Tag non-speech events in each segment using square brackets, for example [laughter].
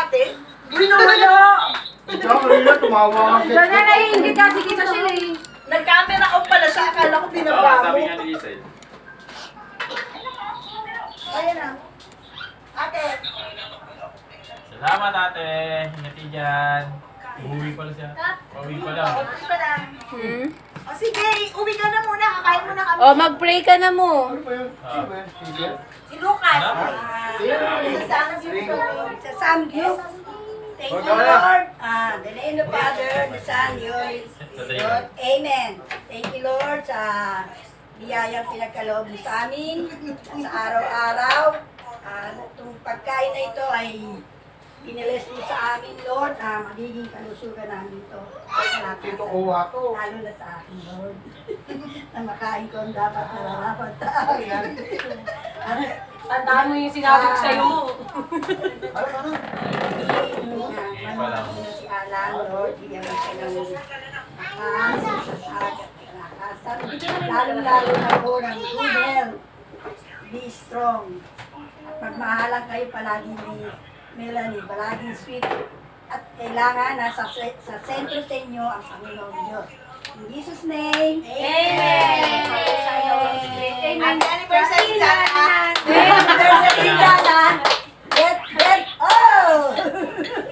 natin? Ikaw, kanina tumawa ka. Diyan na naiingit kasi kita siya eh. Nag-camera off pala siya. Akala ko Oo, binaba sabi mo. nga ni Lisel. Ayan na. Ate, Salamat ate. Ingati dyan. Uwi pala siya. Uwi pala. okay pa lang. Hmm? O sige, uwi ka na muna. Kakain mo na kami. Oh, mag-pray ka na mo. Ano ba yun? Sino ba yun? Si Lucas. Ano? Sa Samgyup. Thank you, Lord. Ah, the name of the Father, the Son, the Holy Lord. Amen. Thank you, Lord, sa biyayang pinagkaloob mo sa amin, sa araw-araw. Ah, itong pagkain na ito ay pinilis mo sa amin, Lord, na magiging kalusugan namin ito. Tito Kuha to. Lalo na sa akin, Lord. [laughs] na makain ko ang dapat na narapat tao. Tandaan mo yung sinabi ko sa'yo mo. Ano, ano? si Alan, Lord, bigyan mo siya ng lakas, at kalakasan. Lalong-lalo na po ng good health. Be strong. At magmahalan kayo palagi ni Melanie, palaging sweet. At kailangan nasa sa sentro sa inyo ang Panginoong Diyos. In Jesus' name, Amen. Amen. Happy anniversary, Lana. Anniversary, Dana. Get, get, oh!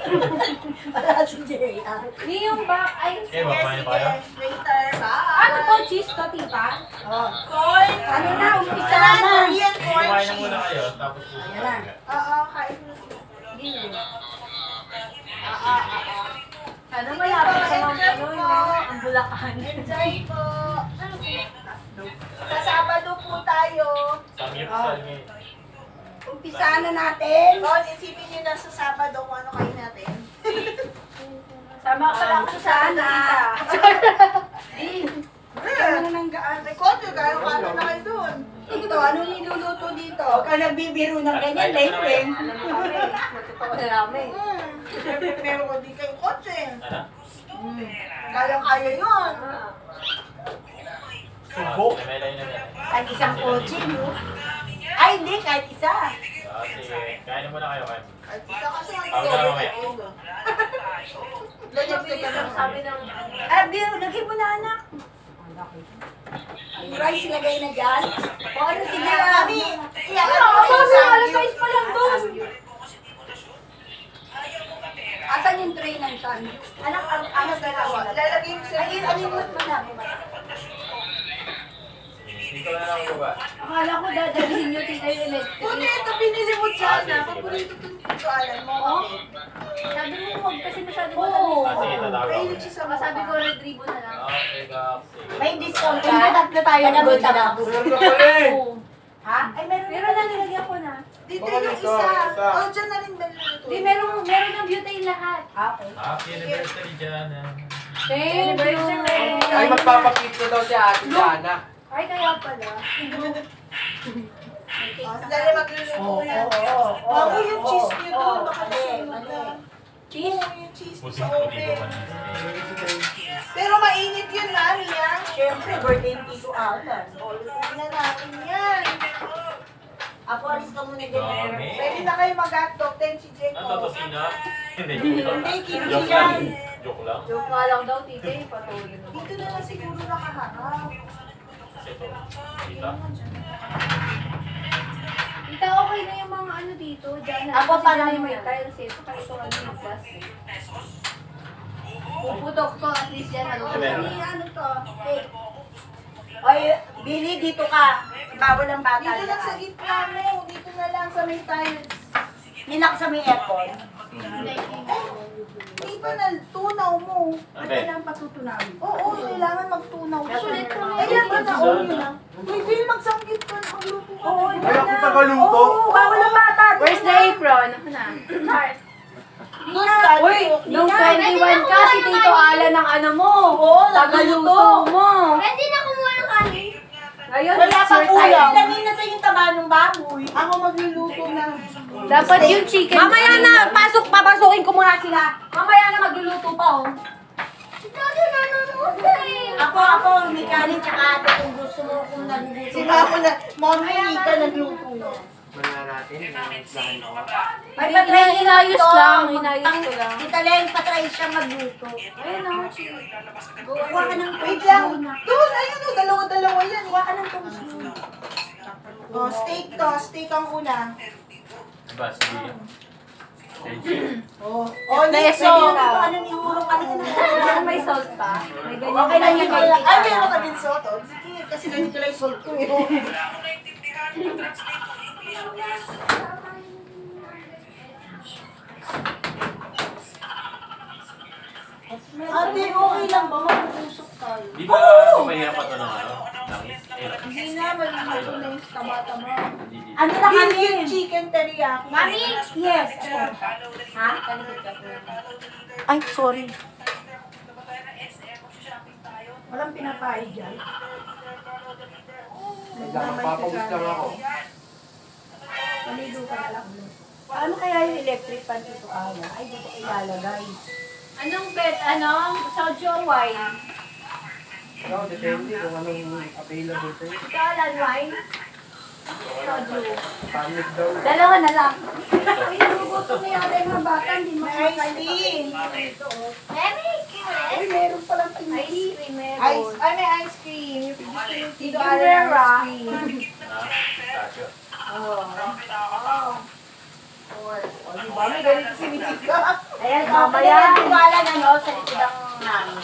[laughs] Wala si Jay. ah. Ni yung back ay... Pa kayo? Later. Bye. Ano to? Cheese to, tita? Oh. Corn. Ano na, umpisa na. Korean corn Kumain na cheese. muna kayo. Tapos po. Ayan na. Oo, kain mo. Ah, ah, ah, ah. Ano malapit sa mga ano yung ang bulakan. Enjoy po. Sa Sabado po tayo. Ngayon. Umpisa na natin. Lord, isipin niyo na sa Sabado kung ano kain natin. Sama ka lang sa Sana. Ano na ng gaan? Record nyo, kaya kano na kayo doon. Ito, anong niluluto dito? Huwag ka nagbibiro ng ganyan, ano kami, matutuwa na namin. Hmm, siyempre meron ko di kayong kotse. Ano? Kaya-kaya yun. Subok. Ay, isang kotse, no? Ay, hindi, kahit isa. Ah, sige. Kain na muna kayo. Kain. Kahit isa kasi ang ang sabi ng... Ah, Bill, lagay mo na anak. Yung rice ilagay na dyan. O ano sige kami. Iyan Ano, sa alas 6 pa lang doon. Asan yung tray ng son? Anak, ano dalawa. Lalagay mo sa Ay, alimot mo na. Ko na lang baba. Akala ko dadalhin nyo tita yung electric. Puti, ito binili mo dyan na. Paborito ito dito, alam mo. Oh? Sabi mo huwag kasi masyado Oo. matamis. Ah, sige. Tatawag ako. Mahilig siya sa Saka sabi ko red ribbon na lang. Okay, Gab. Sige. May discount ka? Tatlo tayo na good na. Meron na pala eh. Oo. Ha? Ay, meron Pero na nilagyan ko na. Dito Baka yung dito, isa. isa. Oh, dyan na rin maluluto. Di, meron, meron ng butane lahat. Okay. Happy anniversary dyan. ah. Thank you. Ay, magpapakita daw si Ate Jana. Ay, kaya pala. Oh, dali magluluto Oo, na. oo, oo. Bago yung cheese niyo doon, Oo, baka nasunog na. Cheese? Oo, yung cheese sa oven. Pero mainit yun, mami, ha? Siyempre, birthday ni Tito Alan. O, lutuin na natin yan. Ako, alis ka muna dyan. Dami. Pwede na kayo mag-hotdog, then si Jeko. Ano to, Sina? Hindi, joke lang. Hindi, kimchi Joke yan. lang. Joke lang. Joke nga lang daw, tita. eh, Patuloy. Dito na lang siguro nakaharap. Ito. Kita. Tita, okay na yung mga ano dito. Diyan na. Ako, parang may yan. tiles eh. Saka ito ano yung gas eh. Puputok to, at least yan. Ano, Amen. Hindi, ano to? Cake. Oy, Billy, dito ka. Bawal ang bata. Dito lang sa gitna mo. Dito na lang sa may tiles. Ninak sa may aircon. Dito na, tunaw mo. Okay. kailangan patutunawin? Oo, kailangan magtunaw siya. Sulit ko na Ayan yun. lang. Uy, Bill, magsanggit ka na. Oo, na. Ay, ako tagaluto. Oo, bawal ang bata. Where's the apron? Ako na. Ka. Uy, nung 21 ka, si Tito Alan ang ano mo. Oo, Tagaluto mo. Pwede na kumuha ng kanin. Ngayon, Wala pa kulang. Kanina sa yung taba ng baboy. Ako magluluto na. Dapat yung chicken. Mamaya na, pasok, papasukin ko muna sila. Mamaya na magluluto pa, oh. Ako, ako, may kanin tsaka ate kung gusto mo kung nagluluto. Sila ako na, Mommy, Nika nagluto na. Muna natin. May Ina- patry inayos lang, inayos ko lang. Tita Len, patry siya magluto. Ayun o. Kuha ka ng Wait lang. Doon, ayun o, dalawa-dalawa yan. Kuha ka ng toast muna. O, steak to. Steak ang una. Ba, sige. Sige. O, o, Next, Nick, so, so, ano ni Urong kanina? Diyan may salt pa. May ganyan Okay lang yun. Ay, meron ka din soto. Sige, kasi ganito lang yung salt ko eh. Ate, okay lang ba? Mag-usok tayo. Di ba papahiya pa to ng ano? Hindi na, maluluto na yung tama-tama. Ano na kami? chicken teriyaki. Mami? Yes. Ha? Ay, sorry. Walang pinapay dyan. Nagpapawis lang ako. Paligo ka na lang. Paano kaya yung electric pan ito kaya? Ay, dito ilalagay. Anong bet? Ano? Soju wine? Ikaw, depende kung anong available sa'yo. Ikaw, wine? Dalawa na lang. Uy, nagugutom na yata yung mga bata. Hindi mo May ice cream. Uy, meron palang Ice pinili. cream, meron. Ice, ay, may ice cream. Yung gusto yung ice. Na, tasyo. Oo. O, di ba? May ganito si Mika. Ayan, Mamaya, mamaya. Tito Alan, ano, sa likod ng namin.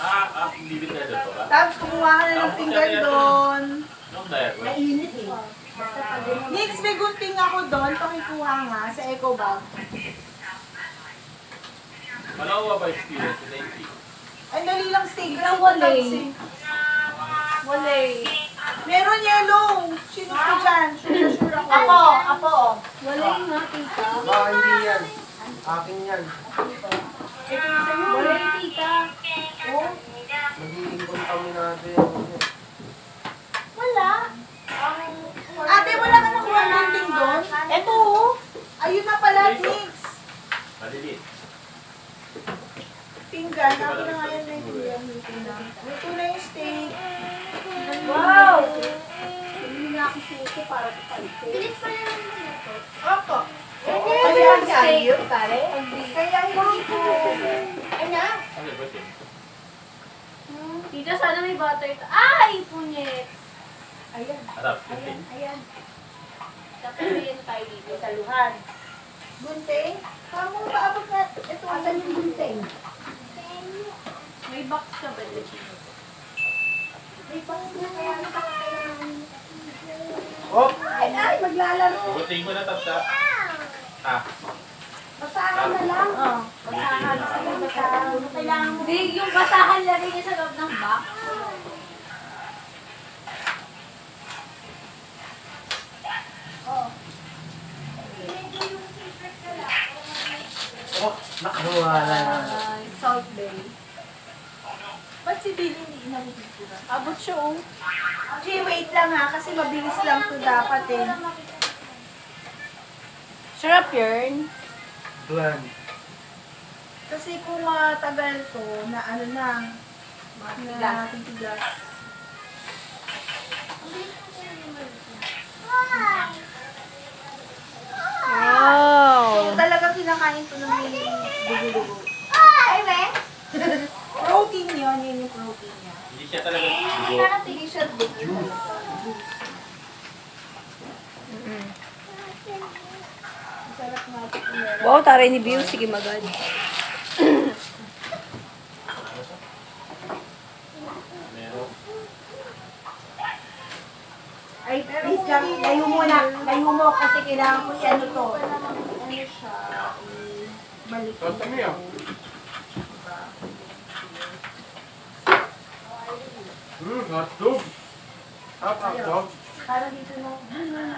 Ah, ah, bibit na doon? Tapos kumuha ka na ng pinggan doon. Mainit eh. Nix, may gunting ako doon. Pakikuha nga sa eco bag. Wala ko ba experience sa Navy? Ay, dali lang steak. Pero wala eh. Wala eh. Meron yellow. Sino ko dyan? Sure, sure ako. Apo, apo. Wala yung nga, tita. Hindi yan. Akin yan. Wala yung tita. Oh, Magiging contaminado yan. Wala. Ate, wala ka nakuha ng gunting doon? Eto, oh. Ayun na pala, Nix. Malilit. Pinggan. Ako na nga yan may pinggan. Luto na. Luto na yung steak. Wow! Hindi na ako suso para sa palte. Bilis pa lang naman ito. Opo. Kaya yung steak, pare. Kaya hindi ko. Ay na. Ano ba siya? Tita, sana may butter ito. Ay, punyet! Ayan. Harap. Ayan. Dapat may ano tayo dito. Saluhan. Gunting. Kamu paabot na. Ito. Asan yung gunting? May box ka ba dito? May box na kaya nakakailangan. Oh! Ay, ay, maglalaro. Buting mo na tapta. Ah, Basahan na lang. Oh. Basahan. Sige, basahan. Kailangan mo. Hindi, yung basahan lagay niya sa loob ng box. Nakawala na. Ah, Salt Bay. Ba't si Billy hindi inalito na? Abot siya oh. Okay, wait lang ha. Kasi mabilis lang to dapat eh. Sarap yun. Plan. Kasi kung matagal to, na ano na, na titigas. Wow! So, talaga kinakain to ng may dugo-dugo. Ay, we. Protein yun, yun yung protein niya. hindi siya talaga dugo. Hindi siya dugo. Nga ito kung meron. Wow, taray ni Bill. Sige, magad. Ay, please lang, layo mo na. Layo mo kasi kailangan ko i-ano to. Ano siya? Balik. Tapos mo yan. Hmm, hotdog. Hot hotdog. Para dito na.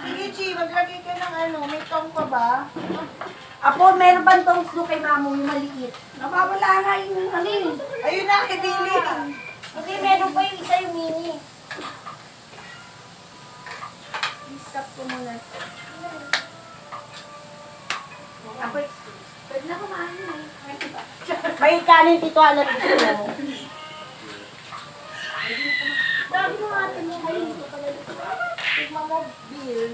Sige, Chi, maglagay ka ng ano. May tong pa ba? Apo, meron bang tongs doon kay mamo yung maliit? Nawawala na yung ano eh. Ayun na, Billy. Okay, meron pa yung isa yung mini. Stop ko muna to. Ako, Pwede na kumain na eh. May kanin tito ano, alam gusto mo. Sabi ko ate mo kayo dito pala dito. Tigmamobil.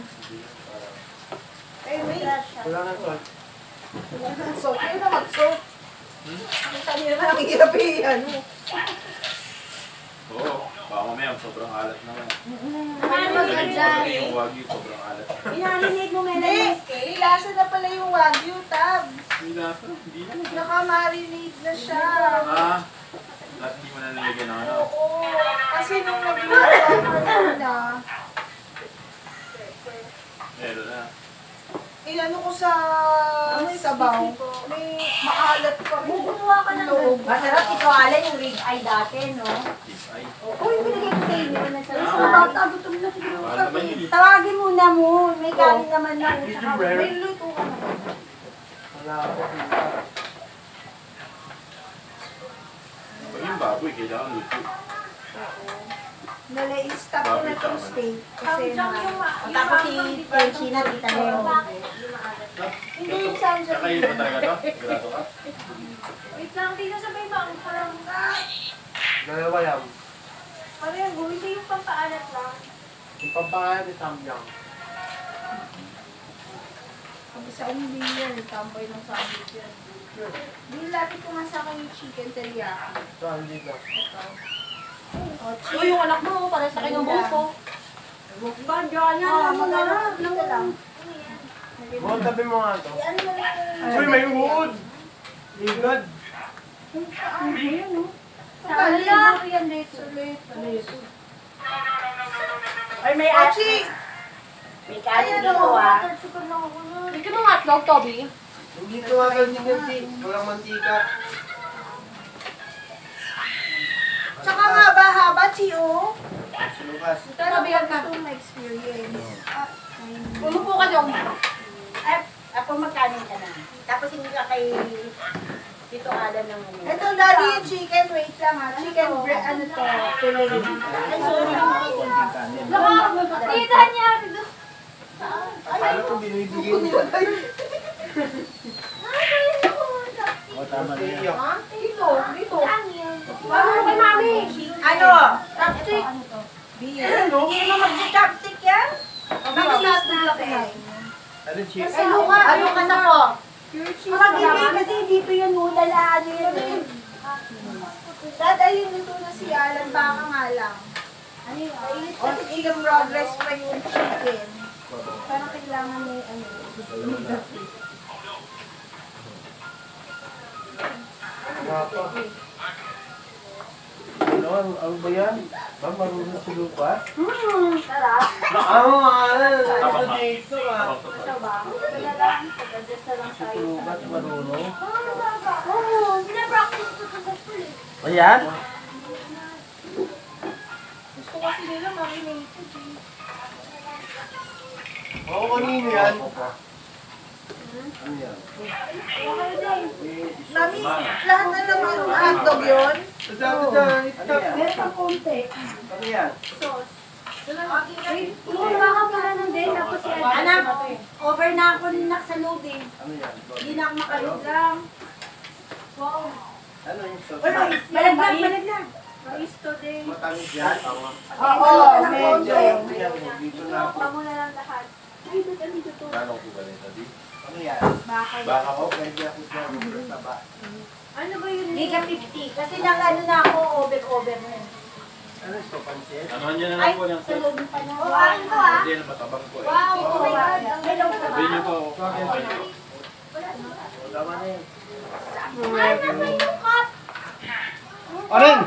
Eh, may Wala na salt. Wala na salt. Ayaw na mag-salt. Ang kanina na ang hirap eh, ano. Oo. Baka mamaya sobrang alat naman. Ano yung wagyu, sobrang alat. Inaninate mo Hindi, may lasa na pala yung wagyu, tab. Hindi lasa, hindi na. Naka-marinate na siya. Ah, lahat hindi mo na ng ano. Oo. Kasi nung nagluto ako kanina, Meron na. Inano ko sa sabaw, may maalat pa rin. Kumuha ka ng loob. Masarap ito, Alan, yung rib eye dati, no? Uy, binigay ko sa inyo. Nasa Ah. sa bata, gutom na siguro. Eh. Tawagin mo na mo. May kanin naman na. May luto ka na. Wala ako dito. Pag yung baboy, kailangan luto. Nalai-stop ko na itong steak. Kasi na. yung. Tapos si Tenchi na, tita Leo. Hindi yung samjang. Saka yun ba talaga to? [laughs] Sigurado ka? Wait lang, di na sabay ba? Ang parang... Dalawa yan. Parang hindi yung pampaalat lang. Yung pampakan ni Samyang. Sabi sa hindi yan, tambay ng sandwich yan. Hindi lagi ko nga sa akin yung chicken teriyaki. Saan dito? Oh, Uy, yung anak mo, para sa akin yung buhok ko. Mukbang, diyan yan. Ah, Ano magana. na? Dito lang. Mo, tabi mo nga to. Ano. Uy, may wood! Ligad! Wala. yan dito. Ay, may Achi! May kanin dito, ah. Hindi ka nung hotdog, Toby. Hindi ko nga ganyan kasi. Walang mantika. Tsaka nga ba, haba, Chio? Lukas. Sabihan ka. Gusto mo experience. Ah, Umupo ka. Ay, ako magkanin ka na. Tapos hindi ka kay Tito Alan ng ano. Ito, daddy, yung chicken. Wait lang ha. Chicken, bre- ano to? Fillet. Ay, sorry. Tita niya. Paano ko binibigay mo? O, tama na yan. Ha? Dito, dito. Paano kay mami? Ano? Chopstick. Ano? Hindi mo mag-chopstick yan? Bakit lahat ng laki? Ano, chief? Ay, luka. Ano ka na po? Cheese. Kapag hindi kasi dito yung noodle ano yun eh. Dad, ayun, luto na si Alan. Baka nga lang. Ano yun? Kasi in progress pa yung chicken. Parang kailangan may ano. Pa. Ano, ano, ano ba yan? Ba, marunong si Lupa? Hmm, sarap. Ano nga, ano, Tama ano ka. dito ah. Ito ba? Wala lang. Pag-adjust na lang Si tayo. Lupa, marunong. Oo, sinapractice ko ito sa school eh. Ayan? Gusto kasi nila marinated. eh. Oo, kanino yan? Ano yan? Mami, lahat na naman yung hotdog yun. Ito. Meron pa konti. Ano yan? Kumuha ka pala ng din. Anak, over na ako nak sa eh. Ano yan? Hindi na. Ano yung sauce? Malaglag, malaglag. Mais to din. Matamis yan? Oo, medyo. Dito na ako. Baka mo na lang lahat. Ay, ba't ano dito? Gano'ng ko ba nito, di? Ano yan? Baka Baka Ako, pwede ako dyan. Sa ba? Ano ba yun? Ka 50. Kasi nang ano na ako, over-over na. yun. Ano ito, pansit? Ano niya na Ay, lang po ng sa loob pa na. Oh, ano to ah? Hindi, matabang po eh. Wow, oh my God. Ang galaw ka ba? Sabihin niyo po. Tama na yan. Ay, naman yung cup. Aring!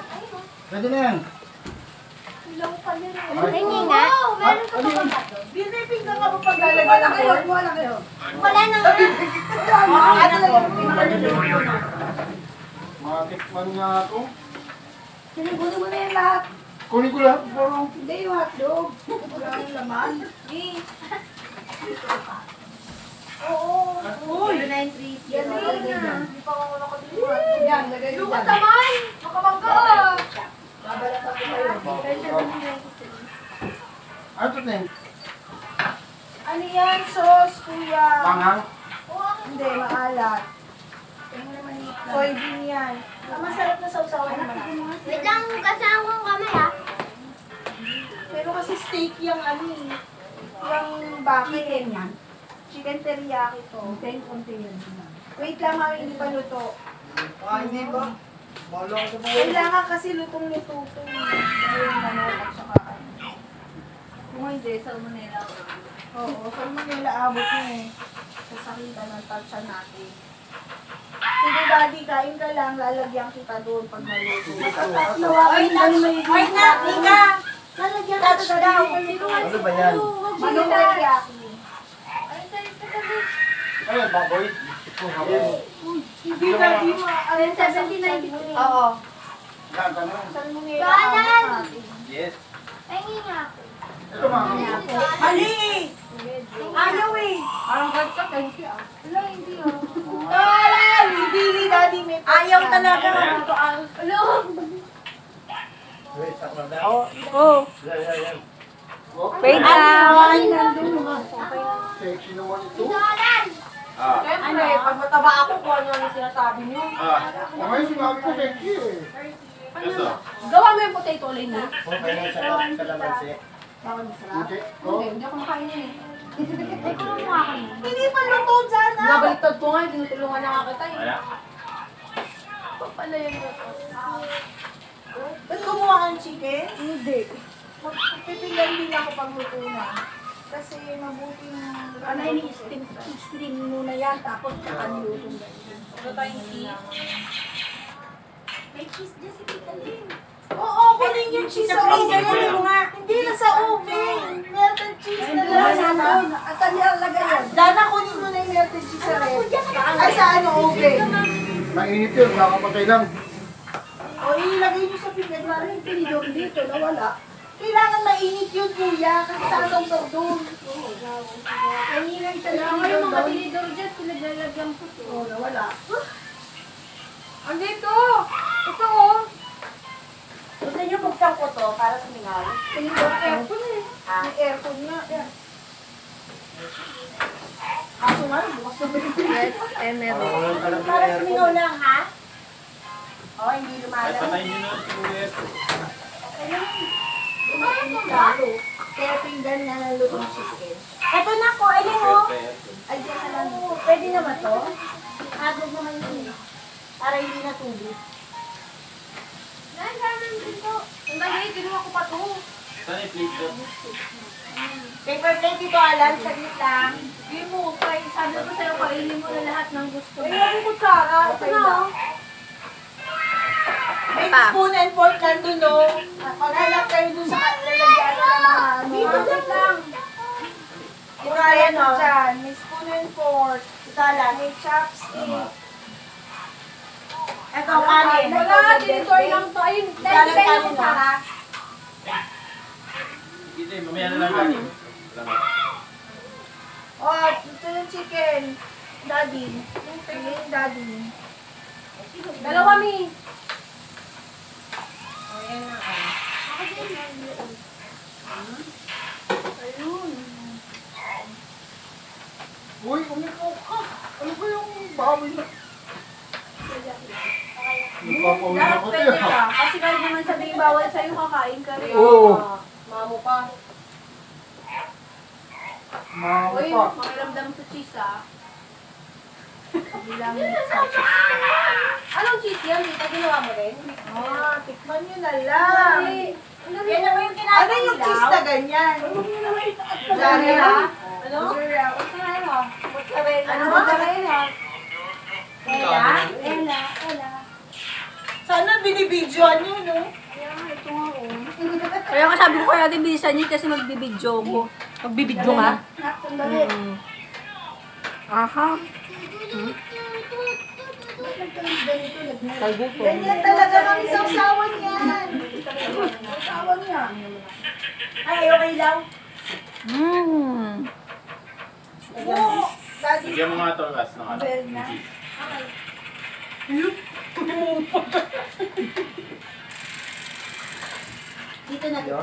Pwede na yan. Ilaw pa nila. Hindi nga. Wow, meron ka pa ba? Biniping ka nga ba pag lalagyan ng corn? Wala kayo. Wala na nga. Yung pinaluluto na? Matikman nga ako. Sinigulo mo na yan lahat. Kunin ko lahat. Hindi yung hotdog. Wala yung laman. Oo. Uy! Yun yung. Yan na yung. Hindi pa ako nakadiliwan. Yan, lagay mo dyan. naman. Makamangga. Ano ito, Neng? Ano yan, sauce, kuya? Pangang? Hindi, maalat. Soybean yan. Masarap na sausawan naman. Wait lang, kasama kong kamay ah. Pero kasi steak yung ano eh. Yung bakit. Chicken yan. Chicken teriyaki to. Konti-konti yun. Wait lang, mami, hindi pa luto. Ah, hindi ba? Kailangan kasi lutong-luto to. Yung manok at saka ano. Kung hindi, salmonella. Oo, salmonella abot mo eh. Sasakitan ng tansya natin. Sige, daddy, kain ka lang. Lalagyan kita doon pag naluto. Ay, Ay, na, Nika! Lalagyan down. doon. Ano ba yan? Manok teriyaki. Ay, tayo, tayo, Ano yan, baboy? Hindi na, di mo. Ano, 7.93. Oo. Kanan! Yes. Pahingi nga. Mali! Ayaw eh. Parang thank you ah. Wala, hindi ah. Wala! Ni daddy Ayaw talaga. Wait, na. Oh. Yan, yan, yan. Wait lang. Ah. Ano eh, pag mataba ako, kung ano yung sinasabi niyo. Ah. Okay, sinabi ko sexy eh. Ito. Gawa mo yung potato lane niyo. Okay lang sa kalamansi. Bakit masarap? Okay. Hindi, Oh. hindi ako makain yan eh. Hindi pa luto dyan ah. Nabaliktad ko nga, tinutulungan na nga kita eh. Ito pala yung luto. Ba't kumuha kang chicken? Hindi. Magpipinggan din ako pag luto na. Kasi mabuting... Ano yung steam steam muna yan, tapos saka nilutong Ito tayong cheese. May cheese dyan si Tita Lynn. Oo, kunin yung cheese sa oven. Hindi na sa oven. Melted cheese na lang. At saan nilalagay yan? Dana, kunin mo na yung melted cheese sa ref. Ay, sa ano, oven. Mainit yun, nakapatay lang. O, ilagay nyo sa pinggan. Parang yung tinidor dito, nawala. Kailangan mainit yun, kuya. Kasi tatong sa doon. Kanina yung Kaya nga yung mga tinidor dyan, pinaglalagyan ko to. Oh, nawala. Andito! Ito oh! Gusto niyo buksan ko to para sumingaw? Tinidor aircon eh. May aircon na. Kaso nga, bukas na Ah, walang alam na Para sumingaw lang, ha? Oo, hindi Ay, lumalas. patayin nyo na siguro Lalo. Kaya pinggan nga ng lutong chicken. Ito na ko, ayun mo. Ay, dyan na lang. Pwede naman to. Agad naman yun. eh. Para hindi natubig. Nandiyan dito. Ang bagay, kinuha ko pa to. Saan yung plate doon? Paper plate dito, Alan. Saglit lang. Hindi mo, kay sabi ko sa'yo, kainin mo na lahat ng gusto mo. Ay, yung kutsara. Ito na, oh. May spoon and fork nandun, no? Maghanap kayo dun sa lalagyan ng mga ano. Dito lang. Yung kaya no? Dyan, may spoon and fork. Sala. May chopstick. Ito, kanin. Wala, tinidor lang to. Ayun, dahil kanin, yung kutsara. Hindi, mamaya na lang ba? Oh, ito yung chicken. Daddy. Yung chicken, daddy. Dalawa, mi. Uy, umiko ka. Ano ba yung bawi na? Nagpapawin ako pwede ka. Kasi kahit naman sabihin bawal sa'yo, kakain ka rin. Oo. Mamo pa. Mama Uy, pa. makiramdam sa cheese ah. Bilang Anong cheese yan? Tita, ginawa mo rin? Ah, tikman nyo na lang. Ano Yan naman yung kinain Ano yung cheese na ganyan? Mozzarella? Ano? Mozzarella. Mozzarella. Mozzarella. Ano mozzarella? Ella? Ella, Ella. Sana binibidyoan nyo, no? Kaya nga sabi ko kaya din bilisan niyo kasi magbibidyo ko. Magbibidyo ka? Sandali. Aha. Ganyan talaga kami sa usawan yan. Usawan niya. Ay, okay lang. Oo. Mmm. Daddy. Bigyan mo nga ito last ng ano. Na. cheese. Dito na dito.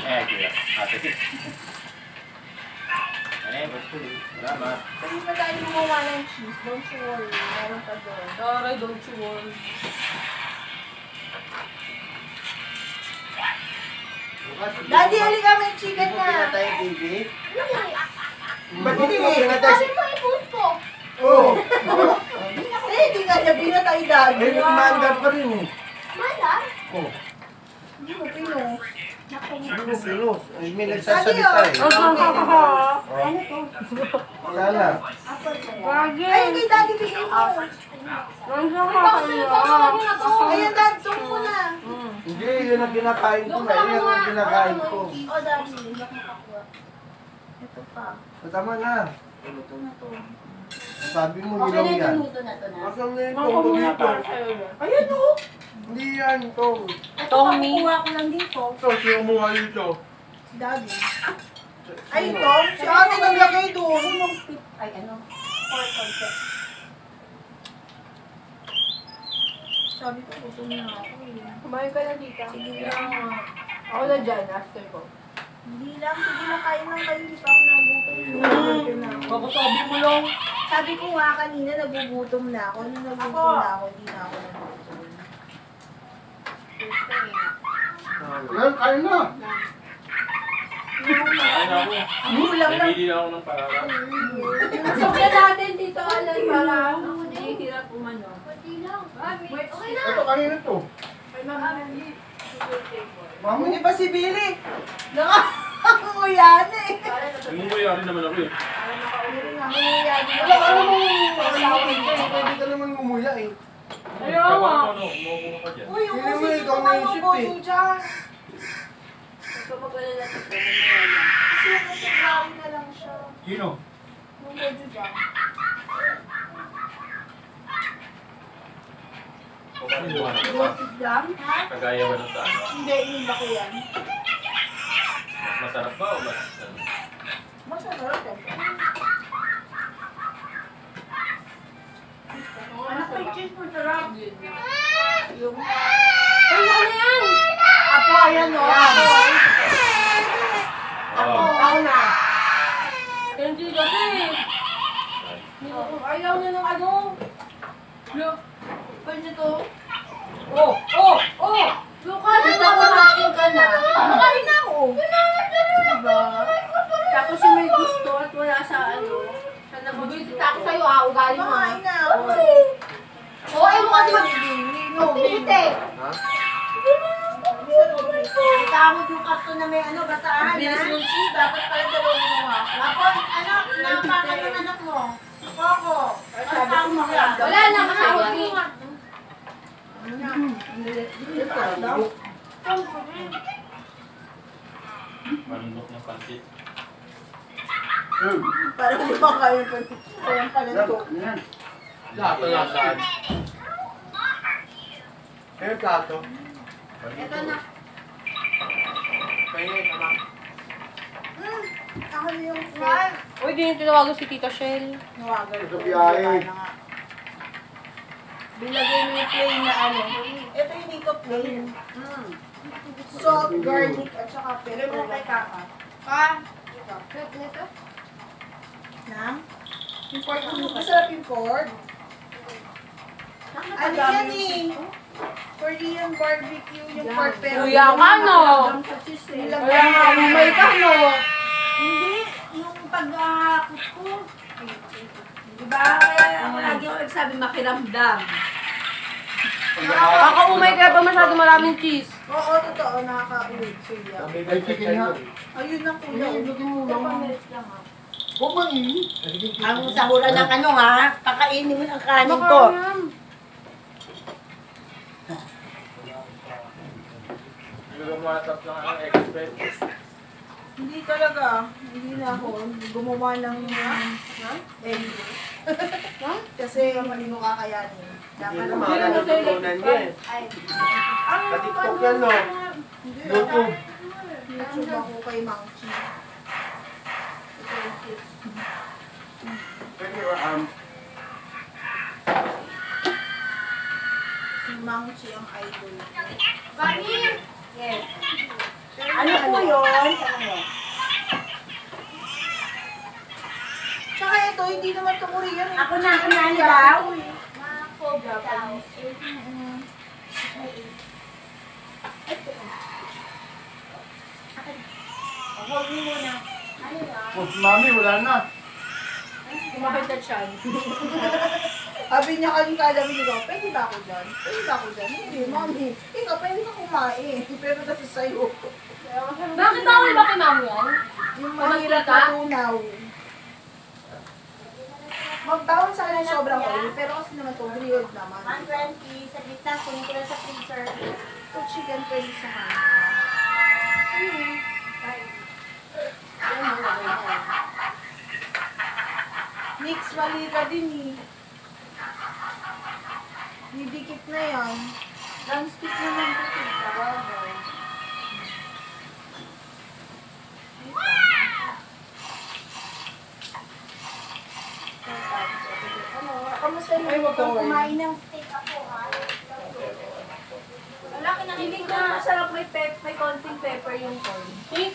Eh, kuya. Ate. Salamat. Pwede pa tayo gumawa ng cheese. Don't you worry. Meron pa doon. Sorry, don't you worry. Daddy, halika may chicken na na. tayo, baby. Ba't hindi mo? Sabi mo i-post ko. Oo. Kasi hindi nga niya pinatay dahil. May nagmandar pa rin eh. Mala? Oo. Hindi mo pinost. Ko pinost. Ay, May nagsasalita eh. Ano to? Sana. Ay, kay daddy bigay mo. Ayan, dad, tung mo na. Hindi, yun ang ko na. Yun ang ko. O, daddy, hindi ako makakuha. Ito pa. Tama na. Ito na to. Sabi mo, Okay na nilaw yan. luto na to na. Asan na yung tong dito? Ayan o. Hindi yan, tong. Ito, kukuha ko lang dito. Ito, siya umuha dito. Si daddy. Ay, ito. Si ate naglagay doon. Ay, ano? For concept. Sabi ko, gutom na ako eh. Kumain ka na, tita. Sige lang. Ako na dyan, after ko. Hindi lang, sige lang, kain lang kayo. Hindi pa ako nagutom. Baka sabi mo lang. Sabi ko nga kanina, nagugutom na ako. Nung nagutom na ako, hindi na ako nagutom. Ngayon, kain na. Kain na ako. Gulang lang. Nabili ako ng parang. Sabihan natin, Tito Alan, para mahihirap umano. Pati lang. Okay na. Ito, kanina to. May mga Mamo, Hindi pa si Billy. Nanganguyan eh. Namumuyari naman ako eh. Wala ka eh. Pwede ka naman ngumuya eh. Ayaw nga. Uy, yung Hindi mo kasi ikaw ito na po eh. dyan. Kapag-alala ko. Kasi na lang siya. Sino? Yung medyo dyan. Yung ano? Roasted lang? Ha? Kagaya ba ng sa ano? Hindi, iba ko yan. Mas masarap ba o mas ano? Masarap yan. Anak ko, cheese mo sarap. Yung... Ay, ano yan? Apo, ayan o. Apo. Oo. Ako na. Hindi kasi. Ayaw niya ng ano. Look. Pwede to. Oh, oh, oh. Lucas, kumain ka na. Makain na ako. Diba? Tapos yung may gusto at wala sa ano. Sa nabibigit ako sa'yo ah, ugali mo ah. Makain na. Oo, ayaw mo kasi mag... No, Pipite. Ha? Itamod yung karton na may ano, bataan Bilis ha? ng cheese, dapat pala dalawang ginawa. Ako, ano, napakan yung anak mo. Mga Wala na, kasawag mo. Manunok ng pansit. Hmm. Parang di ba kaya pa pala to. Yan. Lahat na lahat. Kaya plato. Ito na. Kaya ka na. Hmm, Ako yung fry. Uy, di yung tinawagan si Tita Shell. Nawagan Ito biyahe. Wala na nga. Bilagay mo yung plain na ano. Ito yung dito plain. Hmm. Salt, garlic, at saka pepper. Mo kay Kaka. Pa? Ito? Na? Yung pork. Masarap yung pork. Ano yan eh? Korean barbecue, yung pork pero... Kuya ka, no? Nilagay Kaya nga, umay ka, no? Hindi, yung pag-aakot ko. Diba? Kaya ako lagi ako nagsabi makiramdam. Kakaumay kaya pa masyado maraming cheese. Oo, totoo, nakaka-uwid siya. Ay, chicken nga. Ayun na kuya. Ilagay mo Ito lang. ah. Huwag man eh. Ang sahuran ng ano ha, kakainin mo ang kanin ko. Hindi ko matap ng ang expert. Hindi talaga. Hindi na ako gumawa ng egg. Kasi hindi mo kakayanin. Dapat Hindi naman, natutunan yan. Ay, Katiktok yan, no? hindi YouTube. YouTube ako kay Mang Chi. Ito yung tips. Pwede, um, Si Mang Chi ang idol. Yes. Ano po yun? Tsaka ito, hindi naman ito Korean. eh. Ako na, ako na, ano daw? Hold me muna. oh, mami, wala na. Kumakit na siya. [laughs] Sabi niya kanina kalamin ko, pwede ba ako dyan? Pwede ba ako dyan? Hindi, mami. Ikaw, pwede ka kumain. [laughs] Pero nasa sa'yo. Bakit bawal ba kay mami yan? Yung mahirap na tunaw. Magtawon sa kanya sobrang oil, pero kasi naman to, grilled naman. 120 sa gitna, kunin ko lang sa freezer. Ito chicken pwede sa kanya. Mix, mali ka din eh. Didikit na yan. Non-stick naman ito. Tawagay. Ano, kamusta yung ka kumain ng steak ako ha? Malaki na Feeling ko masarap may pep, may konting pepper yung corn.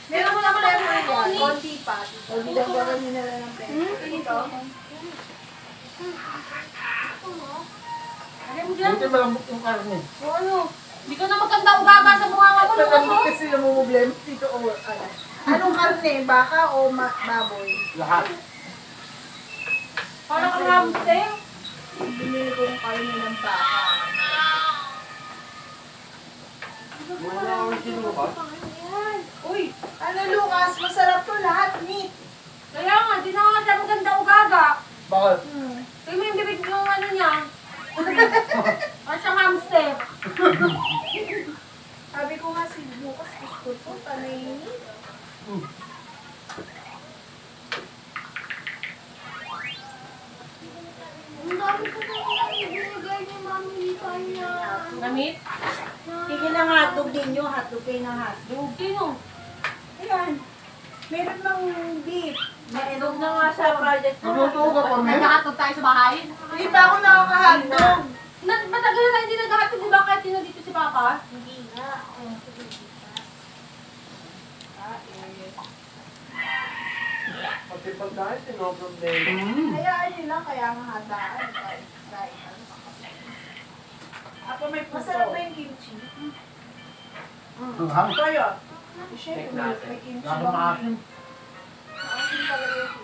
Meron mo naman ang pepper yan. Konti pa. O, dinagawan nyo na lang ng pepper. Ito. Buti malambot yung karne. O ano? Hindi ka na maganda ugaga sa mukha mo. Ano Malambot kasi namumblem dito o ano. Anong karne? Baka o ma- baboy? Lahat. Parang kang hamster. Binili ko yung karne ng baka. Wala akong sinukat. Uy! Ano Lucas? Masarap to lahat. Meat. Kaya nga, di na nga maganda ugaga. Bakit? Hmm. Tingnan mo yung bibig yung ano niya. Parang siyang hamster. [laughs] Sabi ko nga si Lucas, gusto to. Panay Ang dami ko na binigay ni Mami kanya. Gamit? Sige ng hotdog ninyo, hotdog kayo ng hotdog. Sino? Ayan. Meron ng beef. Maedog na nga sa project ko. Nagluto ka pa, men? Nagkakatog tayo sa bahay. Hindi pa ako nakakahandog. Na, matagal na hindi naghahatid, di ba? Kahit sino dito si Papa? Hindi nga. Pati pagkain, sinoproblema. Hayaan nyo lang, kaya nga handaan. Ano. Ako may Masarap ba yung kimchi? Ang hang. Ito yun. Siyempre, may, may kimchi. Lalo ba? maasim. Maasim talaga yung.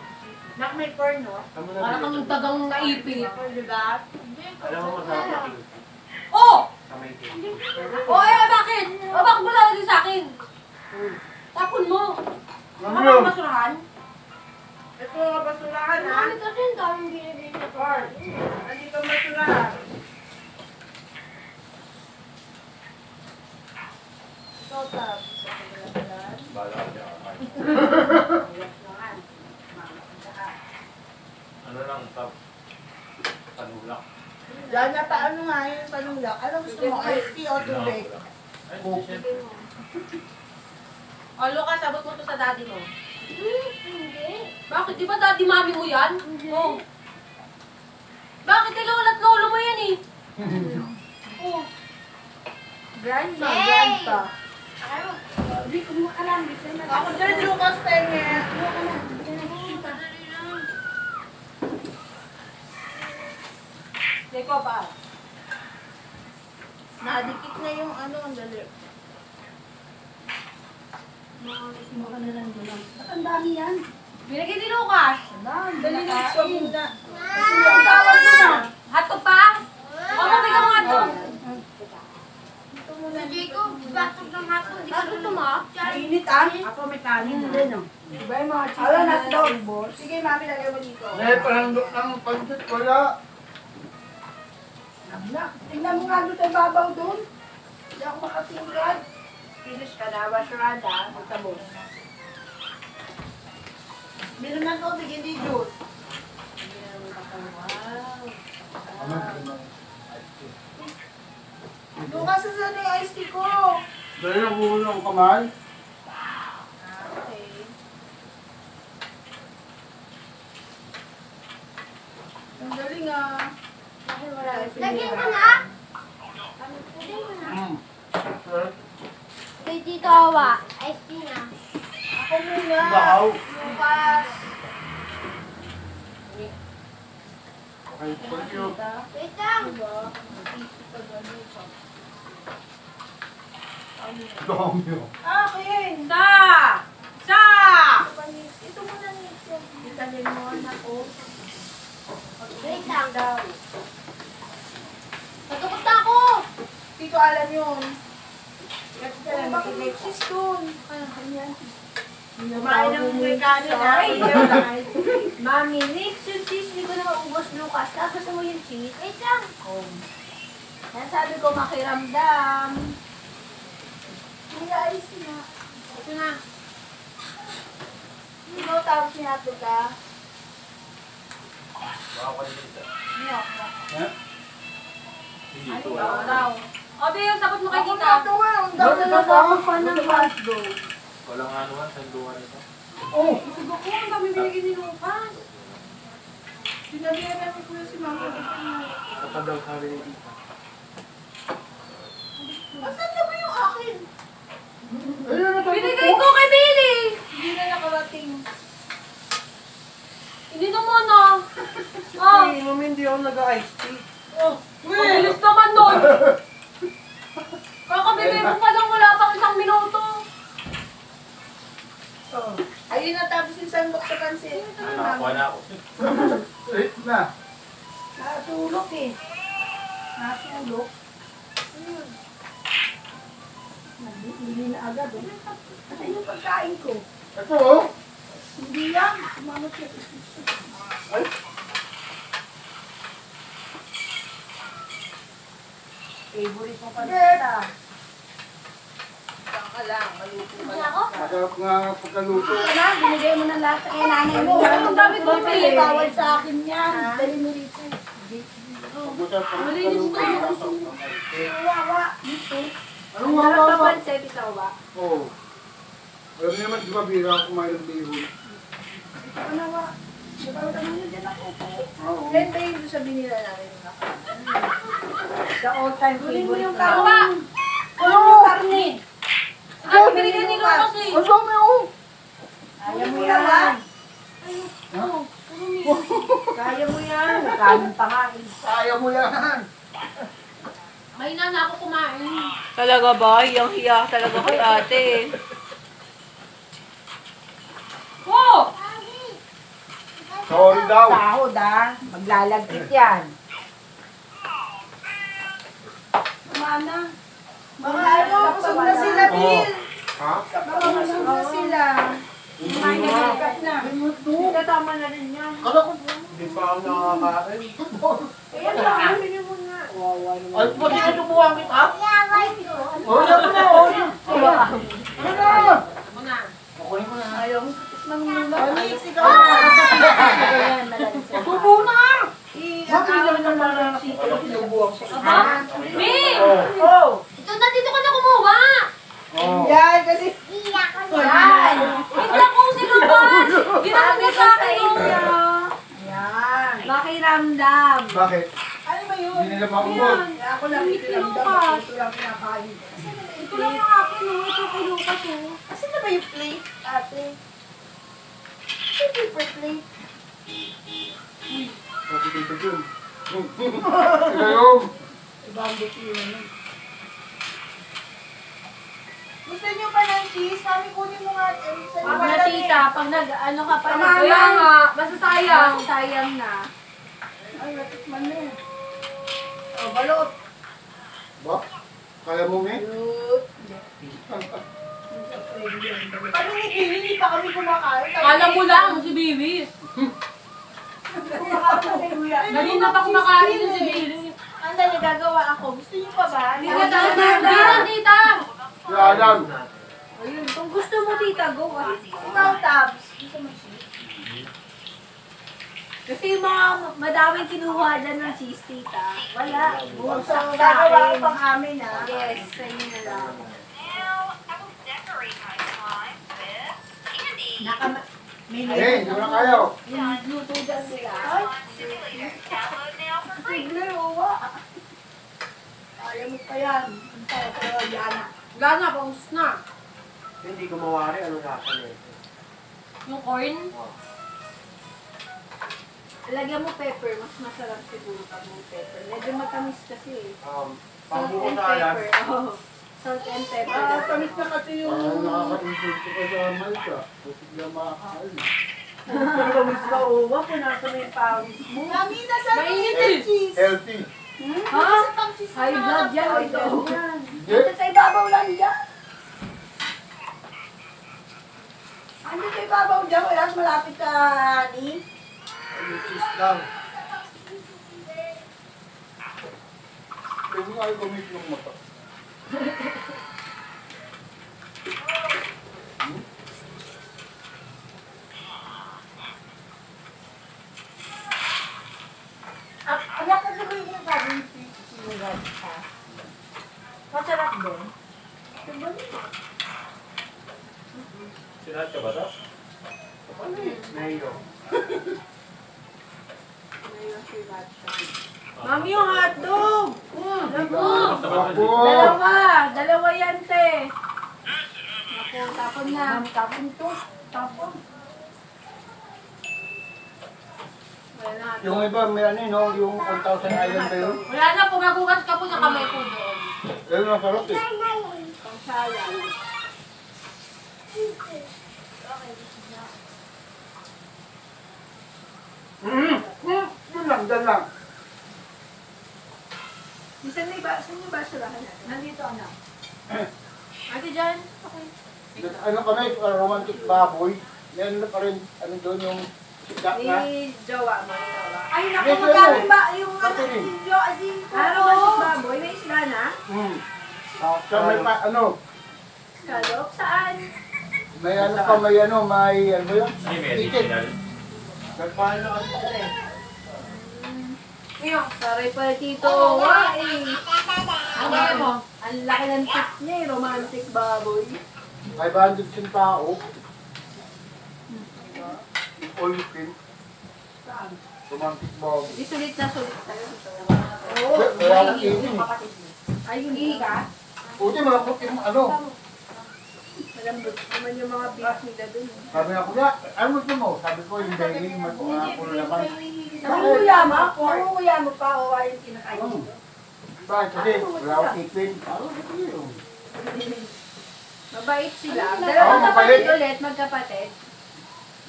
Nak may corn, no? Parang kang dagang naipit. Diba? Alam mo masarap na. Oh! Oh, eh, bakit? Oh, bakit mo lalagay sa akin? Tapon mo. Ano Ano ang basurahan? Ito ang basurahan, ha? kasi ang daming binigay niya. Corn. Nandito ang basurahan. Ito. Sa kagalagan. Bala ka dyan. [laughs] Ano lang, tap. Tanulak. Yan na paano nga yung panulak. Ano gusto mo? Iced tea o tubig? Ay, siyempre. Oh, Lucas, sabot mo to sa daddy mo. Hindi. Bakit? Di ba daddy mami mo yan? Oh. Bakit kay lola at lolo mo yan eh? [laughs] oh. Grandma, Hey! grandpa. Hindi ko mo alam. Hindi ko Ako dyan, Lucas, penge. Teko pa. Nadikit na yung ano, ang dali. Mukha na lang doon. Ba't ang dami yan? Binigay ni Lucas. Dali na, swag muna. Kasi yung tawag mo na. Hato pa? O, mabigyan mo hato. Ito. Jacob, batog ng hato. Ka gusto mo? Mainit ah. Ako may kanin din. oh. Diba yung mga cheese na? Sige, mami, lagay mo dito. Eh, parang ng pansit wala. Abla, tingnan mo nga doon sa babaw doon. Hindi ako makatingkad. Finish ka na, wash your hand ah. Magtabos. Meron na to, bigyan di juice. Ano, ano. Lucas, saan na yung iced tea ko? Dahil nabuhulong ang kamay. Okay. Ang galing ah. Lagyan ko na. Lagyan ko na. Mm. Kay Tito Awa. Ice tea na. Ako muna. Bahaw. Lucas. Okay, thank you. Wait lang. Pa. Dong yun. Akin! Sa! Sa! Ito muna ni Italin mo na ko. Wait lang daw. Natukot na ako! Tito Alan yun. Ay, bakit may cheese doon? Kumain ng regalo na. Mami, next yung cheese, hindi ko na maubos, Lucas. Tapos mo yung cheese. Wait lang. Yan sabi ko, makiramdam. Hindi ayos na. Ito na. Hindi mo tapos ni hotdog ka. Ako. Hindi Ano. Daw. O, Bea, yung sagot mo kay Ako tita. na ito nga. Ang dami na ako ano nga, sanduan ito. Oh, Sagot ko, ang dami binigay ni Lucas. Sinabihan namin ko si Mama. Kapag daw sabi ni Tita. Asan na yung akin? Binigay ko kay Billy! Hindi na nakarating. Hindi naman ah. Ah, Hey, mami, hindi ako nag-ice tea. mabilis naman nun. Kakabigay mo pa lang, wala pang isang minuto. Oh. Ayun na tapos yung sandok sa pansit. Nakakuha na ako. [laughs] Eh, na. Nakatulog eh. Nakatulog. Nagbibili na agad eh. Kasi yung pagkain ko. Ito, oh. Hindi yan. Sumamot siya. Ay, Favorite mo pa rin. Saka lang, maluto ka lang. masarap nga pagkaluto. Wala, binigay mo na lahat sa kay nanay mo. Ang dami ko Bibili, eh. Bawal sa akin yan. Dali mo rito. Masarap pang Malinis pagkaluto. Wawa. Dito. Wawa pa ba? pansit, ikaw ba? Oo. Alam niyo naman, di ba, bira ako kumain ng bihon. Ano wa? Yan ba yung sabi nila namin yung nakain? Sa all time Kunin mo yung favorite. Ba? Kunin mo yung karne. Ah, binigay ni Lucas eh. Ang dami, oh. Kaya mo yan. Kaya mo yan. Kanin nga. Kaya mo yan. May na na ako kumain. Talaga ba? Yang hiya talaga kay ate. Oh! Sorry daw. Sahod ah. Maglalagkit yan. Mana? Mga ano, busog na sila, Bill. Ha? Mga busog na sila. Na nagkat na. Hindi tama na rin yan. Kala ko, hindi pa ako nakakain. Kaya lang, bili mo nga. Ay, pwede ka tubuhan kita? Oh, yan mo na, oh. Ano na? Ako na. Kukunin ko na. Ayaw, katis mang mula. Onyx, ikaw na. Tubo na! Bakit naman na ko tinubuhan ko? Aba? Bi! Oh. Ito na dito ka na kumuha! Oh. Yan, kasi Yan! Lang! Ginamit niya sa akin yung... Ayan. Makiramdam. Bakit? ano ba yun? Hindi nila ako lang Lucas. Ito lang pinakain ko. Ito lang ang akin oh. Ito kay Lucas. Asan na ba yung plate, ate? Asan yung paper plate? Bakit dito dun? Ito yung. Ibang. Gusto niyo pa ng cheese? Mami, kunin mo nga. eh, Sa Pag na tita, pag nag, ano ka pa Tama na, Kaya nga, basta sayang. sayang na. Ay, natikman na. Oh, balot. Ba? Kaya mo, me? Balot. [laughs] Paano ni Bill? Hindi pa kami kumakain. Kala mo lang si Bibi. Kanina pa kumakain yung si Bibi. Ang dali, gagawa ako. Gusto niyo pa ba? Hindi na tita, tita. Si Alan. Ayun, kung gusto mo tita, go ah. Ikaw, Tabs. Gusto mo cheese? Kasi yung mga madaming kinuha dyan ng cheese, tita. Wala. So, Bumagsak sa gagawa ko akin. pang amin, ha? Yes, sa inyo na lang. Naka, may Eh, hindi mo na kaya. Yung luto dyan nila. Ay, Sigler, uwa. Ayaw mo pa yan. Ang tayo ko, Yana. Wala na, paus na. Hindi ko mawari. Ano lasa? Yung corn. Lagyan mo pepper, mas masarap siguro pag may pepper. Medyo matamis kasi eh. Um, Salt and alas. pepper. Oh. Salt and pepper. Ah, tamis na kasi yung... Parang nakaka-insult ko sa Malta. Kasi sila makakain. Pero miss ka uwa, punasa mo yung pawis mo. Mami, nasa Mainit eh. cheese. Healthy. Ha? Nasa cheese High blood yan. High blood yan. Hindi. Ito sa ibabaw lang dyan. Ano sa ibabaw dyan? Wala malapit ka, ni. Yung cheese lang. Pwede nga i-commit yung mata. Masarap din. Sinahat ka ba ito? Mayo. [laughs] Mami, yung hotdog! Ako! Dalawa! Dalawa yan, te! Naku, tapon na. Tapon to. Tapon. Wala na. Yung iba, may ano yun, no? yung 1,000 island ba yun? Wala na, pumagugas ka po sa kamay ko doon. Ayun, masarap eh. Pangsala. Mm, mm, yun lang, dyan lang. Saan na ba? Saan yung basurahan natin? Nandito, anak. Ate Jan, okay. Ano kami, uh, romantic baboy. Meron na pa rin, ano doon yung sikat na. Ni Jowa ni Jowa. Ay, naku, Yes, magkano ba yung ano, si Jo, si Ano, si baboy, may isla na? Mm. So, may pa, ano, Kalok? Saan? may ano pa, may ano, may, ano ba yun? Ay, may Ticket. additional. Nagpaano ano sila eh. Ngayon, saray pa tito. Eh. Ang gaya mo? Ang laki ng tip niya eh, romantic baboy. 500 yung tao. All you can. Saan? Romantic baboy. Di sulit na sulit tayo. Oo. Wala akong kainin. Ay, hindi ka? Buti malambot yung ano. Malambot naman yung mga beef nila dun. eh. Sabi nga ko niya, ano gusto mo? Sabi ko, yung dahil may mga puno naman. Nangunguya mo? Nangunguya mo pa o ay kinakain Hmm. mo? Bakit? Kasi wala akong ipin. Ano gusto niyo? Mabait sila. Dalawang mabait. kapatid ulit, magkapatid.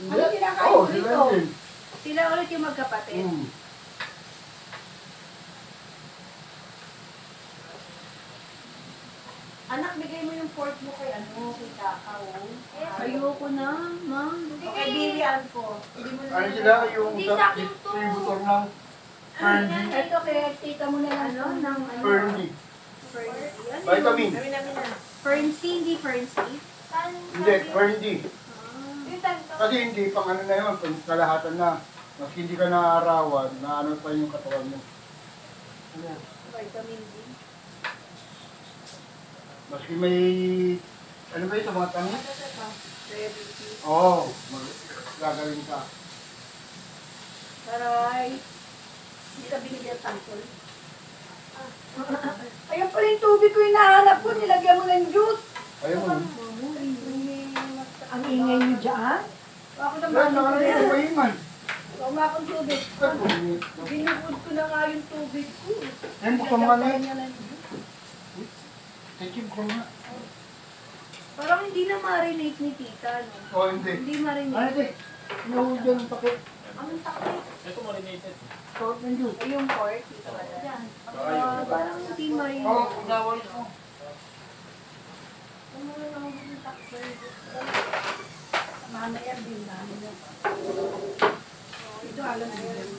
Ano kinakain dito? Sila ulit yung magkapatid. Anak, bigay mo yung pork mo kay ano, kay Takaw. Ayoko na, ma'am. Okay, bilian ko. Hindi mo na Ano sila yung sa distributor ng Fernie? Ito kay tita mo na lang, no? Ng ano? Fernie. Fernie. Ano Vitamin. Fernsey, hindi Fernsey. Hindi, Fernie. Ah. Kasi hindi pang ano na yun, pang kalahatan na. Mas hindi ka naarawan, na ano pa yung katawan mo. Ano yan? Vitamin D. Maski may, ano ba sa mga tangi? Oo, oh, mag- gagaling ka. Taray. Hindi ka binigyan tangkol. Ayun pala yung tubig ko hinahanap ko. Nilagyan mo ng juice. Ayun mo. Ang ingay niyo dyan? Ako naman. nakalagay sa pahingan. Huwag nga akong tubig. Ay. Binubod ko na nga yung tubig ko. Ayun, mo nga na Ng. Techim ko nga. Parang hindi na marinate ni tita. No? O, hindi. Hindi Ano marinate. ito? Inuhod yung pakit. Anong takay? Ito marinated. Salt ng juice. Ay, yung pork. Dito pala. Yan. Ah, parang hindi Oo, marinate. gawal ko. Mamaya din namin yan. Ito alam mo yan.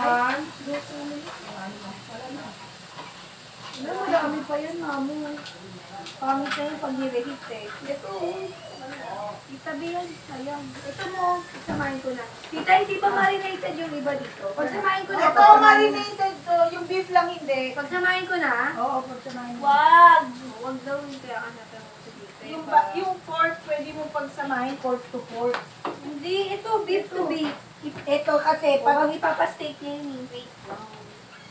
Yan? Ano, marami pa yan, mamo. Pangit na yung pag-reheat eh. Ito, itabi yan. Ayan. Ito mo, samahin ko na. Tita, hindi ba marinated yung iba dito? Pagsamahin ko na. Ito, marinated to. Yung beef lang hindi. Pagsamahin ko na. Oo, pagsamahin ko. Wag! Huwag daw yung kaya sa dito. Yung, ba, yung pork, pwede mo pagsamahin pork to pork. Hindi, ito, beef to beef. Ito kasi, Pag pag ang ipapasteak niya yun, wait lang.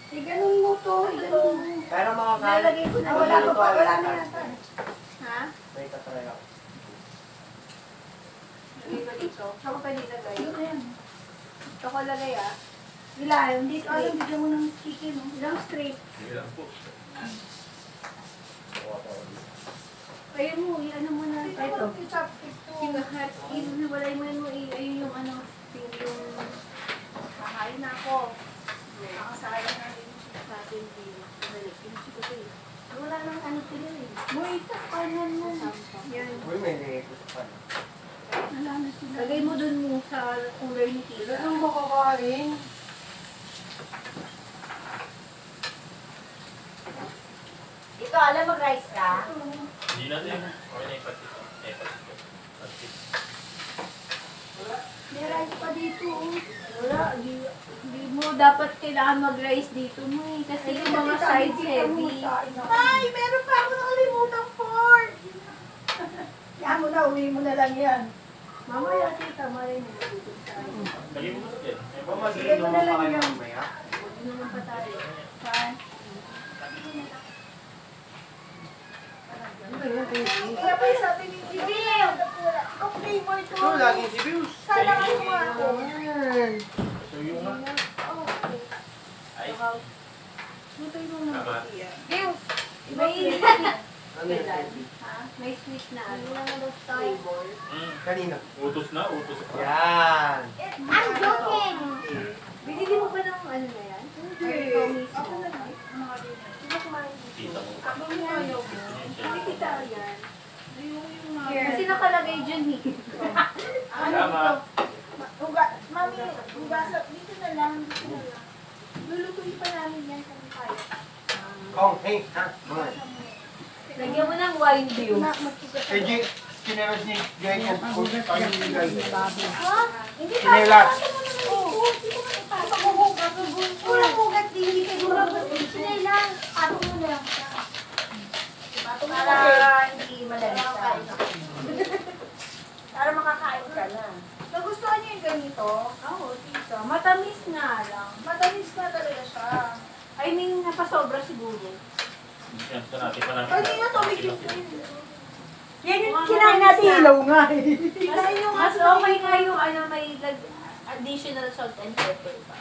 Eh, ganun mo to, eh, ganun mo. Pero mga Nalagay ko na, wala pa pa, wala na yata. Ha? May katry ako. Lagay ko dito. Saan ko pwede ilagay? Yan. Ito ko lagay ah. Ilan? Dito, alam, bigyan mo ng chicken. oh. Ilang straight. Sige lang po. Ayun mo, i-ano mo na. Ito. Ito. Yung chopstick to. Yung hat, i-walay mo yun mo, ayun yung ano, yung, yung Kakain na ako. Nakasayang na rin. din. Ko to eh. Wala nang ano sila eh. Boy, kapanan mo. Yan. Uy, may nekos pa. Wala na sila. Lagay mo dun mo sa cooler ni Tita. Anong makakain? Ito, alam mag-rice ka? Hindi natin. Okay na yung patis. Eh, patis. Patis. May rice pa dito. Wala, di, di mo dapat kailangan mag-rice dito mo eh. Kasi yung mga sides heavy. Ay, meron pa ako nakalimutan fork. Yan mo na, uwi mo na lang yan. Mamaya tita, marin mo. Na yan. Ba, mas Sige mo na lang yan. Huwag naman pa tayo. Saan? Kaya pa yung sabi ni Jibil. Ang flavor. Ito, laging si Bius. Sana mo ako. So yung nga. Ay, Lutoy mo na. tama. May? May sweet na ano. flavor. Mm. Kanina. Utos na, utos. Yan. I'm joking. Binili mo ba ng ano na yan? Hindi. Ako na Tita mo. Ako yung ayaw ko. Hindi kita yan. Ayoko yung mga... Kasi nakalagay dyan eh. Ano? Ma- Huga, mami, hugasan. Dito na lang. Dito na lang. Lulutuin pa namin yan kung kaya. Kong, hey, ha? Lagyan mo ng wine view. Eh, G, kinelas ni kung kung tayo ni pa. Na. Kulang hugas din. Hindi kayo hugas. Sila lang. Patong mo na. Patong mo na hindi. Para makakain ka na. Nagustuhan niyo yung ganito? Oo, tita. Matamis nga lang. Matamis na talaga siya. I mean, napasobra siguro. Ito natin pa namin. Kanina tumigil ko yun. Yan yung kinain natin ilaw nga eh. Mas, mas okay nga yung ano, may lag- additional salt and pepper pa.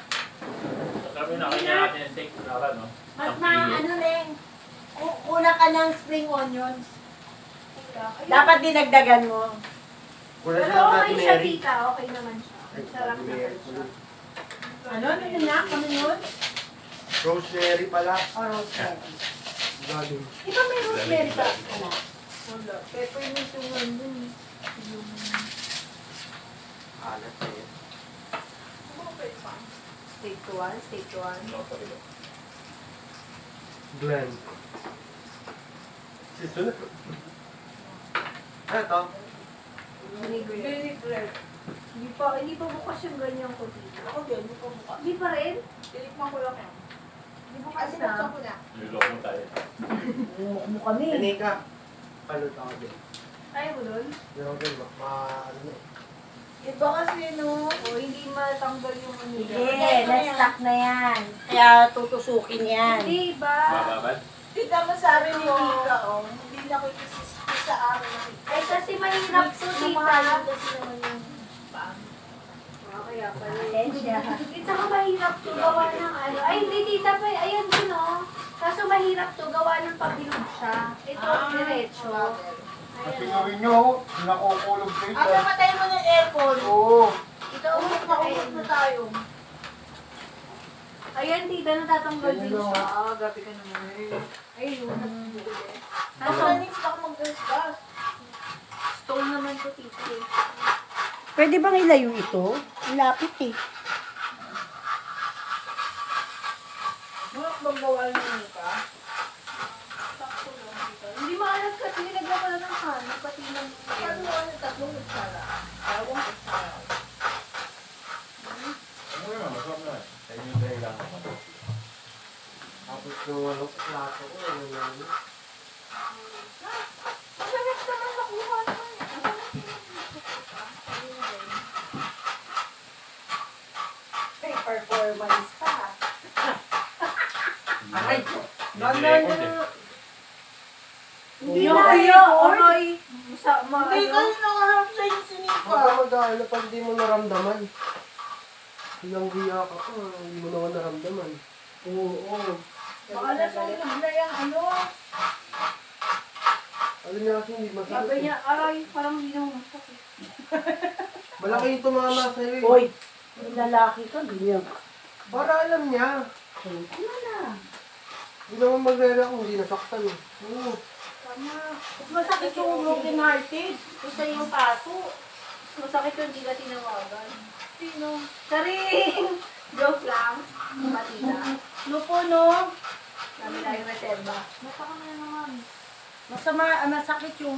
Sabi na, kanya natin yung steak. Wala, no? Mas na ano rin. ku- Kulang ka ng spring onions. Dapat dinagdagan mo. Pero okay siya, tita. Okay naman siya. Sarap naman siya. Ano? Ano na? Ano yun? Rosemary pala. O rosemary. Ba may rosemary pa? Ano? Wala. Peppermint yung ano. Yung... Alat na yan. Steak to one, steak to one. No, sorry. Glenn. Sisunod. Ano to? Vinaigrette. Hindi pa, hindi pa bukas yung ganyan ko dito. Ako din, hindi ko bukas. Hindi pa rin? Tinikman ko lang yan. Hindi bukas na. buksan ko na. Niloloko mo tayo. Mo kami. Tanika. Paano tawag din? Ayaw mo doon? Meron din ba? Ma... Ano na? Iba kasi no. O hindi matanggal yung ano. Hindi, na-stuck na yan. Kaya tutusukin yan. Hindi ba? Bababad? Tita mo sabi ni Mika, oh, hindi nakikisispi sa amin. Ay kasi mahirap to, tita. Namahal kasi naman yung Ah, kaya pala. Pasensya. At saka mahirap to gawa ng ano. Ay, hindi tita pa. Ayan din oh. Kaso mahirap to gawa ng pabilog siya. Ito, diretso. Kasi gawin nyo, nakukulog kayo. At namatay mo ng aircon. Oo. Ito, Umot na umot na tayo. Ayan, tita, natatanggal din siya. Ah, gabi ka naman. Ayun, natanggal. Kaso Kaso, na next ako mag-gas. stone naman to, tita. Pwede bang ilayo ito? Lapit eh. Mga magbawal na Mika. Sakto lang, tita. Hindi maalat kasi nilagyan ko na ng kanin, pati ng mo ano, tatlong kutsara. Dalawang kutsara. Ano yun? Masarap na. Tayo yung tayo lang. Tapos yung ano, plato ko. Ano yan? Masarap naman nakuha naman. May performance pa. Aray! Nag-record eh. Hindi Yung na sa, ma, Hindi ano, kasi nakaharap sa inyo si Mika. Baka mag-aala pag di mo naramdaman. Hiyang hiya ka pa, hindi mo naman naramdaman. Oo. Baka nasunog na yung ano. Alam niya kasi hindi Sabi masakit. niya, aray, parang hindi naman masakit. Malaki yung tumama sa'yo eh. May lalaki ka, ganyan. Para alam niya. Ano na? Hindi naman magre-react kung hindi nasaktan eh. Oo. Tama. Mas masakit yung broken hearted. Isa yung paso. Masakit yung di ka tinawagan. Sino? Saring! [laughs] Joke lang. Matita. Lupo, no? Sabi tayo reserva. Basta ka na naman. Masama, ah, masakit yung...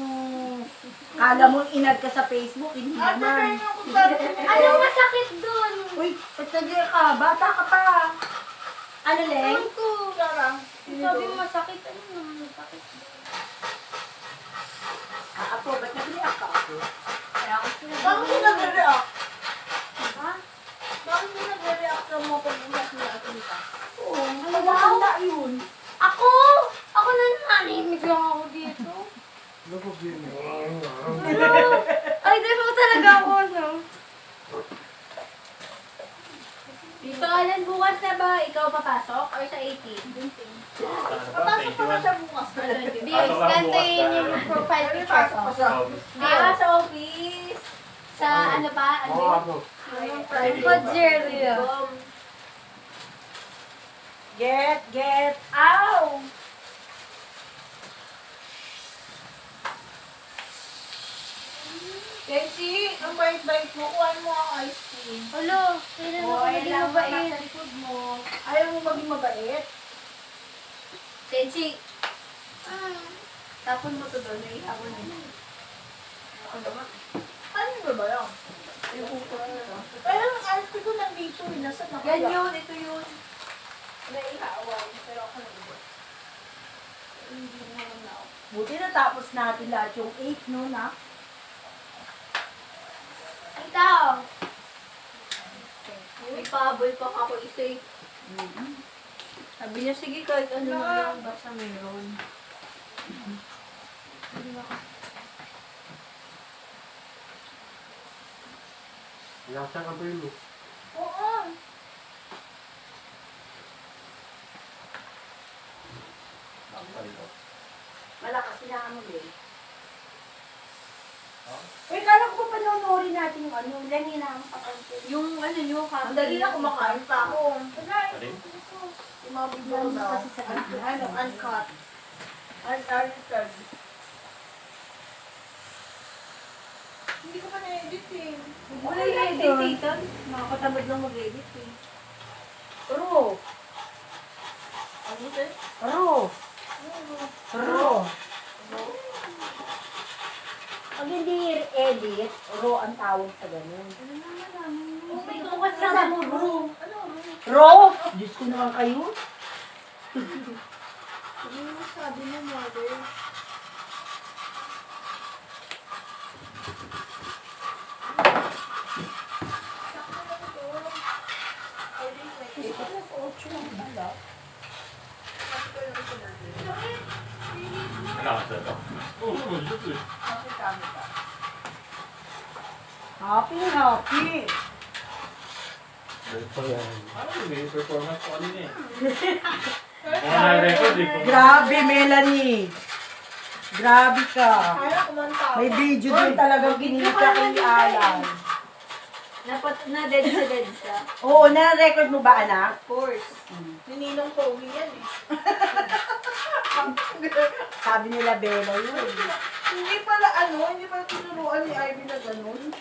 Kala mo inad ka sa Facebook, hindi naman. [laughs] Anong masakit dun? Uy, patagay ka, bata ka pa. Ano, Leng? Ewan ko. Sabi mo masakit. Ano naman masakit? Ah, ako, ba't nag-react ka? Kaya ako sinabi. Bakit mo nagre-react? Ha? Bakit mo nagre-react sa mga pag-ulat ni Ate Lita? Oo, maganda yun. Ako! Ako na nanimig lang ako dito. Ano problema? Ay, di ba talaga ako, no? Dito, Alan, bukas na ba ikaw papasok? Or sa 18? Papasok pa na siya bukas. Bills, kantayin yung profile picture ko. Ah, sa office. Sa ano pa? Ano Oo, yun? ako. Tripod Jerry. Get, get. Ow! Kenzie, ang bait-bait mo, kuhan mo ang ice cream. Alo, kailan mo ko ayan naging lang, mabait? sa likod mo. Ayaw mo maging mabait? Tenchi. Tapon mo to doon, may ihapon mo. Ano ba? Ano ba ba yan? Nito. Pero ang ice cream ko nandito, eh, nasa Yan nakaya. yun, ito yun. Naihawan, pero ako na iba. Hindi naman na ako. Buti natapos natin lahat yung 8, no, na? Ikaw! May pahabol pa ako isa eh. Sabi niya, sige kahit ano na lang, basta meron. Nasa ka ba yun eh? Oo. Malakas sila mo din. Uy, kala ko pa panonoorin natin yung ano, lang ang papansin. Yung ano yung Ang dali na kumakain pa ako. Alin? Yung mga video daw. Kasi sa Ano, ano, uncut. Unedited. Hindi ko pa na-edit eh. Wala yung edit dito. Makakatamad lang mag-edit eh. Ro, Ano ito? ro, ro. Pag hindi edit, ro ang tawag sa ganun. May kukas lang mo, bro. Ano? Ro? Diyos ko naman kayo. Ano yung sabi mo, mother? Ano ito? Oo, oh, dito eh. Happy, happy. Ano yun eh? Performance ko kanina eh. [laughs] Mga na-record eh. Grabe, Melanie. Grabe ka. May video din talagang ginika kay Alan. Napat na dead sa dead ka. Oo, na-record mo ba, anak? Of course. Nininong Pogi yan eh. [laughs] Sabi nila, Bella yun. Hindi pala ano, hindi pala tinuruan ni Ivy na ganun.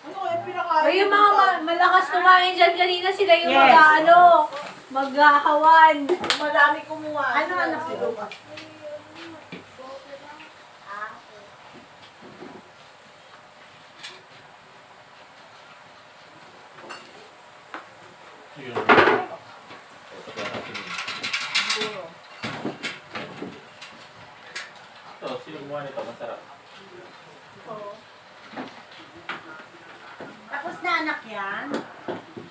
Ano kaya pinakain? Ay, yung mga ma- malakas kumain dyan kanina sila yung Yes. mga ano, maghahawan. Madami kumuha. Ano, ko? Sige. Ito, sino gumawa nito? Masarap. anak yan?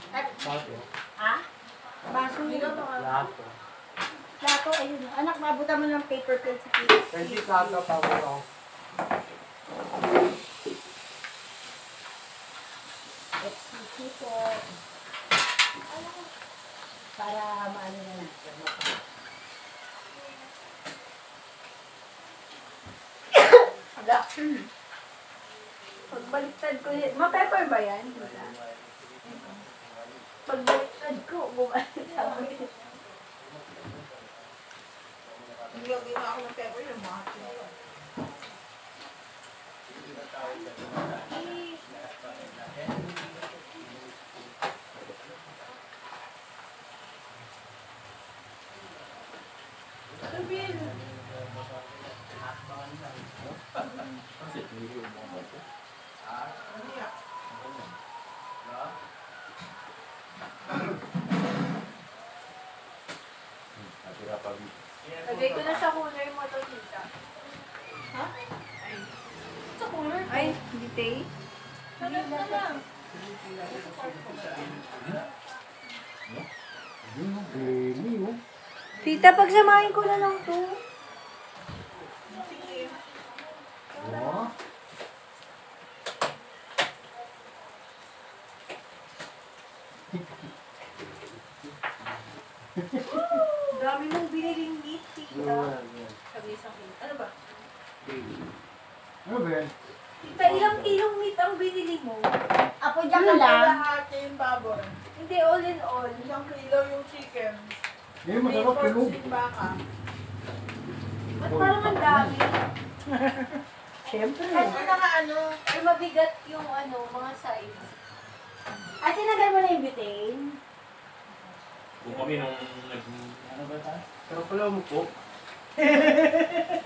At, ha? Baso nila ba? Plato. Plato, ayun. Anak, mabuta mo ng paper plate sa. Pwede plato pa ko. Excuse po. Para maano na natin. [coughs] Wala. Pagbaliktad ko yun. Ma-pepper ba yan? Pagbaliktad ko, bumalik ako. Hindi ako ginawa ako ng pepper yung mga Lagay ko na sa cooler mo to, tita. Ha? Sa cooler? Ay, hindi tay. Salat na lang. Tita, pagsamahin ko na lang to. Dami mong biniling meat, tita. Sabi sa akin, ano ba? Ano ba yan? Tita, ilang kilong meat ang binili mo? Ako dyan ka lang. Lahat yung baboy. Hindi, all in all. Isang kilo yung chicken. Eh, masarap pork yung baka. Ba't parang ang dami? [laughs] Siyempre. Kasi na nga ano, Ay, mabigat yung ano, mga sides. At tinagal mo na yung butane? Kung kami nung nag... Ano ba tayo? Pero pala umupo.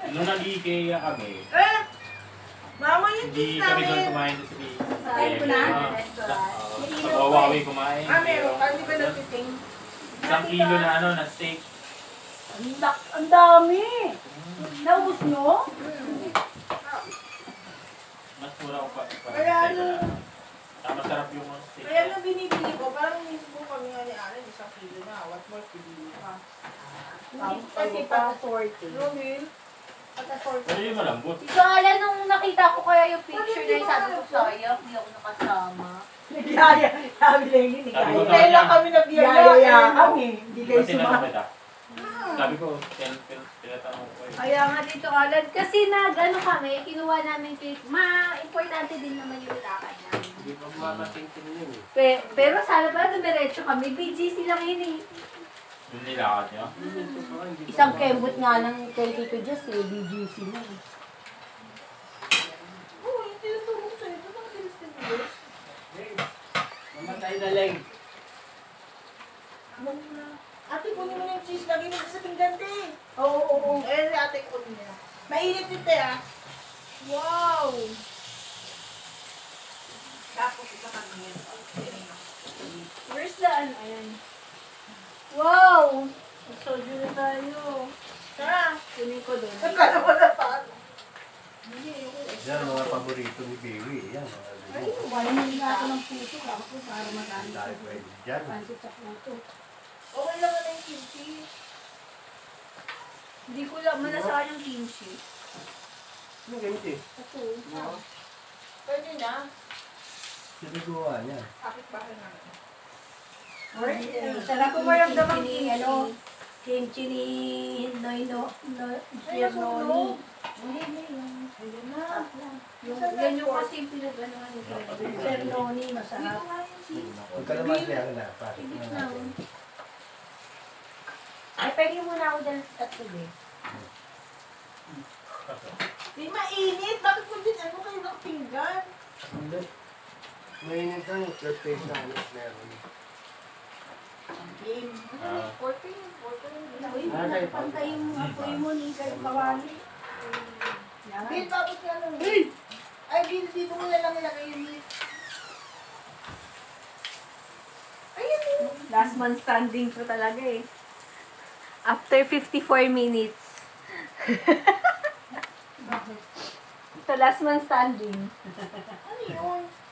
Nung nag-IKEA kami, eh! Mama yung hindi cheese kami doon namin. kumain sa. Sa ko na? restaurant. Sa Wawa kami kumain. Ah, meron ka. Hindi ka nagtiting. Isang kilo na ano, na steak. Ang, dak- ang dami! Naubos nyo? Mas mura ko pa. pa Kaya steak ano, na. Ah, masarap yung mga steak. Kaya nung binibili ko, parang mismo kami nga ni Alan, isang kilo na. What more bibili ka? Hindi kasi patasorte. Romil, Patasorte. Pero yung malambot. Si Jola, nung nakita ko kaya yung picture na yun, sabi ko, sayang, hindi ako nakasama. Nagkaya. Sabi lang yun, Sabi ko nagkaya. sa kailan kanya, kami nabiyaya. Yaya kami. Hindi kayo sumama. kita? Sabi ko, tinatanong ko kayo. Kaya nga dito, Alan, kasi nag, ano kami, kinuha namin cake. Ma, importante din naman yung lakad namin. Hindi pa mamatingin yun eh. Pe, pero sana ba dumiretso kami, BGC lang yun eh. Yung nilakad niyo. Isang kembot nga lang kay Tito Jess eh, BGC na eh. Oo, yung tinuturo ko sa'yo, ito tilis din Diyos. Mamatay na lang. Ate, kunin mo na yung cheese. Lagi mo sa pinggan, te. Oo, oo, oo. Eh, ate kunin niya. Mainit yun, te, ah. Wow! Tapos, ito kami yan. Where's the, ano, ayan. Wow! Soju na tayo. Tara. Kunin ko doon. Nagkala mo na pa. Yan ang mga paborito ni Baby. Yan. Ay, kumain na ako ng puso. Ako para magano Dahil pwede dyan. pansit sa puso. Okay lang na yung kimchi. Hindi ko lang, manasaan yung kimchi. Ano eh? Ito. Pwede na. Sinagawa niya. Kapit bahay namin. Sarap ko maramdaman ni, ano, kimchi ni Noy No, no, Sir Noni. Ayun na. Yung, yan yung kasi yung pinag-ano ni Sir Noni, masarap. Huwag ka naman kaya na. Natin. Ay, pwede muna ako dyan at tuloy. Di mainit. Bakit mo din ano kayo ng pinggan? Hindi. Mainit ang third face na ano. Meron. Game. Ah. Porte yun. Porte yun. Pantay yung apoy mo ni Kay Kawali. Bill, tapos ka lang. Bill! Ay, Bill, dito mo na lang ilagay yung. Ayun yun. Last man standing ko talaga eh. After 54 minutes. Ito, [laughs] last man standing. Ano yun?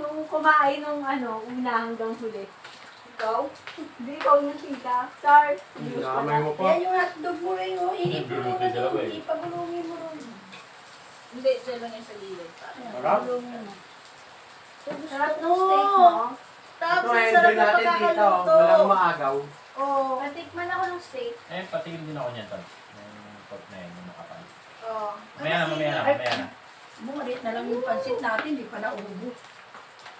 Yung kumain nung ano, una hanggang huli. Ikaw? Hindi ikaw yung tita. Char. Nakamay mo pa. Yan yung hotdog mo rin, oh. Inip mo muna Dalawa doon. eh. Ipagulungin mo rin. Hindi, siya lang yung sa gilid. Sarap. Sarap ng steak, no? Tapos, ang sarap na pagkakaluto. Walang maagaw. Oo. Natikman ako ng steak. Eh, patingin din ako niyan, Tol. Yung pot na yun, yung nakapal. Oh. Mamaya na, mamaya na, mamaya na. Bumulit na lang yung pansit natin, di pa naubos.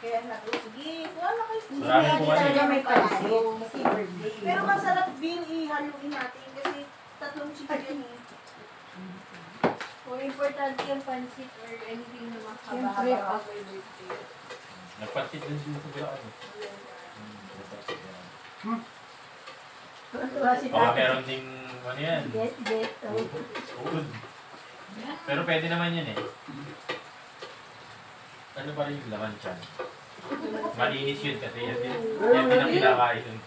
Kaya na, sige, wala kayo. Marami po kasi. Talaga may pansit. Kasi birthday. Pero masarap din ihaluin natin kasi tatlong chicken eh. Kung importante yung pansit or anything na Siyempre, makabahaba ah. for birthday. Nagpansit din sila sa Bulacan. eh. Hmm, Tuwa si Baka tatay. meron ding, ano yan, oh. uod. Pero pwede naman yan eh. Ano pa rin yung laman siya? Malinis yun kasi yan din, yan din ang kinakain yun.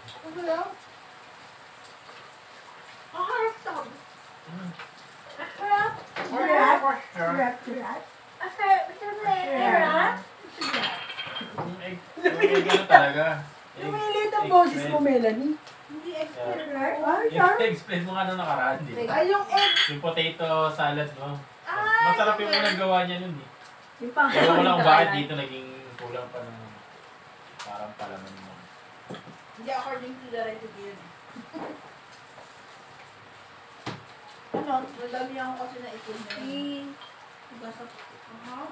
Lumilit ang boses mo. Melanie. Hindi. Ay, Yung egg spread mo nga nung nakaraan, di ba? Ay, yung egg. Yung potato salad mo. Ay, Masarap yung unang gawa niya nun eh. Yung pang Ewan ko lang kung bakit dito naging kulang pa ng parang palaman mo. Hindi according to the recipe yun. [laughs] ano, nalagyan ko kasi na itin na yun. Hugas ako. Aha.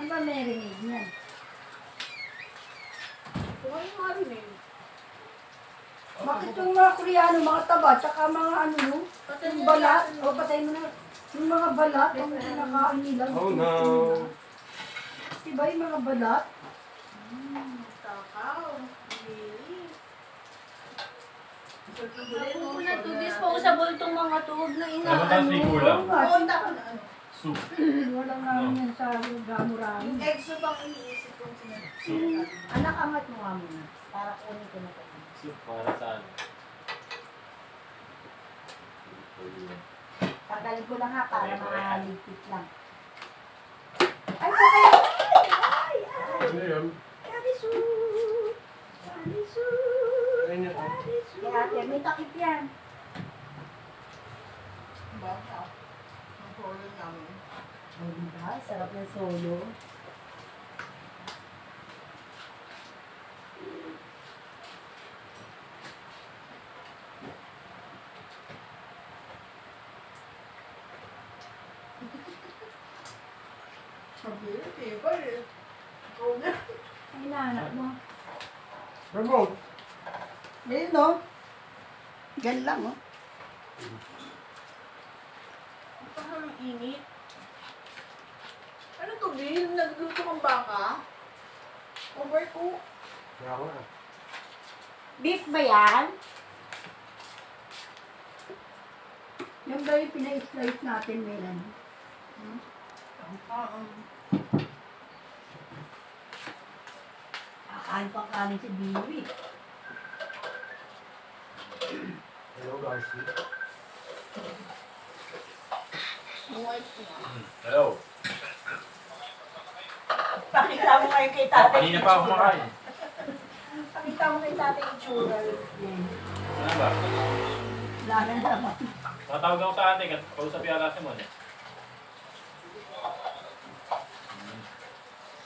Ano ba marinade niyan? Kung ano nga rin eh. Bakit yung mga Koreano, mga taba, tsaka mga ano, no? Yung balat, o patay mo na. Yung mga balat, ang kinakain nila. Oh no. Diba yung mga balat? Takaw. Really? Kung na to disposable tong mga to, huwag na Ano ba tapos may kulang? Oo nga, Punta ko na ano. Soup. Walang namin yan sa gamo-rami. Yung egg soup ang iniisip kong sinabi. Anak, angat mo nga muna. Para kunin ko na ito. Soup para saan? Tagalin ko lang ha, para makalipit lang. Ay, okay. Ay, ay, Ano yun? Karisu. Karisu. Karisu. Kaya ate, may takip yan. Baka. Ang solo namin. Ay, diba? Sarap ng solo. Diba eh. Ikaw na. Nahanap mo. Remote. Ayun, no? Gan lang, oh. Init. Ano to, Bill? Nagluto kang baka? Overcook? Kaya ko na. Beef ba yan? Yung ba yung pina-slice natin, Melanie? Oo. Kakain pang kanin si Biwi. Hello, Darcy. Hello. Pakita mo kayo kay Oh, tatay. kanina pa ako kumakain. Pakita mo kay tatay yung tsura. Ano ba? Wala na naman. Matawag ako sa ate, kat kausap yata si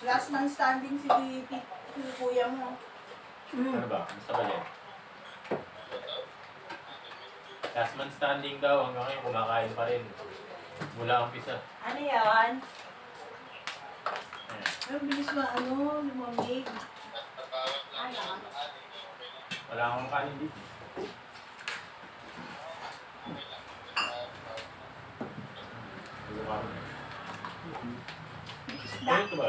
Last man standing si Titi, si kuya mo. Ano ba? Basta ba yan? Last man standing daw, hanggang ngayon kumakain pa rin. Mula umpisa. Ano yan? Ang bilis ma, ano, lumamig. Ano? Wala akong kanin dito. Wala pa ako. Ano ito ba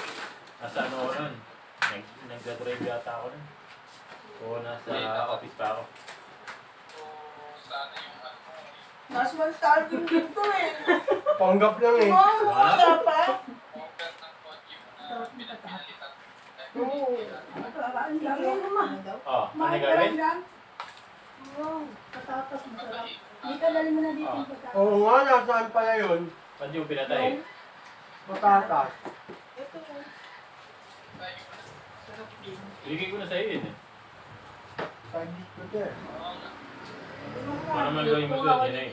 Nasa ano ako nun? Nag, nagdadrive yata ako nun. O nasa office pa ako. Last man standing dito eh. Panggap lang eh. Oo, wala pa. Oo. Ang dami naman. Oh, ano gagawin? lang. Wow, patatas masarap. Hindi ka lalim mo na dito yung patatas. Oo nga, nasaan pala yun? Ba't yung pinatay? Patatas. Bigay ko na sa'yo yun eh. Sandwich ko din. Ano naman gawin mo doon? Yun eh.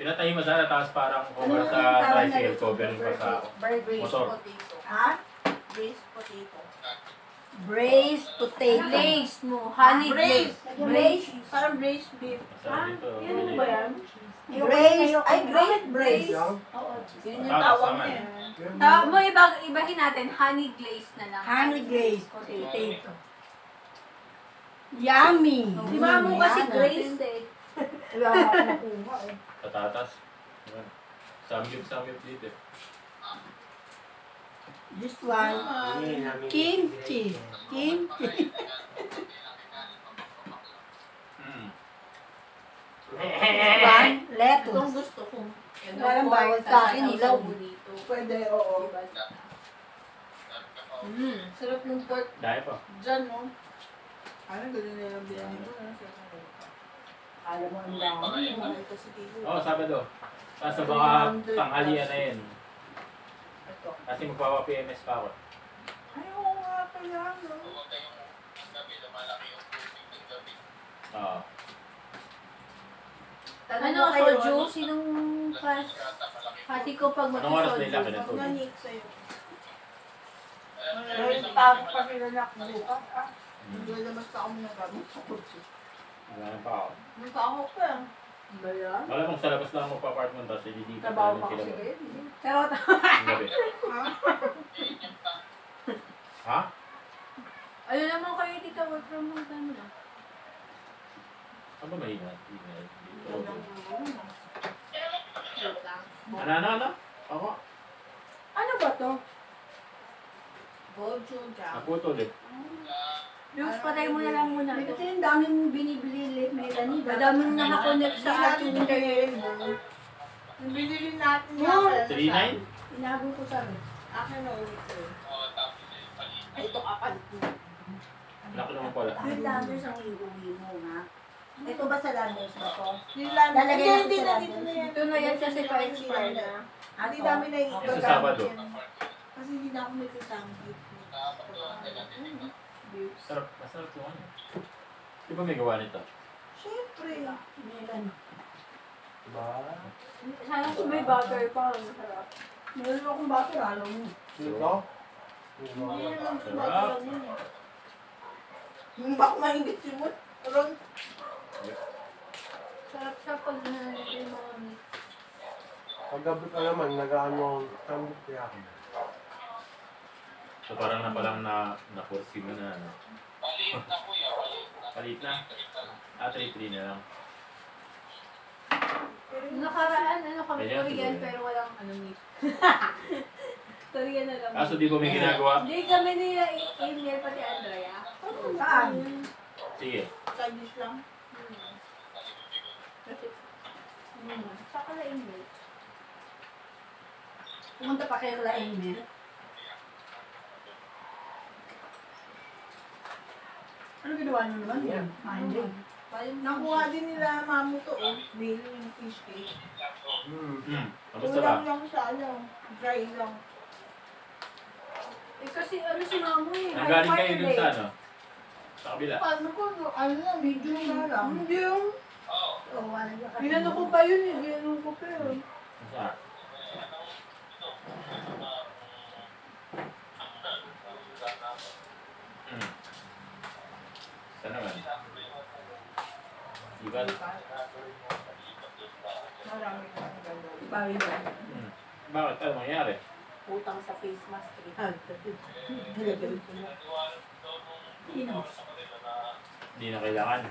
Pinatay mo sana tapos parang cover sa tricycle, cover pa sa motor. Ha? Braised potato. Braised potato. Glaze mo. Honey glaze. Braised? Parang braised beef. Dito. Yan ba yan? Braised? Ay, braised, braised. Yan. Yun yung tawag naman. niya. Tawag mo, ibag, ibahin natin. Honey glaze na lang. Honey glazed potato. Yummy. Si Mamo kasi Yan, Grace nakuha eh. Patatas. Samgyup, samgyup dito. eh. This one, namin- kimchi. Kimchi. [laughs] Itong lettuce. gusto ko. Walang bawal sa akin, ilaw. Pwede, oo. Mm, sarap ng pork Dahil pa. dyan, no? Ano, ganun na lang bilang ito. Alam mo ang dami. Ano. Oo, oh, Sabado. Kaso baka tanghalian na yun. Ito. Kasi magpapa-PMS pa ako. Ay, oo nga pala, no? Oo. Tanong Ano, mo kayo, soju? ano? Sinong kas? Hati ko pag Anong oras mag-soju. nila Pag pinatulog? nanik sa'yo. Ay, pag pakilalak bukas. ah. Naglalabas pa ako ng gamit sa kutsi. Ganun pa ako. Magkakaw pa. Ba yan? Wala mong sa labas lang magpa-apartment tapos hindi dito. Trabaho pa pa kasi rin kayo. Charot. [laughs] Ha? Ano naman kayo dito work from home time na? Ano ba maingat? Ingat. Ano, ano, ano? Ako? Ano ba to? Gojo, jam. Naputol eh. Luz, patay mo na lang muna. Kasi ang dami mong binibili late may kanina. Madami mong nakakonect sa ating internet. Binili natin Oh. yan. 3-9? Inago ko sa rin. Akin na ulit ko. Ay, ito kapalit mo. Laki naman pala. Yung landers ang iuwi mo, ha? Ito ba sa landers ba to? Lalagay sa na. landers. Dito na yan. Ito na yan kasi pa-expire na. Hindi dami na yung Sa Sabado. Kasi hindi na ako may kasamgit. Sarap. Masarap yung ano. Di ba may gawa nito? Siyempre. Meron. Diba? Sana kung may butter pa, masarap. Meron akong bato, alam mo. Dito? Hindi na lang sa Sarap. bago yun eh. Yung bak maingit si mo. Ron. Sarap siya pag yung mga meat. Paggabi ka naman, nag-ano, sandwich kaya. So parang na palang na na-foresee mo na ano. [laughs] Palit na kuya, palit na. Ah, 3-3 na lang. Nakaraan, ano kami, Kaya, Korean, pero walang ano meat. [laughs] Korean na lang. Kaso di ba may ginagawa? Hindi kami nila i- email pati Andrea. Saan? Sige. Kadis lang. Hmm. Saka na email. Pumunta pa kayo kala Emir. Ano ginawa niyo naman? Yeah. Minding. Nakuha din nila mamo to oh. Mail yung fish cake. Kamusta ba? Kulang lang sa ano. Dry lang. Eh kasi ano si Mamo eh. Nanggaling kayo dun sa fire ano? Sa kabila. Paano ko? Ano lang, medyo na lang. Hindi yung. Oo, kasi. Ginano ko pa yun eh. Ginano ko pa yun. Masarap. Hmm. Saan naman? Iban? Marami ka ang gano'n. Bawi ba? Hmm. Bakit? Ano nangyari? Utang sa face mask eh. Ah, nilagay ko na. Hindi na kailangan.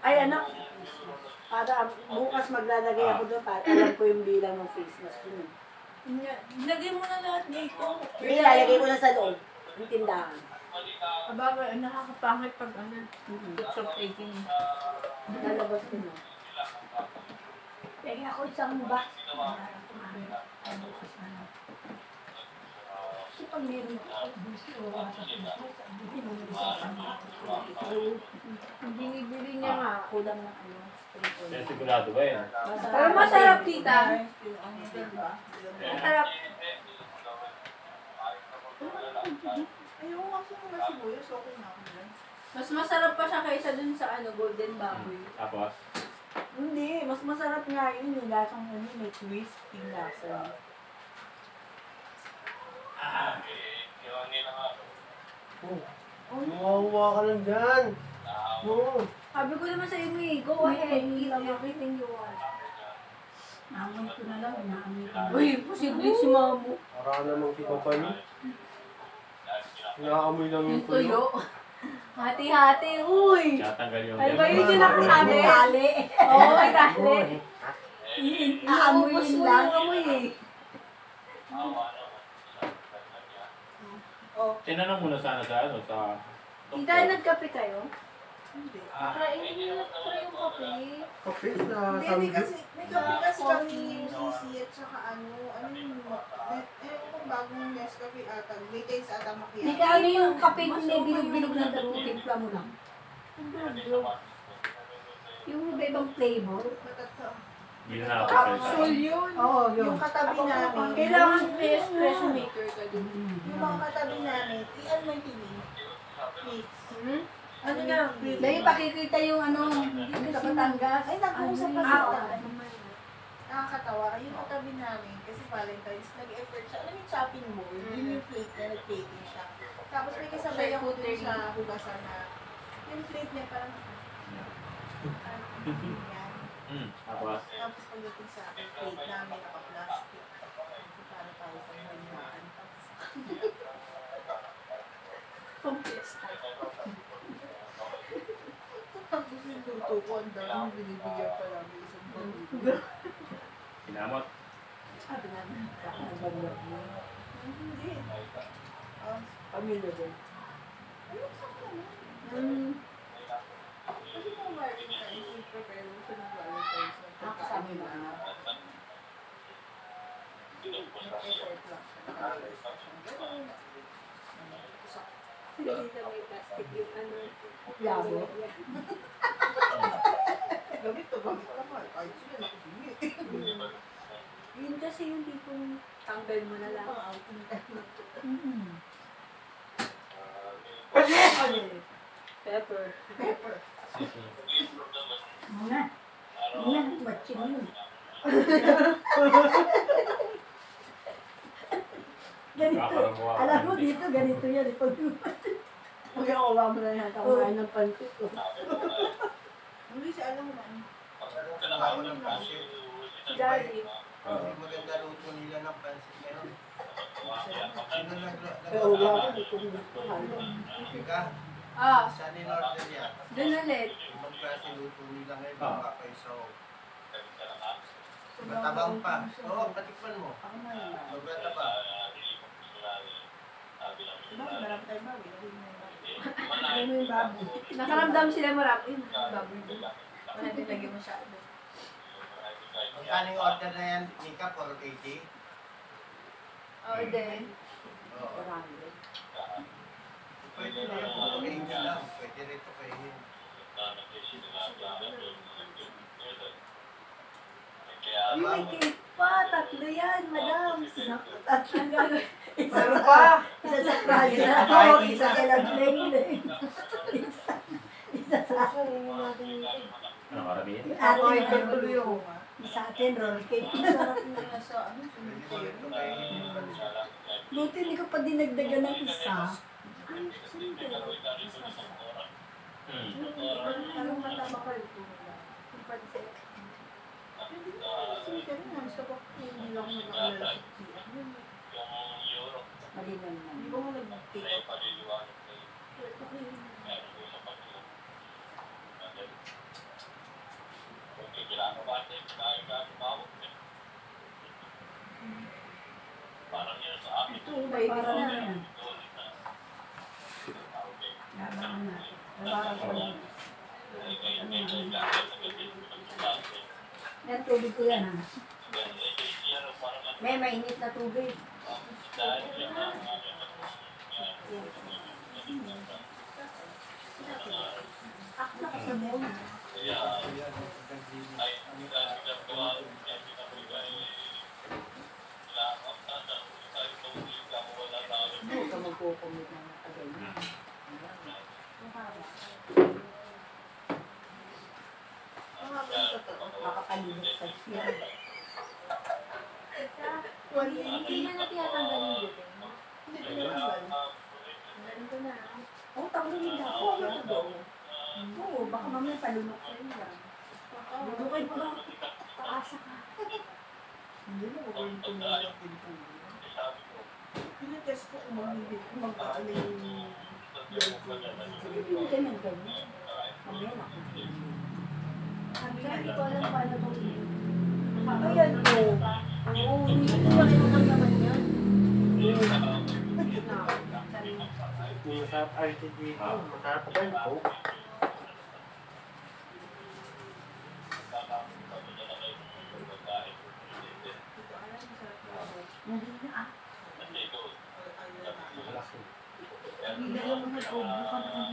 Ay, anak. Para bukas maglalagay ako doon para alam ko yung bilang ng face mask yun. Lagay mo na lahat dito. Hindi, lalagay ko na sa loob. Yung tindahan. Ababa, nakakapangit pag ano. It's of taking. Lalabas ko na. Pwede ako isang box. Ay, bukas na lang. Pag meron ako gusto o sa puso, sabihin mo sa Binibili niya nga. Kulang ng ano. Kaya sigurado ba yan? Pero masarap, tita. Masarap. Ayoko kasi mga sibuyas, okay na ako dyan. Mas masarap pa siya kaysa dun sa ano, golden baboy. Tapos, Hindi, mas masarap nga yun yung lasang ano, may twist yung lasa. Mawawa ka lang dyan. Oo. Sabi ko naman sa inyo eh, go ahead, eat everything you want. Naamoy ko na lang, naamoy ko. Uy, posible si Mamo. Para namang si Papa niyo. Inaamoy lang yung tuyo. tuyo. [laughs] Hati-hati, uy! tatanggal yung Ano ba yun yung nakasabi? Tali. Oo, may tali. Naamoy yun mo lang. yung amoy eh. Tinanong mo na sana sa ano, sa... Tita, nagkape kayo? Hindi. Try, hindi nyo try yung kape. Kape na Hindi, may samgyup. kasi, may kape kasi kami yung CC at saka ano, ano yung, eh, kung bagong Nescafe ata, may taste ata Hindi makiya. ka ano yung kape kung may bilog-bilog na daro, timpla mo lang. Yung iba-ibang flavor. Matata. Hindi na ako Capsule yun. Oo, yun. Yung katabi namin. Kailangan may espresso maker ka din. Yung mga katabi namin, iyan mo yung. Plates. Hmm? Ano na. Dahil pakikita yung ano, sa Batangas. Ay, nag-uusap pa Ano sila. yun? Nakakatawa. Yung katabi namin, kasi Valentine's, nag-effort siya. Alam mo yung chopping board, yun yung plate na nag-plating siya. Tapos may kasabay ako dun sa hugasan na, yung plate niya parang, ah, [laughs] Hmm, tapos, Tapos pagdating sa akin, plate namin naka-plastic. Kasi para tayo sa malinaan. [laughs] Pang-fiesta. Tapos yung luto ko, ang dami binibigyan pa namin isang baluto. sinamot. Sabi nga, nakakabaglag mo. Hindi. Um, Pamilya din. ayun sa akin. Hmm. Kasi kung Valentine's, we prepare mo siya ng Valentine's na Nakasama pagkain mo na. na. Nag-effort lang siya. Naka-effort siya. Ganun. Hindi na may plastic yung ano. Labo. Gamit to, gamit naman. Kahit sila nakibili. Yun kasi yung tipong tanggal mo na lang. Mm. Pepper. Pepper. Muna. Matching yun. ganito. Alam mo dito, ganito yan. Pag ako mo na yan. Kamain ng pansit ko. Hindi siya alam mo na. Ako ng pansit. Daddy. Kasi maganda luto nila ng pansit ngayon. Nagla- Eh, wala ko. Dito ko. Halo. Ika, Ah, saan in order yan? dun ulit. Ibang klase luto nila ngayon, Ah. Matabang pa. Oo, patikman mo. Ako na yun. Maganda pa. Diba, marami tayo bawi. Hindi mo yun. Ano mo yung baboy? Nakaramdam sila marami. Yun, baboy din lagi masyado. Magkano yung order na yan, Nika? 480? Oo din. Oo. Pwede na yung 480 lang. Pwede rin ito kainin. Yung may cake pa, tatlo yan, madam. Tatlo. Isa sa, pa? isa sa Praga. Oo, isa sa Lagling. Isa, isa sa Ano, karamihan? atin. tuloy ako. Sa atin, roll cake. Sarap na nga ano, yung. Buti hindi ko pa dinagdagan ng isa. Hmm. Anong matama ka rin po nila? Yung pansit. Hindi ko sa cemetery. Non-stop ako. Hindi lang ako nag-aalala sa CR. Mali naman. Hindi ko nga nag-take out. Ito, baby na. Labangan na. Labangan ko lang. Yan, tubig ko yan ha. May mainit na tubig. Hindi ka magkukumit ng matagal na. Ang haba yung. Makakalimot sa siya. Hindi na natin yatanggal yung buto. Hindi ko naman. Ganito na. Oo, tanggalin na ako. Ano to daw? Oo, baka mamaya palunok sa iyo. Lulukay mo lang. Paasa ka. Hindi mo ko yung tumulong din po. Pinatest ko kung mag- kung magpaano yung. Hindi ka nang ganyan. Mamaya na. Hindi ko alam paano to. Ayan po. Oo, hindi ko pala yung naman yan. Masarap mga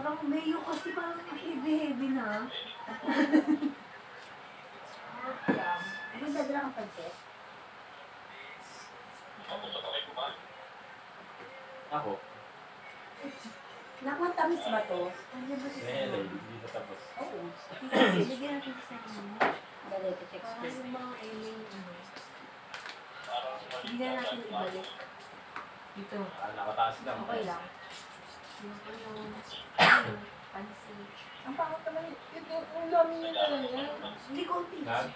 Parang mayo kasi parang heavy-heavy na. Ano dadala kang pansit? Ako. Nakuha tamis ba to? Ano ba si Eh, Simon? hindi pa tapos. Oo. [clears throat] Bigyan natin si Simon. Dali, check Para space. yung mga alien ano. Hindi na natin ibalik. Dito. Ah, nakataas lang. Okay lang. Yung ano, pansit. Ang pangit naman, yun yung yung talaga. Hindi. Nag?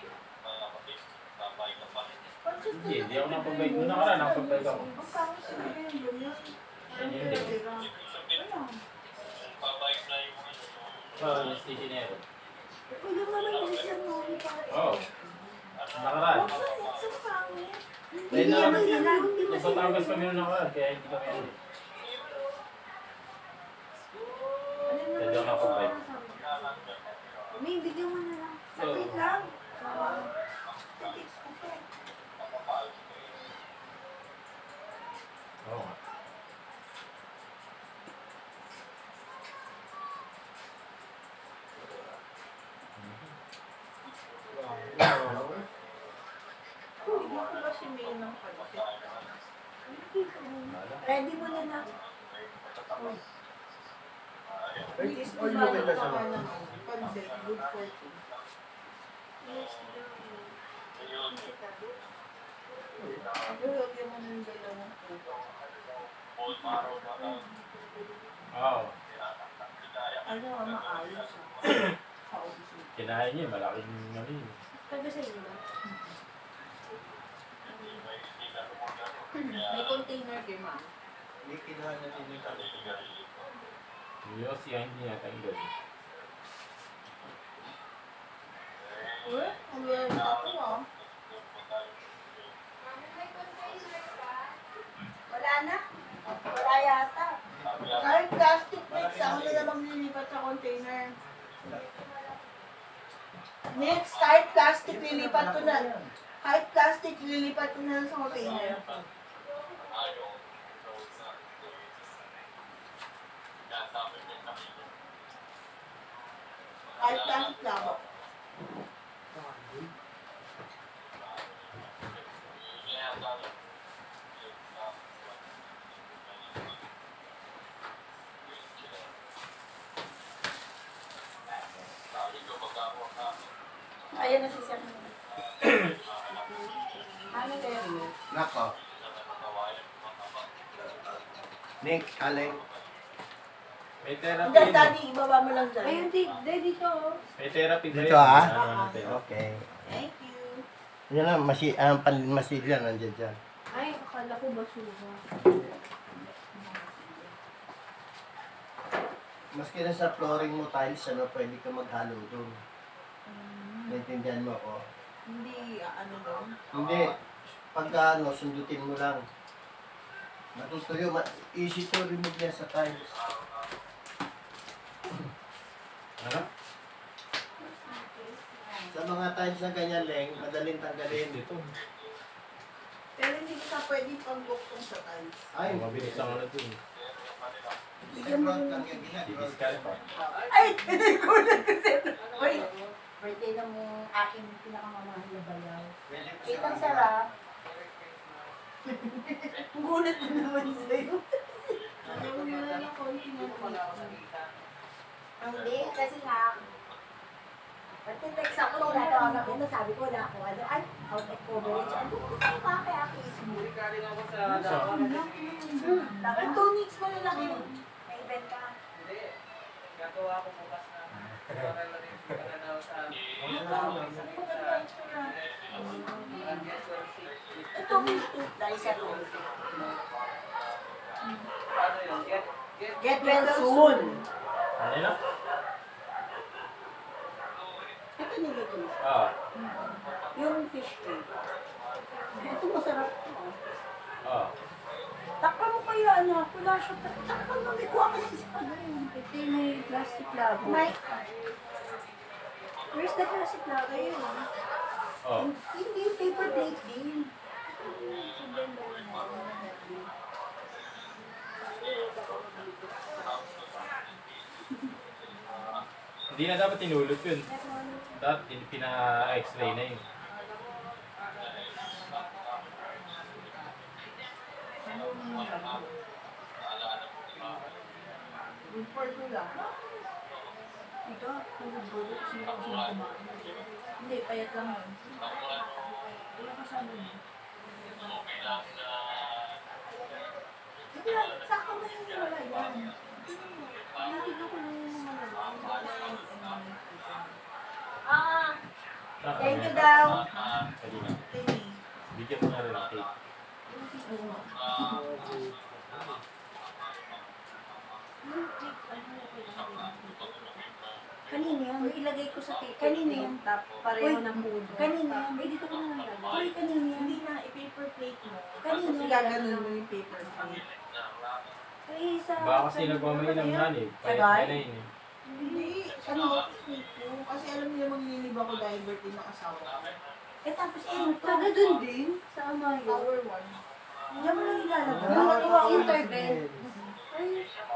Pansit Hindi, hindi ako nakapag-bike. Noong nakaraan, nakapag-bike ako. Ang pangit sa mga yun. Yan yun din. Ano? Sa stationero. Wala naman yung isang movie pa. Oo. Nakaraan. Ang pangit sa pangit. Na, naman sila. Hindi kami noong nakaraan, kaya hindi kami ano. Ako nakapag-bike. May bigyan mo na lang. Sakit lang. Oo nga. Hindi ko ba si May ng pansit? Ready mo na na. At least, Ay, diba, okay na siya. nagkaka ng pansit, good for you. Pero lagyan mo ng dalawang coke. Oo. Ano, maayos siya. Kinain niya, malaking ano yun. Taga sa inyo ba? May container kay ma'am. Hindi kinuha natin yung kalimutan. Yung Yossi, ang hindi natanggal. Uy, ang yan ako ah. Wala na. Wala yata. Kahit plastic bags, ako na lang lilipat sa container. Next, kahit plastic, lilipat ko na. Kahit plastic, lilipat ko na sa container. Kahit plastic lang. Ayan na si Sir. [clears throat] Ano yun? Nako. Nick, Aleng. May therapy Dad, yun. eh. daddy, ibaba mo lang dyan. Ayun, di, di, dito. oh. May therapy ba Dito, yun? ah? Ano therapy? Okay. Thank you. Yan na, masi ang panmasilya nandiyan dyan. Ay, akala ko basura. Maski na sa flooring mo tiles, ano, pwede ka maghalo doon. Naintindihan mo ako? Hindi, ah, ano doon? Hindi. Pagka ano, sundutin mo lang. Matutuyo, ma easy to remove yan sa tiles. Ano? Sa mga times na ganyan, Leng, madaling tanggalin. Dito. Pero hindi ko na pwede pag-buktong sa tiles. Ay, Mabilis ang ano dun. Sa front lang yan, ginagawa. Didiskal pa. Ay, [laughs] hindi ko na kasi. Uy, birthday na mo aking pinakamamahal na bayaw. Wait, ang sarap. [laughs] Gulat na naman sa'yo. Alam mo na lang na Hindi, kasi nga, Pati-text ako, tinatawagan kita, sabi ko na ako, ano, ay, out of coverage. Ano, saan pa kaya Facebook? Ay, two weeks mo na lang yun. May event ka. [laughs] Ito, Facebook, dahil sa road. Get well soon. Ano yun? Ito mo. Ah. Yung fish cake. Ito masarap. Ah. Takpan mo kaya anak, wala siya. Takpan mo, may kuha ka lang sa ano yun. Ito yung may plastic labo. May... Where's the plastic labo yun? Oh. Hindi yung paper plate din. Hindi na dapat tinulot yun. Dapat pina-x-ray na yun. Report ko lang. Ito, puro-puro. Sino ko sino kumain? Hindi, payat lang yun. Wala kasama yun. Hindi lang, sakto na yun wala yan. Naliligo ko lang yung mga. Ah, Thank you ano daw. Bigyan mo na rin ng cake. Kanina yan. ilagay ko sa paper. Kanina yan. Top, pareho ng mundo. Kanina yan. Eh, dito ko na lang lagay. Uy, kanina yan. Hindi na, i-paper plate mo. Kanina yan. gaganon mo yung paper plate. Ay, sa... Baka kasi nagmamainam na eh. Payat Sabay? Hindi, ano, office ko. Kasi alam nila maglilib ako dahil birthday ng asawa ko. Eh, tapos eh, ano? Taga dun din, sa Amayo. Tower 1. Diyan mo lang ilalagay. Nakatuwa intervent. Ay,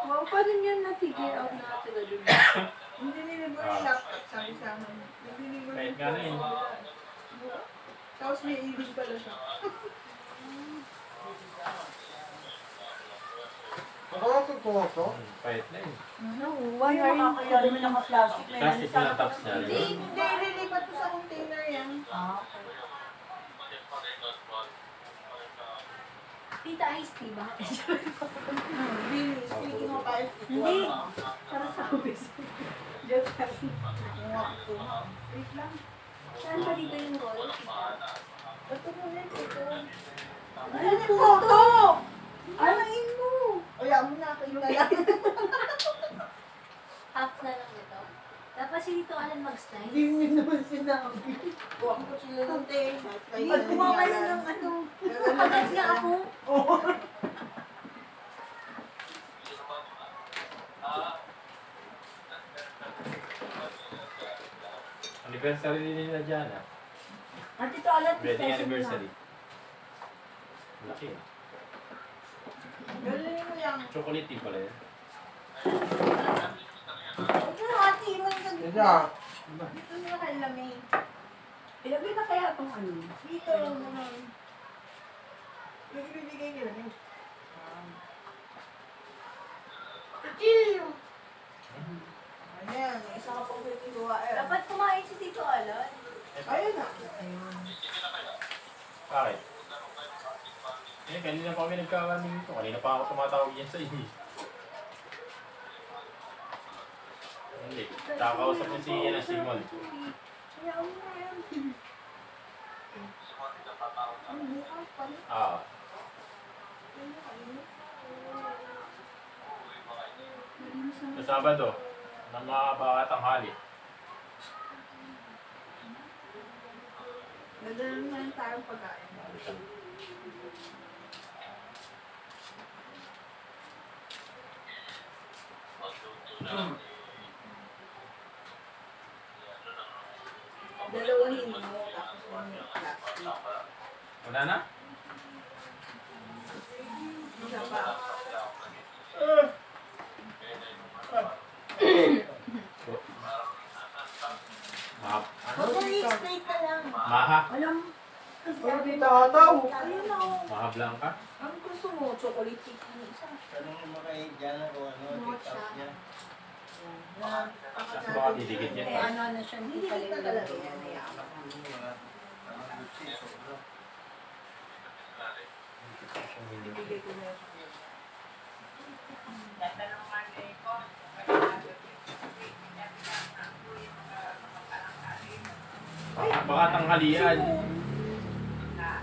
wow, paano niya na-figure out na taga dun? [coughs] Hindi nilibre yung laptop, sabi sa akin. Nililibre Kahit yung nga na yun. Tapos may ibig pala siya. Nakakasag ko ako. Payat na yun. Ano, why are you makakaya naman naka-plastic na yan? Plastic na tops niya. Hindi, hindi, lilipat ko sa container yan. Ah, Tita Ice tea ba? [laughs] Speaking of ice, Hindi. Para sa office. Joke lang. Wait lang. Saan ba dito yung roll? Ito mo na ito. Ano po to? Alain mo. Kaya mo na, kayo na lang. Half na lang ito. Dapat si Tito Alan mag-slice. Hindi mo naman sinabi. Kuha ko sila ng tape. Pag kuha ka na ng ano. Kapag nga ako, Anniversary din nila dyan ah. At ito alat Wedding anniversary. Laki ah. Galing mo yan. Chocolate pala yun. Ito yung ate, mo yung ganito. Kaya, Dito nila kay Lamay. Ilagay na kaya itong ano? Dito lang naman. Yung ibibigay nila. yung- Chill! Ayan, isa ka pang eh. dapat kumain si Tito Alan. Ayun na. Bakit? Eh, kanina pa kami nagkakaroon dito. Kanina pa ako tumatawag yan sa inyo. Hindi. Kakausap niya si yan, Simon. Ah. Sa Sabado, ng mga batang hali. Nadala na lang tayong pagkain. Dalawa Kukuhin mo, tapos yung plastic. Wala na? Isa pa. Huwag mo i-straight na lang. Maha. Alam, Pero di tataw. ayun na oh. Mahablang ka? Ang gusto mo, chocolate na isa. Tanongin mo kay Jana kung ano, out niya. Kasi baka didikit yan. Eh, ano na siya, hindi pala yung talaga lalagyan yan. na yaman. Ang Gucci, sobra. Bibigay ko na yun. Baka, baka tanghalian.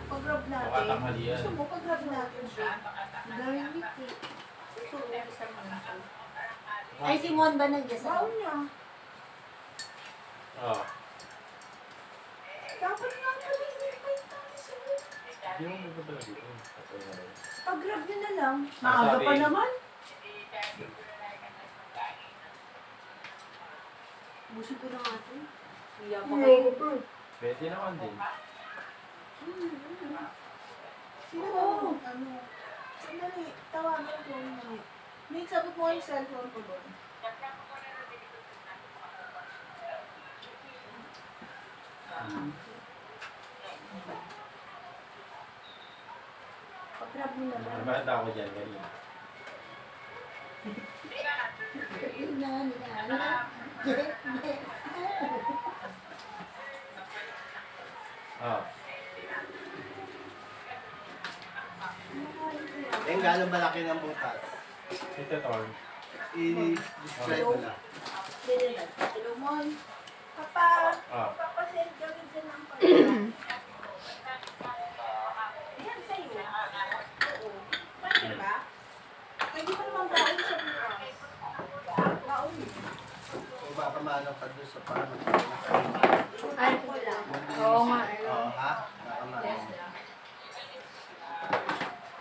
Baka natin. tanghalian. Gusto mo, pag-rub natin siya. Garlic eh. Gusto mo, isang manito. Ay, si Mon ba nandiyan sa Brown niya. Oo. Dapat nga pala hindi pa yung tamis mo. Hindi mo magpapala dito. Na. Pag-rub nyo na lang. Maaga pa naman. Busog ko na nga ito. Iya pa kayo. Pwede naman din. Sino? Sandali, tawagan ko mo. May sabot mo yung cellphone ko doon. Pag-grab mo naman. Nabata ako dyan kanina. Yun na, nila. Oo. Eh, gano'n malaki ng butas? Ito, Torn. I-describe mo lang. Hello, Mon. Papa, Ah. papasend kami dyan ng pagkain. Yan, sa'yo. Pwede ba? Pwede pa naman baon sa bukas. Baon. Kung baka maano ka doon sa paano. Ay, wala. Oo nga. Oo, ha? Baka maano.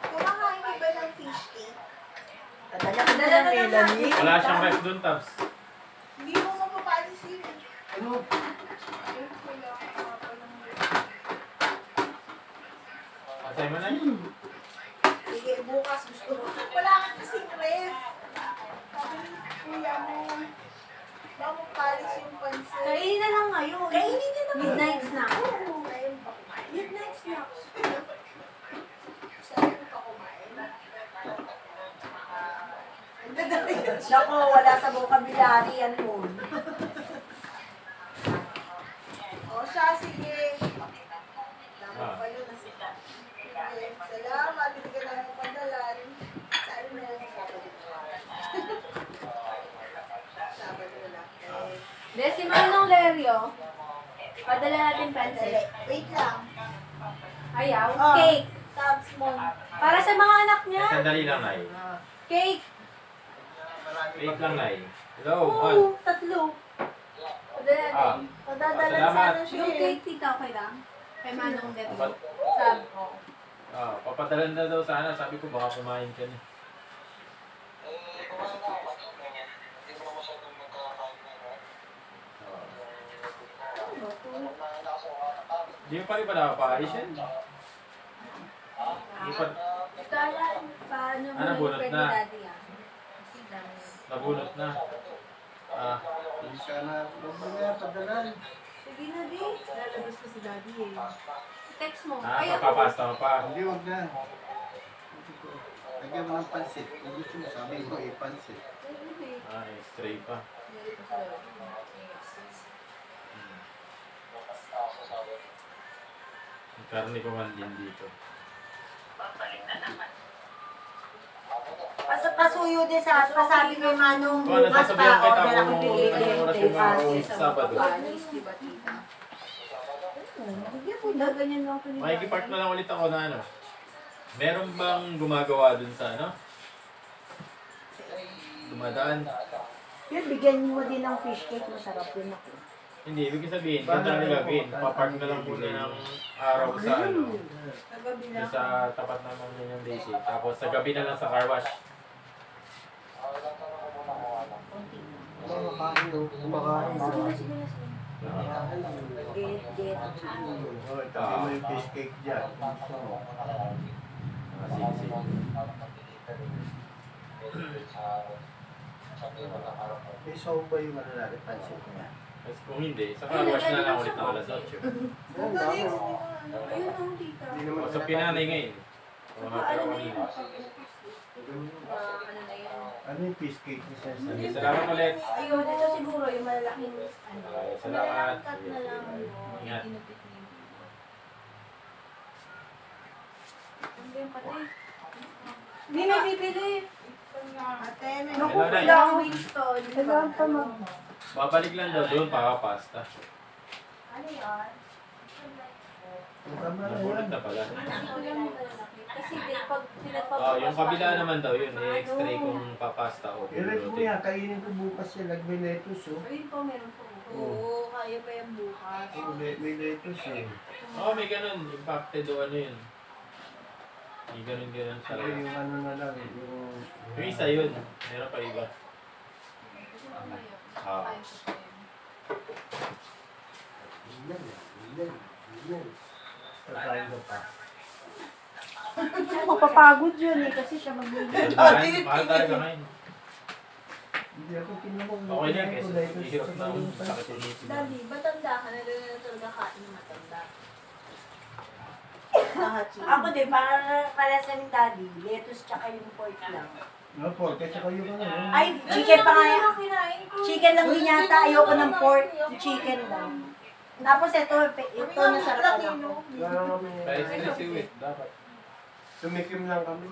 Kumakain ka ba ng fish cake? Padala ka na ng Melanie. Wala siyang ref dun, Tabs. Hindi mo mapapalis yun. Ano? Asay mo na yun. Sige, bukas gusto mo. Wala ka kasing ref. Sabi ni kuya mo, baka yung pansit. Kainin na lang ngayon. Kainin niyo naman. Midnight snack. Oo, ngayon pa kumain. Midnight snacks. Saan pa kumain? Ang dadali yun. [laughs] Nako, wala sa vocabulary yan mo. O siya, sige. Ah. pa yun. Salamat. Binigyan lang ng padalan. Saan na lang sa Sabado na lang. Eh, Decimal ng Lerio. Padala natin pencil. Wait lang. Ayaw. Oh. Cake. Tabs mo. Para sa mga anak niya. Ay, sandali lang, Nay. Cake. Wait lang, Nay. Hello, Mon. Oo, tatlo. Padala Ah. natin. Padadalan Salamat. sana siya. Yung eh. cake, tita, okay lang? Kay Manong Debbie. Papat Sab. ah, papadalan na daw sana. Sabi ko, baka kumain ka na. Di mo pa rin ba nakapaalis yan? Di pa, Kala, paano mo Ah, nabunot yung na. daddy ah? Kasi dami. Nabunot na. Ah, Hindi ka na. Huwag na padalan. Sige na, di. Lalabas ko si daddy eh. Text mo. ah Ay, papapasta mo pa. Hindi, huwag na. Lagyan mo ng pansit. Kung gusto mo, sabi mo, eh, pansit. Ah, stray pa. Ang karne ko man din dito. Pas pasuyo din sa pasabi kay Manong Kung ano bukas sasabihan pa, kita order ako kung bigay anong oras yung mga Sabado. Panis, di ba, tita? Bigyan mo na. Ganyan lang ko nila. Makikipart na lang ulit ako na ano. Meron bang gumagawa dun sa ano? Dumadaan? Yun, bigyan mo din ng fish cake. Masarap din ako. Hindi, ibig sabihin, ganito na nilagin. Papark na lang muna ng araw sa ano. Yung sa tapat naman yun yung daisy. Tapos sa gabi na lang sa car wash. Kumakain, no? Kumakain. Sige na, sige na, sige. Get, get. Oh, tabi mo yung fish cake dyan. Ah, sige, sige. May saw ba yung ano natin? Pansin ko nga. Tapos kung hindi, sa car wash na lang ulit ng alas 8. Ayun ang tita. Hindi naman O, sa pinanay ngayon. Pero kanina. ano na yun. Ano yung fish cake ni Sir? Sige, salamat ulit. Ayun, ito siguro yung malalaking ano. Salamat. Cut na lang. Ingat. Ginupit niya. Ano ba yung patay? Hindi may bibili. Ate, may Naku, Hello, Nay. kailangan Winston. Kailangan pa mag... Babalik lang daw doon para pasta. Ano yan? Tama na pala. Lang malalaki. Kasi di, pag pinagpapapas Oh, yung kabila naman daw yun, i-extray kung papasta o I-rep mo pulutin. yan. Kainin ko bukas yan. Lag may lettuce oh. Ayun po, meron po. Oo, kaya pa yung bukas. Oh, may, may lettuce eh. Oo, may ganun. Impacted o ano yun. May ganun ganun sa Saka yung ano na lang. Yung... Yung isa yun. Meron pa iba. Ah. Kakain ko pa. Mapapagod yun eh, kasi siya magbibigay. Mahal, mahal ngayon. Hindi ako tinanong. Okay lang, kasi na ako. Sakit yung ngipin. Daddy, matanda ka na rin na talaga kain ng matanda. Ako din, para, para sa ni daddy, lettuce tsaka yung pork lang. No, pork. Kasi kayo ka na. eh. Ay, chicken pa nga yan. Ano? Chicken lang din yata, ayoko ng pork, chicken lang. Tapos ito, ito nasarapan ako. Wala kami. Kaya stress with. Dapat. Tumikim lang kami.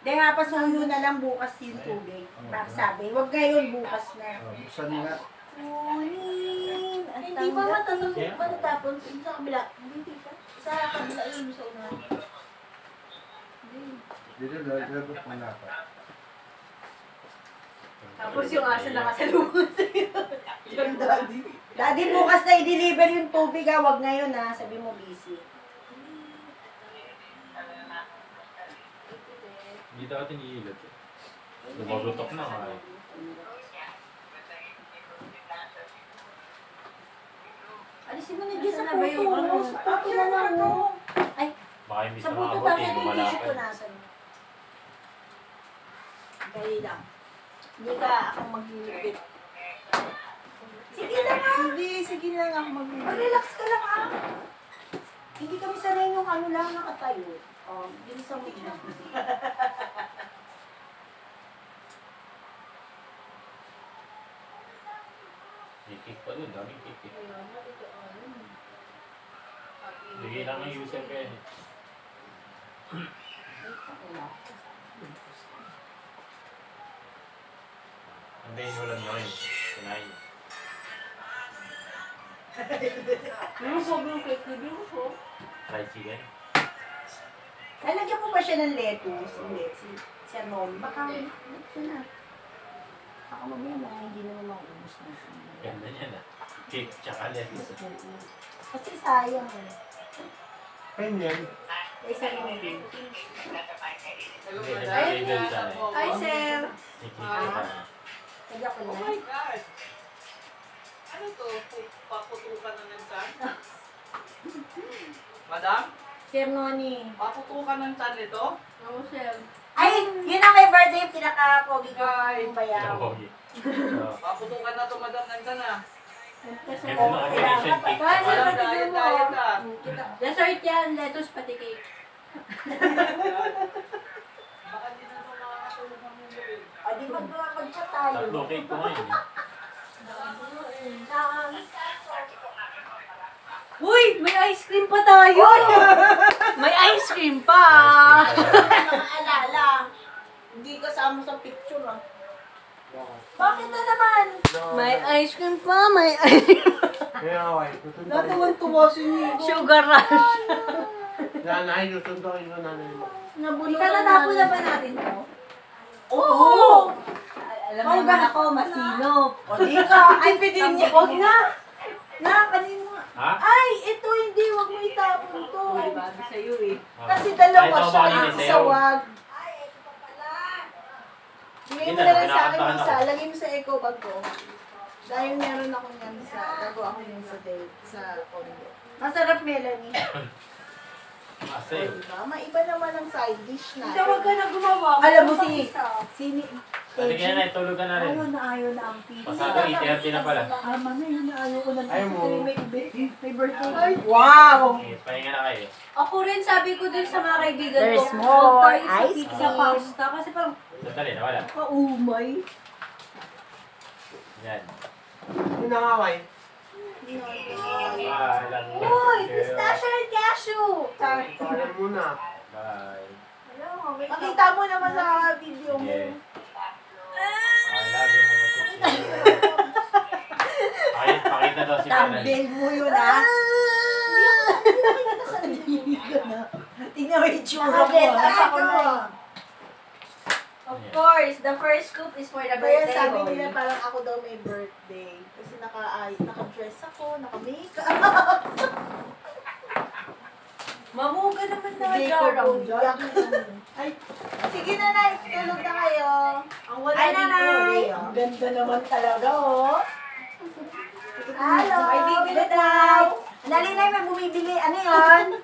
Nga, pasuyo na lang bukas yung tubig. Tapos sabi, huwag ngayon, bukas na. Oh, Buksan nga. Kunin, at Hindi pa matatapos Yeah. pa natapos yung sa kabila. Hindi pa. Sa kabila yun sa unahan. Dito, lalabas mo na pa. Tapos yung aso nakasalubong sa'yo. Yung daddy. Daddy, bukas na i-deliver yung tubig ha, huwag ngayon ha, sabi mo busy. Hindi dapat iniilot eh. Lumagutok na nga eh. Alisin mo na dyan sa Saan na ba yung ano? puto. Sa puto na lang. Ay, Baka hindi sa sa puto maabot tapos yung tissue ko lumalapad. nasan. Dali lang. Hindi ka akong maglilipit. Sige na nga. Hindi, sige lang ako mag- Mag-relax ka lang ah. Hindi kami sanay yung ano lang nakatayo. Oh, bilisan mo yun. Cake pa dun, daming cake eh. Bigay lang ng yan eh. Mo lang na rin. Kinain. Yung sobrang cake ko din ko. Fried chicken. Lalagyan mo ba siya ng lettuce? Hindi, si Sir Ron. Baka, ito na. Baka mamaya na, hindi naman maubos na siya. Ganda niyan ah. Cake tsaka lettuce. Kasi sayang eh. Ayun yan. Eh, Sir Ron. Hindi, nag-label siya eh. Hi, sir. Kaya ko na. God! Ano to? Paputukan na ng chan? Madam? Sir Noni. Paputukan ng chan ito? Ako, sir. Ay, yun ang may birthday yung pinaka-pogi ko yung bayaw. Pogi. [laughs] Oh. Paputukan na to, madam, ah. Kasi Ito na combination cake. Madam, diet, diet ah. Dessert yan, lettuce pati cake. Baka di na ito makakatulog ng mundo eh. O, di mag mag-chat tayo. Tatlo cake ko ngayon eh. Uy, may ice cream pa tayo! [laughs] may ice cream pa! Nakaalala. Hindi kasama sa picture ah. Bakit na naman? May ice cream pa, may ice cream. Natuwan-tuwa si Nico. Sugar rush. Nanay, tutundokin mo nanay mo. Nabulong Itatapon na ba natin to? Oo! Alam mo naman ako, masinop. O di ka, [laughs] ay pidin niya. Huwag na! Na, kanino? Ha? Ay, ito hindi, wag mo itapon to. Bago sa'yo eh. Kasi dalawa Kahit ako siya, kanina isa wag. Bigay mo na lang sa akin isa, ako. lagay mo sa eco bag ko. Dahil meron ako niyan sa, gagawa ko niyan sa date, sa condo. Masarap, Melanie. [coughs] Kasi, Diba? Maiba naman ang side dish natin. Tawag ka na gumawa. Alam mo si... Sini... Halika na, tulog ka na rin. Ayaw na ayaw na ang pizza. Pasado, 8.30 na pala. Ah, mama, yun na ayaw ko na. Ayaw mo. May, birthday. Wow! Okay, pahinga na kayo. Ako rin sabi ko dun sa mga kaibigan There's ko, more huwag tayo sa ice pizza cream. pasta kasi parang Sandali, nawala. Kaumay. Yan. Yung nangaway. Uy, pistachio and cashew! Parang muna. Bye. Makita mo naman sa video mo. Yeah. I love you, chichiro. Pakita, daw si mo yun, ah. Tingnan mo yung tsura mo. Nakageta ah. ako na Of course, the first scoop is for the Kaya birthday sabi boy. nila parang ako daw may birthday. Kasi naka, ay, naka-dress ako, naka-makeup. [laughs] Mamuga naman na Hindi ko. Ay, sige na na, tulog na kayo. Ang wala Ay, dito. nanay! Ang ganda naman talaga, oh. Hello! May bibili daw. Dali na, may bumibili. Ano yun? [laughs]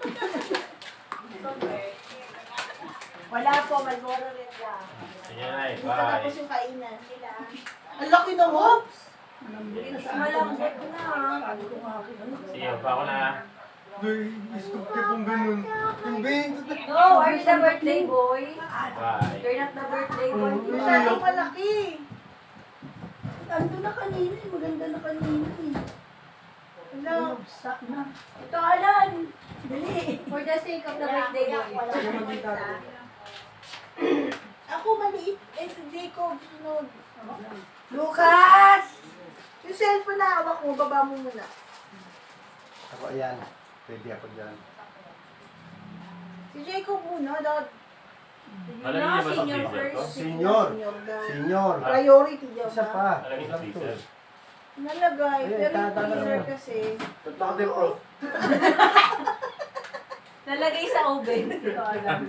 Wala po, Malboro rin lang. Hindi bye. pa tapos yung kainan. Ang laki na mo. Malambot na. Sige, pa ako na. Gusto ko kung ganun. No, are you the birthday boy? Bye. You're not the birthday boy. Masyadong malaki. Ando na kanina, eh. maganda na kanina. eh. Na. Ito, Alan. Dali. For the sake of the birthday boy. Ako maliit. Eh, si Jacob, sunod. Lucas! Yung cellphone na hawak mo, baba mo muna. Ako ayan. Pwede ako dyan. Si Jacob muna, dahil Alam niyo ba sa Senior freezer ko? Senior. senior. Priority daw Isa pa. Nalagay sa freezer. Nalagay, pero yung mo. kasi. Tatlong din pro. Nalagay sa oven. Sa oven.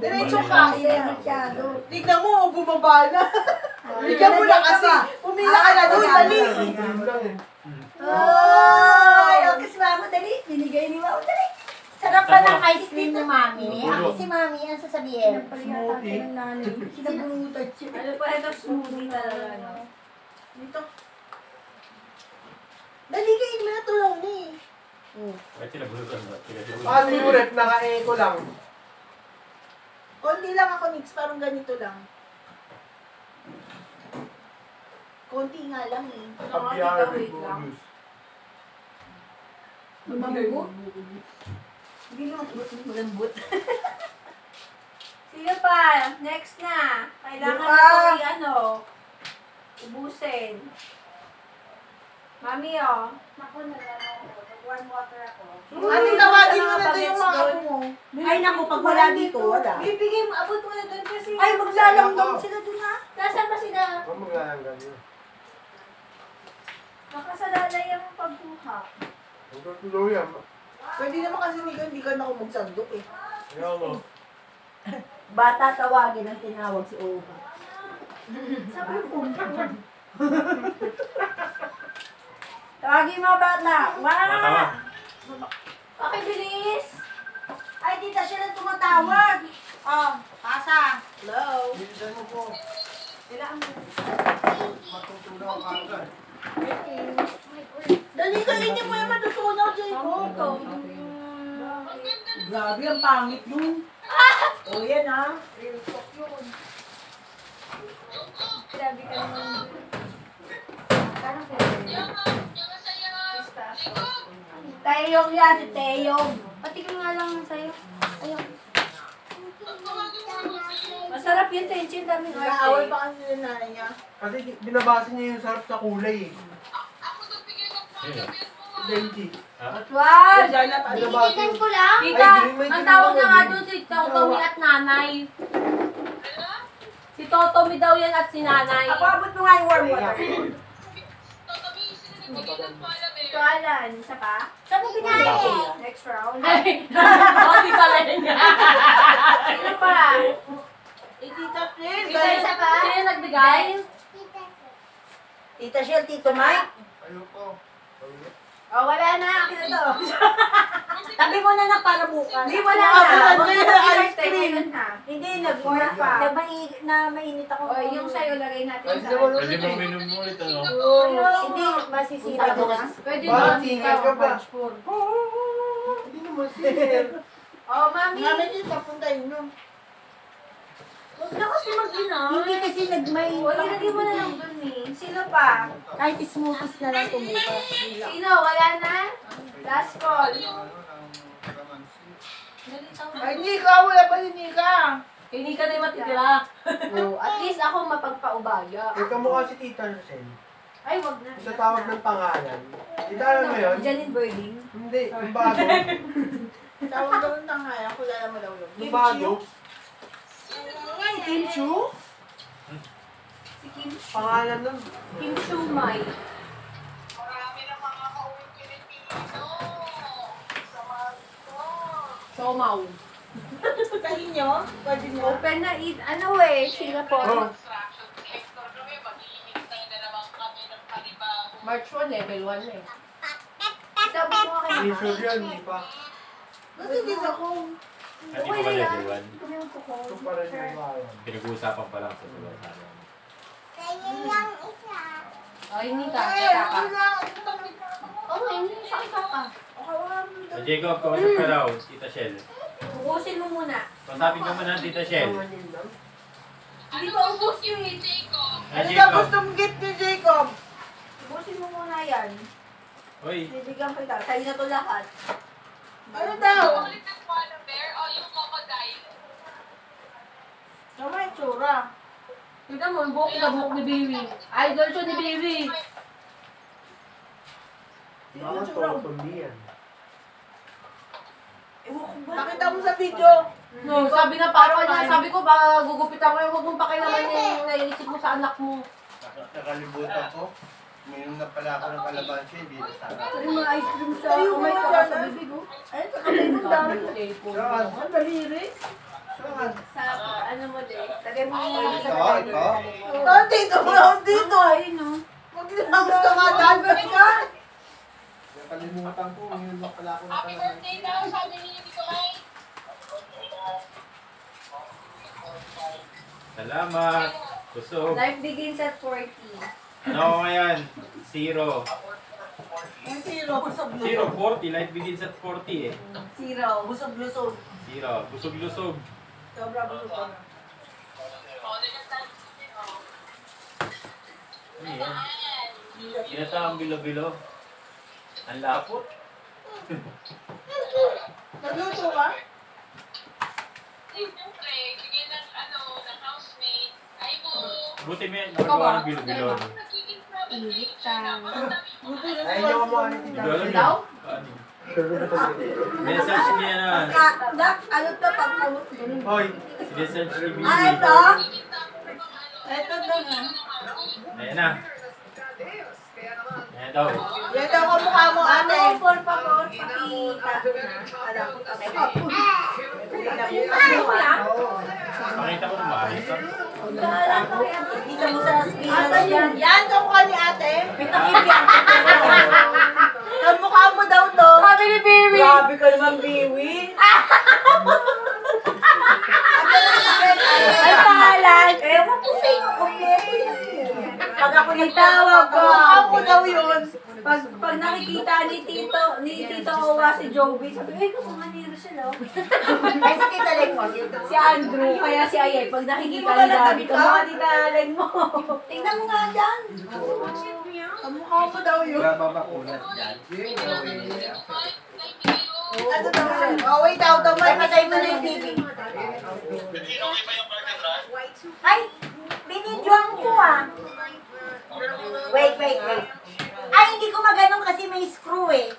Diretso kain. Tignan mo, oh, bumaba na. Bigyan mo na kasi. Pumila ka na doon, dali. Ay, ang kasama mo, dali. Binigay ni Mama, dali. Sarap pa ng ice cream ni Mami. Ako si Mami, ang sasabihin. Smoothie. Sinabunutan siya. Ano pa ito? Smoothie talaga. Dito. Dali kayo na tulong ni. Ba? Sila sila Paano yung rep? Naka-echo lang. Konti lang ako, Nix. Parang ganito lang. Konti nga lang eh. Pag-PR, wait lang. Mambo. Hindi lambot. Malambot. [laughs] Sige pa. Next na. Kailangan na ito ano. Ubusin. Mami, oh. Ako na Warm water ako. Ate, tawagin mo na to yung mga apo mo. Ay, naku, pag wala dito, wala. Bibigay mo, abot mo na doon kasi. Ay, maglalanggam sila dun ha. Nasaan ba sila? Huwag maglalanggan yun. Nakasalalay ang pagbuha. Huwag kang tuloy yan. Pwede naman kasi hindi ka na ako magsandok eh. Ayaw mo. [laughs] Bata tawagin ang tinawag si Oba. Sabi ko, [laughs] Tawagin mo bata. Wala. Okay, bilis. Ay, tita siya lang tumatawag. Oh, pasa. Hello? Bilisan mo po. Kailangan mo. Matutunaw ka agad. Dali ka, hindi mo yung matutunaw, Jacob. Grabe, ang pangit nun. [laughs] O yan ha. Grabe ka naman. Teyong yan, si Teyong. Patikin nga lang sa'yo. Ayun. Masarap yun, Tenchin. Daming arte. pa kasi yung nanay niya. Kasi binabasa niya yung sarap sa kulay eh. Benji. Ha? Wow! Titigan ko lang. Tita, ang tawag na nga doon si Totomi at nanay. Si Totomi daw yan at si nanay. Ako, abot mo nga yung warm water. Ito, Alan. Isa pa? Saan mo pinahin? Next round. Ay! [laughs] Hindi pala yun. Sino pa? Eh, Tita Phil, Ito, galing isa pa? Sino yung nagbigay? Tita Shell, Tito Mike. Ayoko. Oh, wala na. Akin na to. [laughs] Tabi mo na na para bukas. Hindi, wala na. wala Huwag na ice cream. Hindi, nag More na, pa. na, mai- na mainit ako. Oh, yung sa'yo, lagay natin sa... mo Pwede mo minum mo ulit ano? Hindi, masisira ko na. Pwede ba? tingin ka ba? [laughs] Hindi naman sir. Oh, mami. Din papuntahin nyo. Huwag na kasi mag-inom. Hindi kasi nagmay. Ilagay mo na lang dun eh. Sino pa? Kahit smoothies na lang tumukas. Sino? Wala na? Last call. Ay, Nika, wala pa yung Nika. Hindi ka na yung matitira. Oh, at least ako mapagpaubaya. Ikaw mo kasi tita Rosel. Ay, wag na. Sa tawag ng pangalan. Tita mo yun? Janine Birding. Hindi. Yung bago. Tawag daw ng tanghaya, kulala mo daw yun. Yung bago. Kim Chu? Si Kim Chu. Pangalan nun. Kim Chu Mai. Somaw. [laughs] Sa inyo? Pwede nyo? Open na eat. Ano eh, Singapore. March 1, level 1 eh. Sabi ko kay Hindi sure yun. Hindi pa. Kasi din ako. Hindi ko ba level 1? Kumain ko ko. Ito pa rin yung. Pinag-uusapan pa lang sa tuwa sa amin. Ay, hindi ka. Ay, Kaya ka. wala. Oh, hindi siya kaka. Eh, Jacob, kausap ka daw, Tita Shell. Ubusin mo muna. Pasapin ka muna, Tita Shell. Hindi pa ubus yun eh. Eh, Ano daw Jacob. gustong gift ni Jacob? Ubusin mo muna yan. Uy, Bibigyan kita. Sa'yo na to lahat. Ano daw? Tama yung tsura. Tignan mo, yung buhok na buhok ni Bibi. Idol siya ni Bibi. Mga totally yan. Nakita mo sa video. No, sabi na parang kanya, sabi ko ba gugupitan ko yung huwag mong pakilaman yung naiisip mo sa anak mo. Nakalimutan ko. Minum na pala ako ng kalabansi. Hindi na sarap. Yung mga ice cream sa kumay wala ka sa bibig oh. Ay, kakabay mo dami. Saan? Ang daliri. Saan? Sa ano mo din. Lagay mo yung sa Ito, lagay ito. Ito, dito mo lang dito. Ayun o. Mag-ilang gusto ka dyan. Ba't ka? Nakalimutan ko. Minum na pala ako ng kalabansi. salamat. Busog. Life begins at 40. Ano ako ngayon? Zero. Ang zero. Busog Zero, 40. Life begins at 40 eh. Zero. Busog-lusog. Zero. Busog-lusog. Sobra busog. Ano yan? Inata ang bilo-bilo. Ang lapot. [laughs] Nagluto ka? Buti may nakagawa ng bilo-bilo. Init ka. Daw? Ano? Message niya na. Dak, ano to pag Hoy. Message ni Bibi. Ah, ito? Ito na nga. Ayan na. Ayan daw. Yan daw ang mukha mo, ate. Ano, por favor, pakita. Alam ko kami. Pakita mo ah. Kita mo sa Ate, yan. yan ang mukha ni ate. Pitakip yan. [laughs] Ang mukha mo daw to. Sabi ni Bibi. Grabe ka naman, Biwi. [laughs] Ay, pangalan. Ewan ko sa inyo, kompleto yan. Pag ako nagtawag ko, Ang mukha mo daw yun. pag, pag nakikita ni Tito, ni Tito Owa si Joby, sabi, ay, kung ni Rochelle, oh. Ay, sa lang mo. Si Andrew, kaya si Ayay, pag nakikita ni Gabi, kamukha ni Talen mo. [laughs] Tingnan mo nga dyan. Ang mukha mo daw yun. Wala ba bakunat dyan? Ano daw yun? Oh, wait out. Daw Ay, may patay mo na yung TV. Ay, binidyoan ko ah. Wait, wait, wait. Ay, hindi ko maganon kasi may screw eh.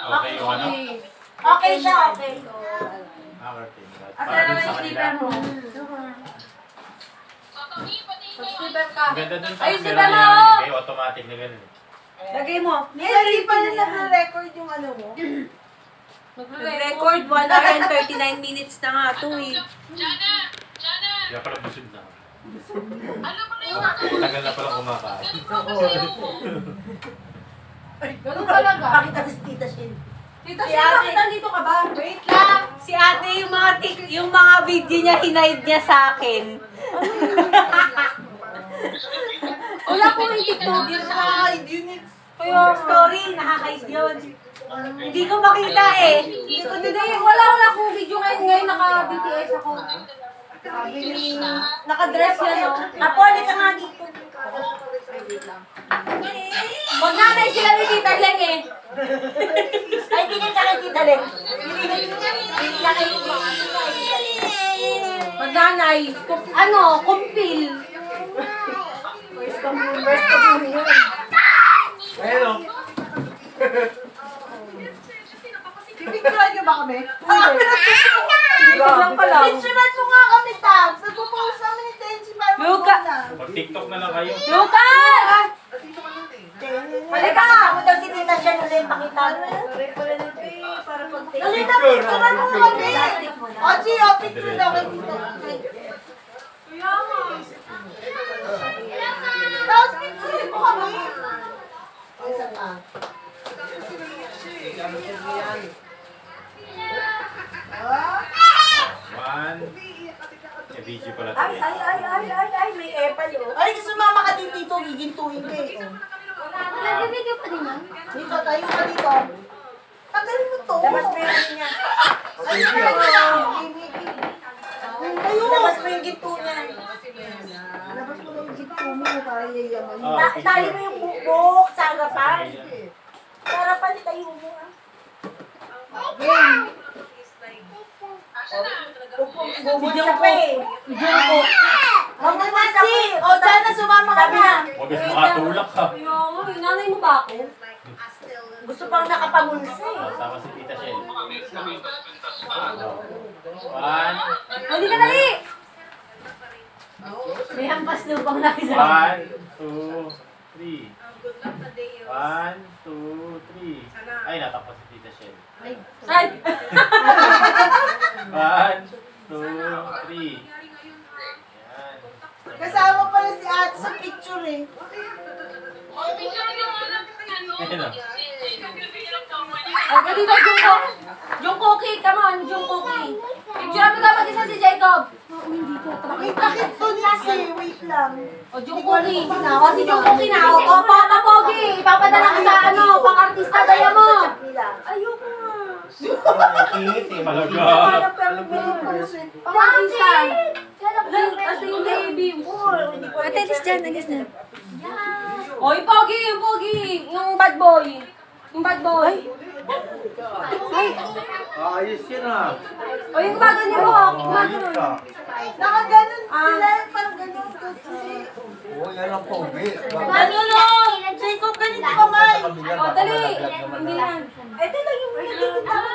Okay yung ano? Okay siya, okay. Ah, curtain. Asa sa yung sleeper mo? Sleeper ka. Ang ganda dun sa Ay, meron sila yan. na! May automatic na ganun. Lagay mo. Hindi pa na nag-record yung ano mo. Nag-record 1 hour and 39 minutes na nga ito eh. Kaya pala busog na. ako. Tagal na pala kumakain. Ganun talaga. Pakita ko si Tita Shin. Tita Shin, bakit nandito ka ba? Wait lang. Si ate yung mga tik, yung mga video niya hinaid niya sa akin. Wala ko yung TikTok. Yun nakakaid yun eh. Kaya story, nakakaid yun. Hindi ko makita eh. Hindi, wala, wala akong video ngayon. Ngayon naka-BTS ako. Sabi ni, naka-dress yan, no? Apo, halika ka nga dito. Magnanay sila ni Tita Leng eh. Ay, tingin ka kay Tita Len. Tingin ka kay Tita Len. Magnanay. kum- Ano, kumpil. First communion. First communion. Ayun o. [laughs] Pipicturean niyo ba kami? Lang pa lang. Picturean mo nga kami, Tabs. Nagpo-post namin ni Tenchi para Luka. na. Mag-tiktok na lang kayo. Lucas! Halika! Ako daw si Tita Shin ulit. Pakita mo. Dali na, picturean mo kami. Ochi, oh, picture daw kay Tita. Tapos picturean mo kami. Isa pa. One. Eh, video pala Ay, tayo. ay, ay, ay, ay, ay, may epal oh. Ay, gusto mama ka din dito, gigintuin ka eh. oh. Nag-video pa din yan? Dito, tayo ka dito. Tagalin mo to. Labas mo yung ano niya. Ay, tayo. Tayo. Labas mo yung ginto niya. Labas mo yung ginto mo para yayaman. Ah, Ta- tayo mo yung bubok sa harapan. Sa harapan, tayo mo ah. Bubulsa pa eh. Huwag mo kasi. O, dyan na sumama ka na. na, Huwag ka makatulak ha. Ayoko, nanay mo ba ako? gusto pang nakapamulsa eh. Sama si Tita Shell. One. Hindi ka dali! May hampas lupang nakisa. One, two, three. One, two, three. Ay, natapos. Ay! One, two, three. Yan. Kasama pala si ate sa picture eh. Ayun o. Ay, dito, Jungko! Jungkoki, come on, Jungkoki! Picture mo dapat isa si Jacob! Wait, bakit to eh? Wait lang. O, Jungkoki! O, si Jungkoki na! O, o, Papa Pogi! Ipapadala ka sa ano, pang-artista daya mo! Ayoko nga! Talaga. Pang-artista! Kasi yung baby. Ate, alis dyan, alis dyan. O, yung Pogi, yung Pogi! Yung bad boy! Yung bad boy! Ayos yan ah. O, yung gumagano yung buhok! Gumagano. Nakaganon sila. Parang ganyan. Kasi, Oo, yan ang pogi. ano no? Jacob, ganito kamay. O, dali! Hindi yan. Ito lang yung pinagigit ako.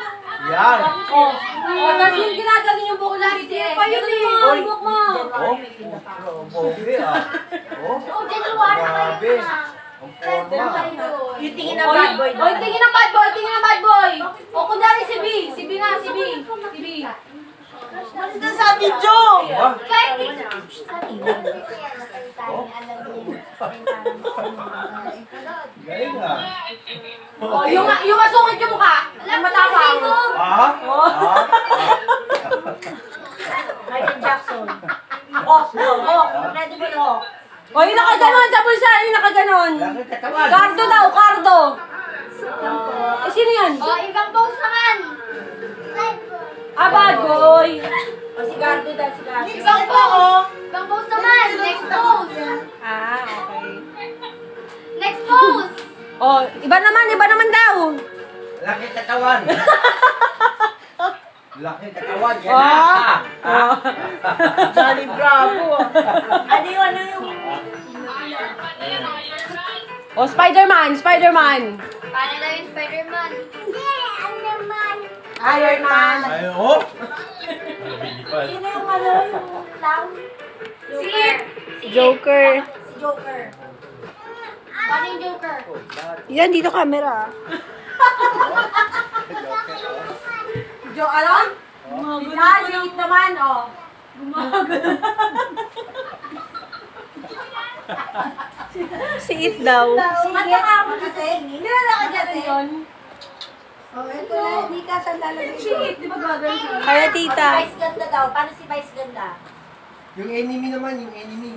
Yan. O, o, tapos yung ginagano yung buhok ng BTS. pa yun eh. mo, yung buhok mo. Oh, pogi ah. Oh, Oh, January na kayo na. Ang forma. Yung tingin ng bad boy o, yung tingin ng bad boy, tingin ng bad boy. O, kunyari si B. Si B na, si B. Si B. Ano sa video? Ah, Kahit di... Alam niyo. [laughs] galing ah. O, yung, yung masungit yung mukha. Yung matapang. Spider-Man, Spider-Man. Paano daw yung Spider-Man? Iron Man. Ay, oh. Sino yung ano, yung clown? Si Joker. Si Joker. Paano yung Joker? Yan, dito camera. Jo, ano? Ah, si It naman, o. Si [laughs] It daw. Sige. Kasi, Hindi na nakagano yun. oh, ito na, hindi ka sa lalagay ko. Di ba gagawin? Kaya tita. Vice ganda daw. Paano si Vice ganda? Yung enemy naman, yung enemy.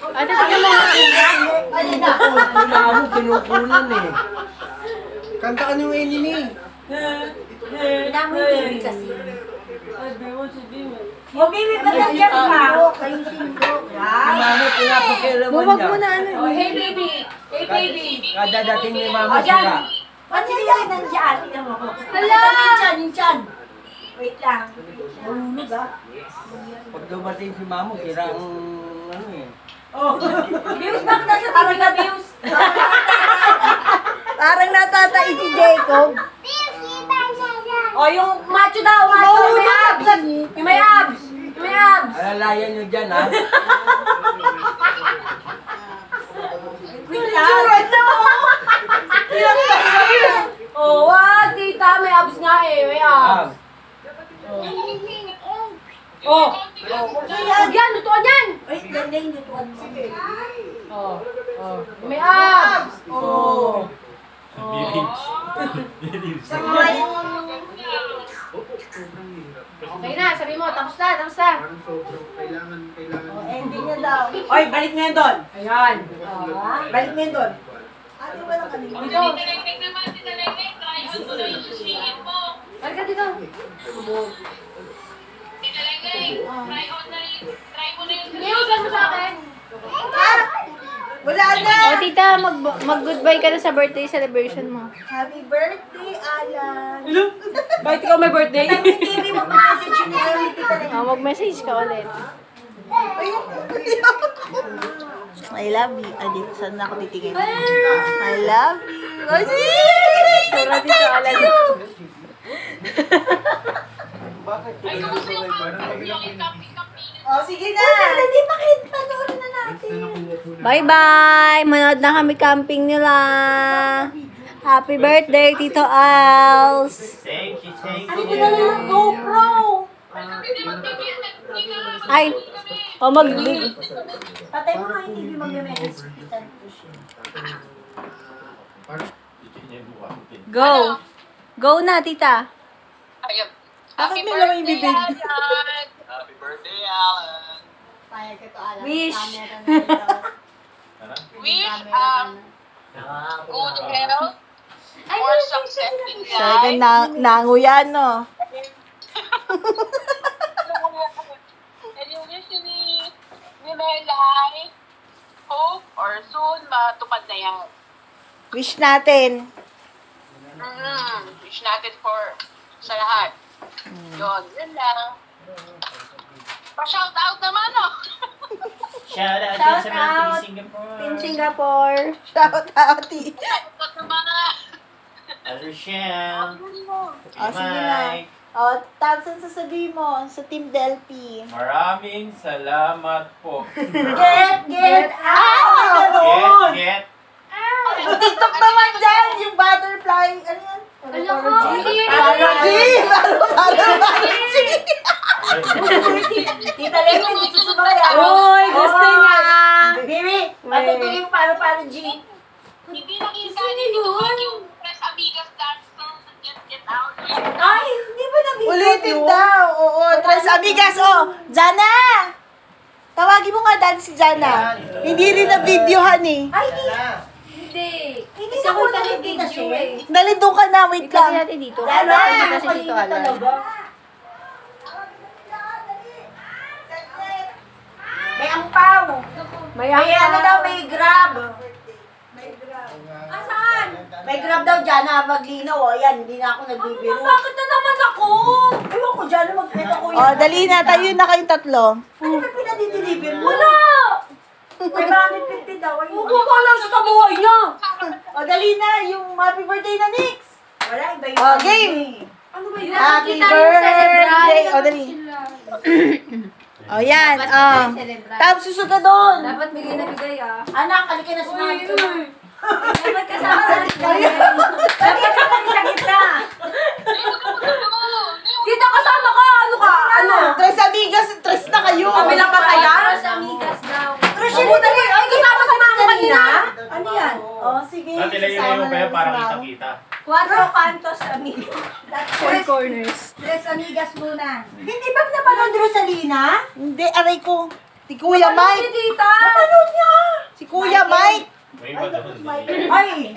Ano tingnan mo? Ano na? Wala mo, kinukunan eh. Kanta ka yung enemy. Pinamoy TV kasi. O, baby, ba't nandiyan ka? Kayong sindok. Yan. Mamo, pinapakialaman Huwag mo na ano. Oh, hey baby! Hey baby! Kada dating ni O, mamo dyan. sila. Ba't nandiyan nandiyan? Tingnan mo. Hala! Yung chan, yung chan. Wait lang. Mahulog ah. Pag dumating si mamo, sira ang ano eh. Views, bakit nasa TV ka, views? Parang natatai si Jacob. O, yung macho daw, macho, may abs! Yung may abs! Yung may abs! Alalayan nyo dyan ha. Wait lang. Oh, wag, tita, may abs nga eh, may Ah, abs. Oh, wag yan, lutuan yan! Wait, ganda yung lutuan mo. Oh, oh, may abs! Oh. Bilibs. Bilibs. Okay na, sabi mo, tapos na, tapos na. Oh, ending na daw. Oy, balik mo yan doon. Ayan. Balik mo yan doon. Ate, walang kanina. Dito. Halika dito. Iniusan mo sa akin. Wala na! O tita, mag, mag-goodbye ka na sa birthday celebration mo. Happy birthday, Alan! Kahit ikaw may birthday. Yung TV mo, mag-message yun. Ah, mag-message ka ulit. I love you. Ah, dito, saan na ako titingin? I love you. Ay, Sura dito, Alan. Oh, sige na! Hindi makita. Panoorin na natin. Bye-bye! Manood na kami camping nila. Happy birthday, Tito Als! Thank you, thank Ano you. ba na yung GoPro? Ay, o mag... Patay mo yung TV mag-message. Go! Go na, tita! Bakit may lamang yung bibig? Happy birthday, Alan. Payag ka to, Alan. Wish. Wish, um, good health, more success in life. na, nanguyan, no? And you wish ni, ni Melay, hope, or soon, matupad na yan. Wish natin. Mm, wish natin for sa lahat. Yun, yun lang. Pa-shout out naman, oh. [laughs] Shout out Shout din sa mga out. team Singapore. Team Singapore. Shout out. Shout sa mga... Rochelle. Oh, sige na. Mike. Oh, tapos ang sasabihin mo sa Team Delphi. Maraming salamat po. [laughs] Get, get out! Get, get. TikTok naman dyan, yung butterfly. Ano yan? Ala ka, hindi yun. Parang G! Tita Lenny, gusto sumaya. Uy, gusto niya! Bibi, matutuloy mo paano paano G. Hindi nakita ni Mike yung Press Amigas dancer na get, get out. Ay, hindi ba nabigyan Ulitin daw. Oo, tres amigas. Oh, Jana! Tawagin mo nga dati si Jana. Hindi rin na videohan eh. Ay, Hindi. Hindi Kasi na ako ko nakikita video siya. eh. Dali doon ka na, wait Itlagay lang. natin dito. Jana! Ano kasi dito, Alan? May ampaw. May May ano daw, may grab. Asaan? May grab daw dyan na maglinaw. O, yan, hindi na ako nagbibiro. Bakit na naman ako? Ewan ko dyan, mag-ito ko Oh, dali na. Tayo na kayong tatlo. Ano ba pinadideliver mo? Wala! May 150 daw. Ayun. Mukha lang siya sa buhay niya. [laughs] O, dali na. Yung happy birthday na Nix. Wala, iba yung game. birthday. Ano ba yun? Happy birthday. O, dali. O, yan. O. Tapos susunod ka doon. Dapat bigay na bigay ah. Anak, halika na sumahan ko na. [laughs] Dapat kasama natin kayo. Dapat ka kami sa gitna. Kita kasama ka! Ano ka? Ano? Tres amigas, tres na kayo! Kami lang ba kaya? Tres amigas daw. Tres yun na yun! Ay, kasama sa mga kanina! Ano yan? Oh, sige. Dati lang yung ano kaya parang kita-kita. Cuatro cantos amigas. Four corners. Tres amigas muna. Hindi ba napanood Rosalina? Hindi, aray ko. Si Kuya Mike. Si tita. Napanood niya. Si Kuya Mike. Ay,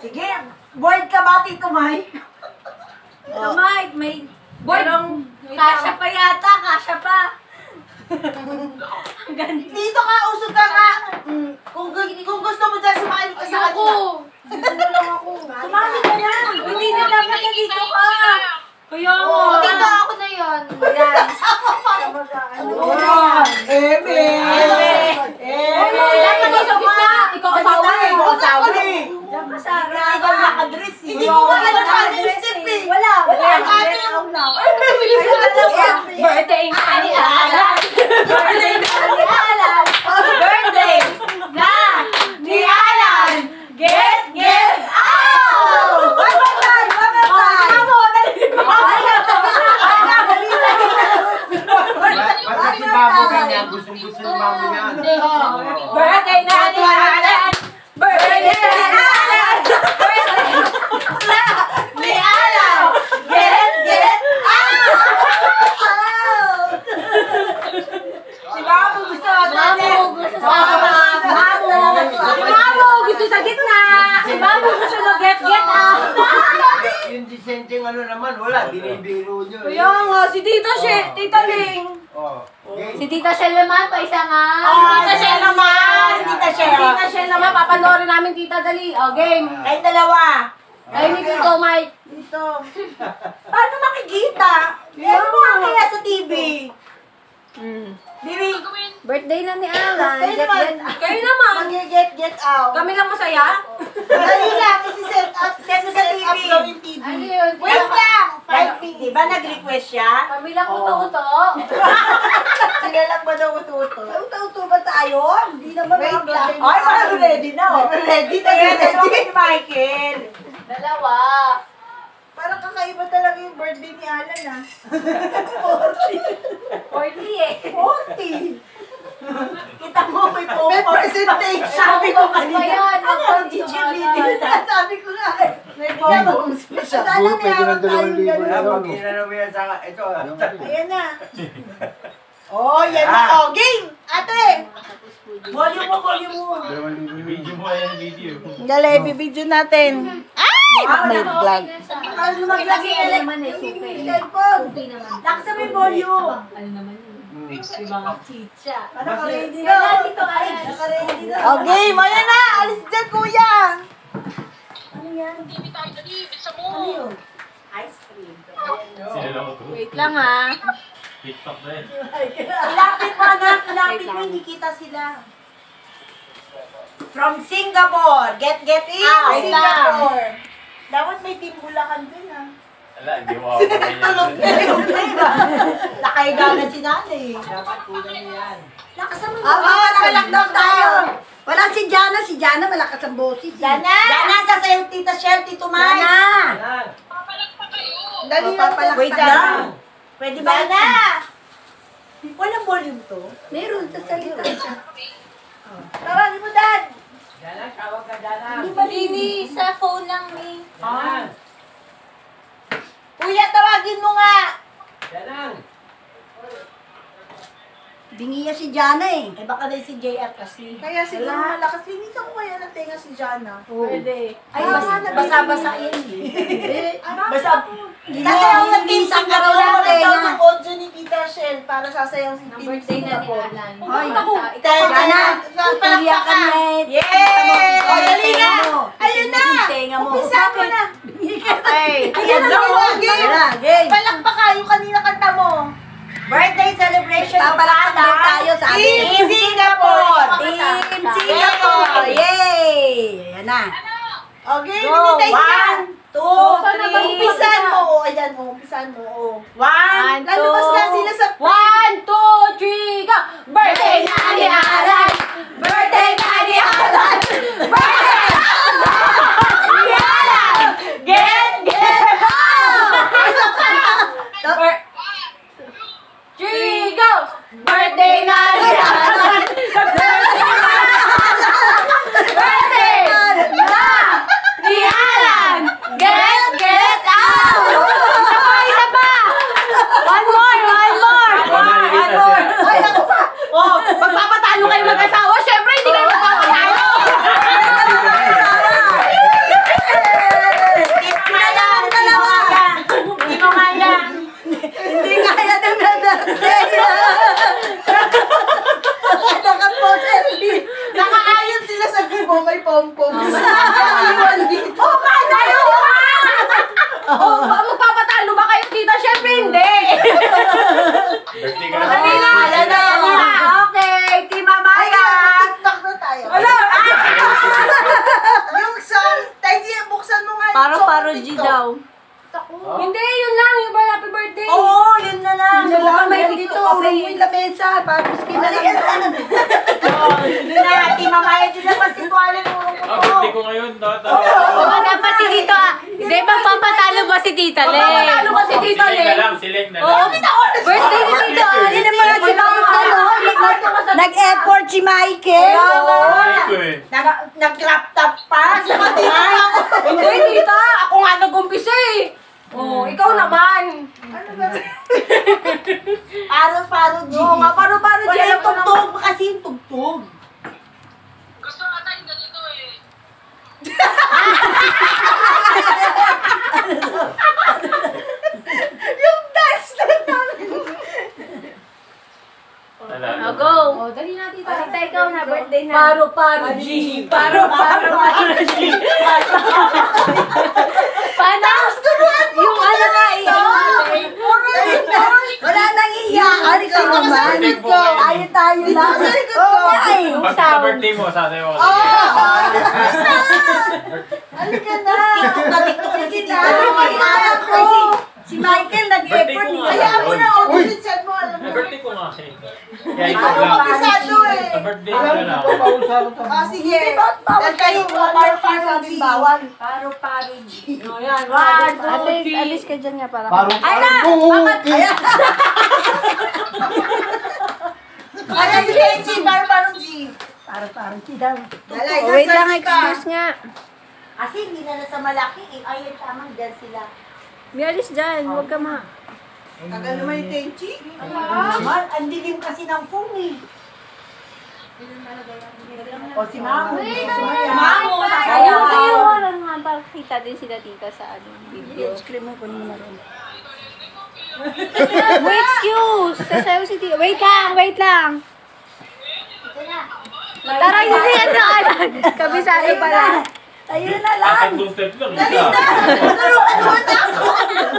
sige. Bored ka ba, Tito Mike? Oh. Tito Mike, may Boy, kasya pa yata, kasya pa. [laughs] Dito ka, usog ka ka. Mm, Kung, kung gusto mo dyan, sumali ka sa kanila. Sumali ka na. Hindi na dapat na dito ka. Kaya nga. Oo, Dito ako na yun. Wow! Eme! Eme! Dapat dito ka. Ikaw asawa eh. Ikaw asawa eh. Ka sa Ikaw nakadress eh. Hindi ko wala na step eh. Wala. Wala. Wala. Birthday nga ni Alan. Birthday nga ni Alan. Birthday na ni Alan. Get, get out! One more time! One more time! Tama mo, dali ko. Basta si Babo ganyan, gustong-gusto ni Mamo yan. Birthday na ni Alan. Birthday na ni Alan. Birthday na ni Alan. Get, get out! Si Babu gusto ka Mamo, gusto sa Mamo. Si Mamo, gusto sa gitna. Si Mamo, gusto na get, get out. Yung disenteng ano naman, wala, binibiro nyo. eh. Kaya nga, si Tita She, Tita Ling. Oh, okay. Si Tita Shell naman, pa isa nga. Tita She naman. Tita She. Tita She naman, papanoorin namin Tita Dali. O, game. Ay, dalawa. Kayo ni Tito Mike. Dito. Paano makikita? Meron mo nga kaya sa TV. Bibi, Birthday na ni Alan. kayo naman. Kayo naman. Mag-get, get out. Kami lang masaya. Dali lang, kasi set up, set, set up daw yung TV. Ano yun? Wait lang! Five ba nag-request siya? Kami lang uto-uto. [laughs] Sila lang ba daw ututo? Uto-uto ba tayo? Hindi naman Wait lang. Ay, na. parang ready na oh. Ready na, ready ni Michael. Dalawa. Parang kakaiba talaga yung birthday ni Alan ah. [laughs] 40 eh. 40. Kita mo, may [laughs] po. May presentation. Sabi ko Pa kanina. yan. Ano ang cheerleading? Sabi ko nga eh. May kung special. Alam niya, libo tayong lang. pag inano mo yan sa ito. ah. Ayan na. [laughs] Oh, yan na. Ah. Oh, game! Ate! Volume mo, volume mo. Video mo yan, video. Dali, bibidyo natin. Ay! May vlog. Ano Ano na naman eh, yung supe. cellphone. Supe naman. Laksa yung volume. Ano naman yun? Hmm. Chicha. Naka-ready na. Naka-ready na. Game! Ayan na! Alis dyan, kuya! TV tayo dali, bisa mo. Ano yun? Ice cream. Lang. Wait lang ah. TikTok na yun. Ilapit mo, anak. Ilapit mo, hindi kita sila. From Singapore. Get, get out. Wait Singapore. Dapat may team Bulacan dun, ah. Ala, hindi mo ako Tulog na yung pera. Nakahiga na si nanay. Dapat kulang yan. Lakas mo. Ah, bawat lockdown tayo. Wala si Jana. Si Jana malakas ang boses. eh. Dana! Dana, sasayaw tita Shell, tito Mike. Jana. Yan. Papalag pa kayo. Dali lang. Papalakpak Wait lang. Pwede ba? Dana! Walang volume to. Meron sa salita siya. Tawagin mo, Dad. Dana, tawag ka Dana. Hindi sa phone lang ni. Dana. Kuya, tawagin mo nga. Dana. Bingi niya si Jana eh. Eh, baka din si JR kasi. Kaya siguro malakas. Linisan ko kaya ng tenga si Jana. Pwede. Ay, Ah, basa, nabibili. basa-basa yan eh. Basa. Hindi Sasayaw ng team linisan ka Singapore. raw ng Wala tenga. ng audio ni Tita Shell para sasayaw si Ang team birthday na ni Singapore. Alan. Hoy, Ikaw. Jana, Saan tuliya ka na eh. Yay! Dali na. Ayun na! Tenga mo. Umpisa mo na! Okay. Ayan na, game! Tara, game. Palakpaka yung kanina kanta mo. Birthday celebration Ada. daw tayo, sabi. Team Singapore! Team Singapore! Yay! Ayan na. Okay, Go. minitay One, yan. Two, three. Umpisan umpisa? mo. O, ayan mo. Umpisan mo. O. One, Lalabas two. na sila sa... One, two, three, go! Birthday na ni Alan! Birthday na ni Alan! Birthday go! Birthday na naman! Birthday na Birthday ni Alan! Get, get out! Isa pa, isa pa! One more, one more! One more, one more! Oh, magpapatalo kayo mag-asawa! Nakaayon sila sa gibo, may pom-pom. Iwan dito. Oh, kaya yun! [laughs] Oh, ba- [laughs] oh, magpapatalo ba kayo tita? Siyempre hindi. Birthday. Dali na. Dali na. Okay, Team Ay, Amaya. TikTok na tayo. Wala. Ah! [laughs] Yung song, tayo buksan mo nga yung Parang song ng parody daw ako. Hindi, yun lang. Yung ba happy birthday? Oo, oh, yun na lang. Yun na lang. Meron dito. Open mo yung lamesa. Tapos kinalaman. Oo, yun na. Di mamayad din ako si Kuala mo. Ah, birthday ko ngayon. Oo, dapat si Tita. Ah. Hindi, magpapatalo ba si Tita Len? Magpapatalo ba si oh, Tita Len? Siling na lang, siling na lang. Birthday ni Tita. Hindi naman na si Mama. Nag-effort si Michael. Oo. Eh. Nag-laptop pa. Hindi, Tita. Ako nga nag-umpisa eh. Oh, ikaw naman. Paro-paro, G. Oo nga, paro-paro, G. Wala yung tugtog. Kasi yung tugtog. Gusto nga tayo ganito eh. [laughs] Wala. Go. Oh, dali na, tita. Tita, ikaw na, birthday na. Paro-paro, G. Paro-paro, G. Paano? Yung ano nga eh. Wala nang iyakan. Ikaw naman. Ko ngayon. Tayo lang. Oo nga eh. Pag sa birthday mo, sasayaw ako. Halika na. Tatiktok na si Tita. Alam ko si, si Michael nag-effort. Hayaan mo na. Uy! Chat mo, alam mo. Birthday ko nga eh. Kaya ikaw lang. Pisado eh. Sa birthday ko Alam na lang. Ah, sige. Bawal kayo? Paro-paro sabing bawal. Paro-paro, G. Oh, yan. One, two, three. alis ka dyan nga para. Parang Ay na! Ayan si Benji, paro-paro G. Paro-paro si daw. Oh, wait lang, excuse nga. Kasi hindi na nasa malaki eh. Ayun, tamang dyan sila. May alis dyan, huwag ka ma. Tagal naman yung Tenchi. Naman, ang dilim kasi ng phone eh. O si Mamo. Mamo, Ayaw sasayaw. kayo. Wala nga, para kita din sila tita sa ano, video. Ice cream mo ko naman rin. [laughs] Wait, excuse. Sasayaw si tita. Wait lang, wait lang. Tara, hindi yan na alam. Kabisado pala. Ayun na lang. Tatlong step lang. Isa.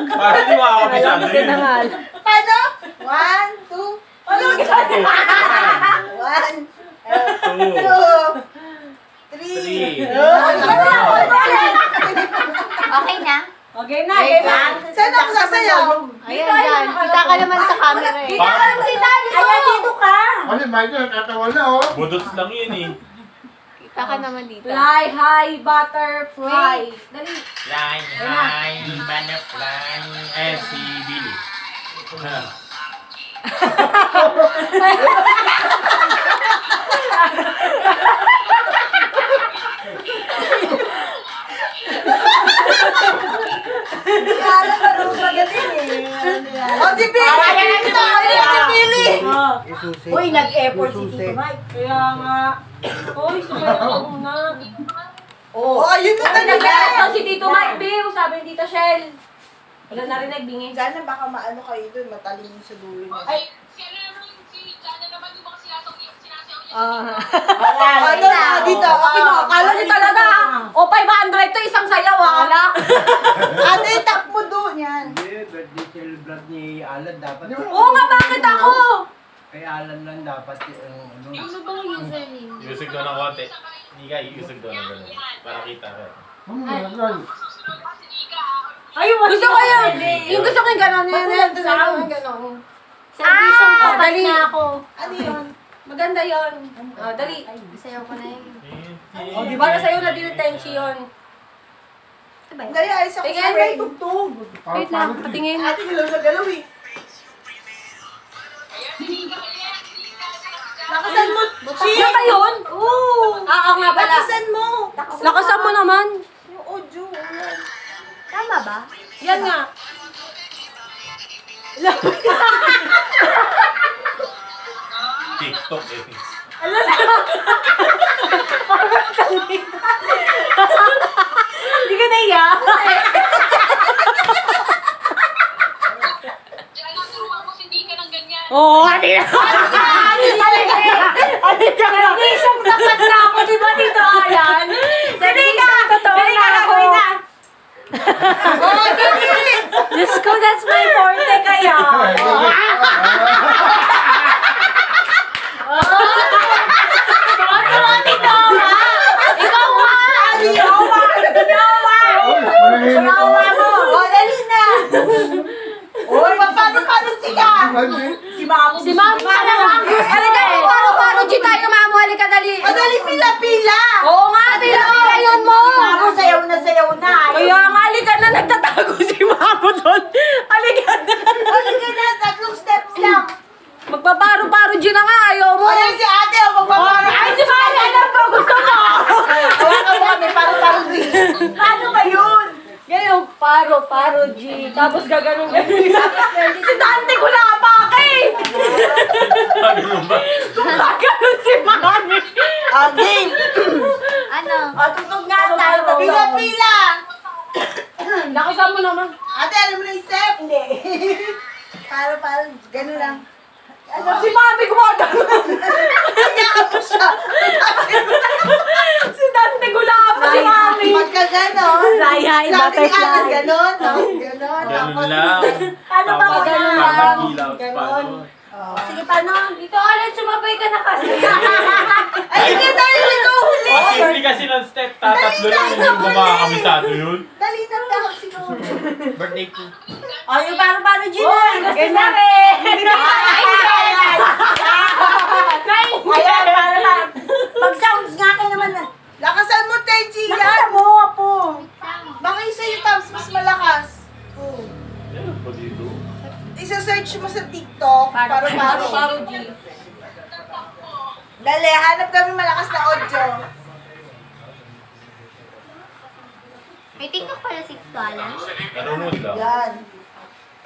Para di makakabisado yun. Paano? One, two. Ano One, Two. three. Three. Okay na? Okay na, game na. Saan ako sasayaw? Ayan, dyan. Kita ka naman sa camera eh. Parang Ayan, dito ka. Kasi Michael, tatawa na oh. budots lang yun eh. Kita ka naman dito. Fly high, butterfly. Dali. Fly high, butterfly. Eh, si Billy. Ha. Hindi alam marunong magaling eh. O, si Billy! Ayan si Billy! Uy, nag-effort si Tito Mike. Kaya nga. Uy, sumayaw ka muna. Oh, ayun na Ay, talaga. nag si Tito Mike, Bill. Sabi ni Tita Shell. Wala na rin nagbingin. Sana baka maano kayo dun, matalino sa dulo niya. Ay, Si ano naman yung si Jana naman yung mga sinasaw niya, sinasayaw niya. [laughs] Ano na, dito. Okay na. Akala niyo talaga. O, 500 to isang sayaw, ah. Wala. Ate, tap mo doon yan. Hindi, birthday celebrate ni Alan dapat. Oo nga, bakit ako? Kay Alan lang dapat yung ano. Ano bang username? Yusig doon ng konti. Hindi ka, iusig doon ng ganun. Para kita ka. Si Nika. Ay, gusto ko yun. Yung gusto ko yung gano'n. Yung yung gano'n. gano'n. Ang Ah, tapat dali. na ako. Ano yun? Maganda yun. Oh, dali. Sayaw ko na yun. O, di ba na sa'yo na din tension yun? Dali, ayos ako sa rain. Tugtog. Wait lang, patingin. Ate, galaw na galaw eh. Lakasan mo. Yan ba yun? Oo. Ah, oo nga pala. Lakasan mo. Lakasan mo naman. Yung audio. Ayan. Tama ba? Yan nga. TikTok eh. Hindi ka naiya. Jana, turuan mo si Nika ng ganyan. Oo, hindi na. Halika na. Tapat na ako, di ba, Tito Alan? Dali ka. Totoo na ako. [laughs] Oh, dali. Diyos ko, that's my forte kaya. Manahimik ka. O, dali na. Uy, paano, paano? Hindi. Si Mamo. Si Mamo na lang. Halika mo, paro-paro, G tayo, Mamo. Halika, dali. Madali pila-pila! Oo nga, pila-pila yun mo. Mamo, sayaw na sayaw na. Kaya nga, halika na, nagtatago si Mamo doon. Halika na. Halika na, tatlong steps lang. Magpaparo-paro, G na nga, ayaw mo. Ayan si ate, o magpapara. Ay, si Mami, alam ko, gusto mo. Hawakan mo kami, parang-parang din. Paano ba yun? Ngayon, paro, paro, G. Tapos gaganon ganun. si Dante ko na apake. Ano ba? Gaganon si Mami. Game! Ano? O, tutog nga tayo. Pila-pila! Lakasan mo naman. Ate, alam mo na yung step? Hindi. [laughs] Parang-parang, gano'n lang. Ano, si Mami gumagano. si Dante gulapa si Mami. Pagka gano'n, ate butterfly. gano'n, no? Gano'n, Ganun tapos... lang. Ano ba Tapos, ganun paano? Sige, paano? Dito ulit, sumabay ka na kasi. [laughs] Ay, hindi tayo ikaw huli! Pasimple kasi ng step, tatatlo lang, mo makakamisado yun. Dali na lang, siguro. Birthday ko. O, yung paano, paano, Gina? Oy, gusto na rin. Ayan, paano. Mag-sounds nga ka naman. na. Lakasan mo, yan! Lakasan mo, apo. Baka yung sa'yo, Tabs, mas malakas. Oh. Meron pa dito. Isa-search mo sa TikTok, paro, G. Dali, hanap kami malakas na audio. May TikTok pala si Alan. Nanonood lang. Yan.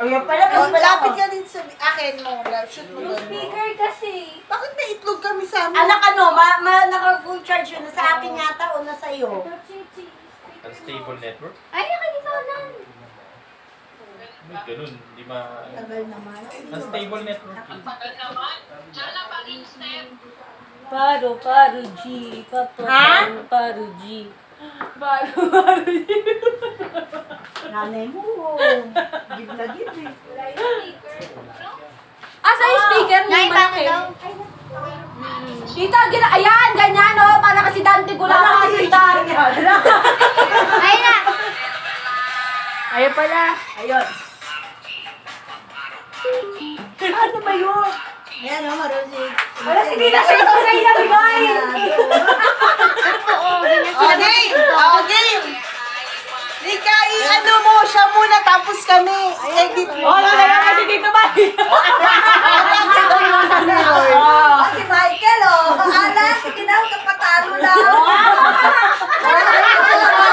O, yan pala, Oh, mas malapit ka din sa akin mo. Shoot mo doon. Speaker kasi. Bakit may itlog kami sa amin? Anak ano, ma, ma naka-full charge yun. Nasa akin yata o nasa iyo. Unstable network? Ay, nakikita ko lang. May ganun, hindi ma... Tagal naman. Unstable network. eh. Tagal naman. Diyan lang bagay yung step. Paro, paro, G. Papa, Ha? paro, paro, G. Paro, paro, G. Nanay mo. Give na give eh. Wala yung speaker. Asa yung speaker ni Nay, paano daw? Tita, gina, ayan, ganyan, oh. Para kasi Dante gulapa. Tita. [laughs] Ayun na. Ayun pala. Ayun. Ano ba yun? Yan o, Marosig. Wala si siya yung tunay na bigay. [laughs] Oo, ganyan Oh, game! Oh, game! Rika, i-ano mo siya muna, tapos kami. I-edit mo. Oh, wala na kasi dito ba? [laughs] Oh, si Michael, oh. Ala, kinaw ka patalo lang. [laughs]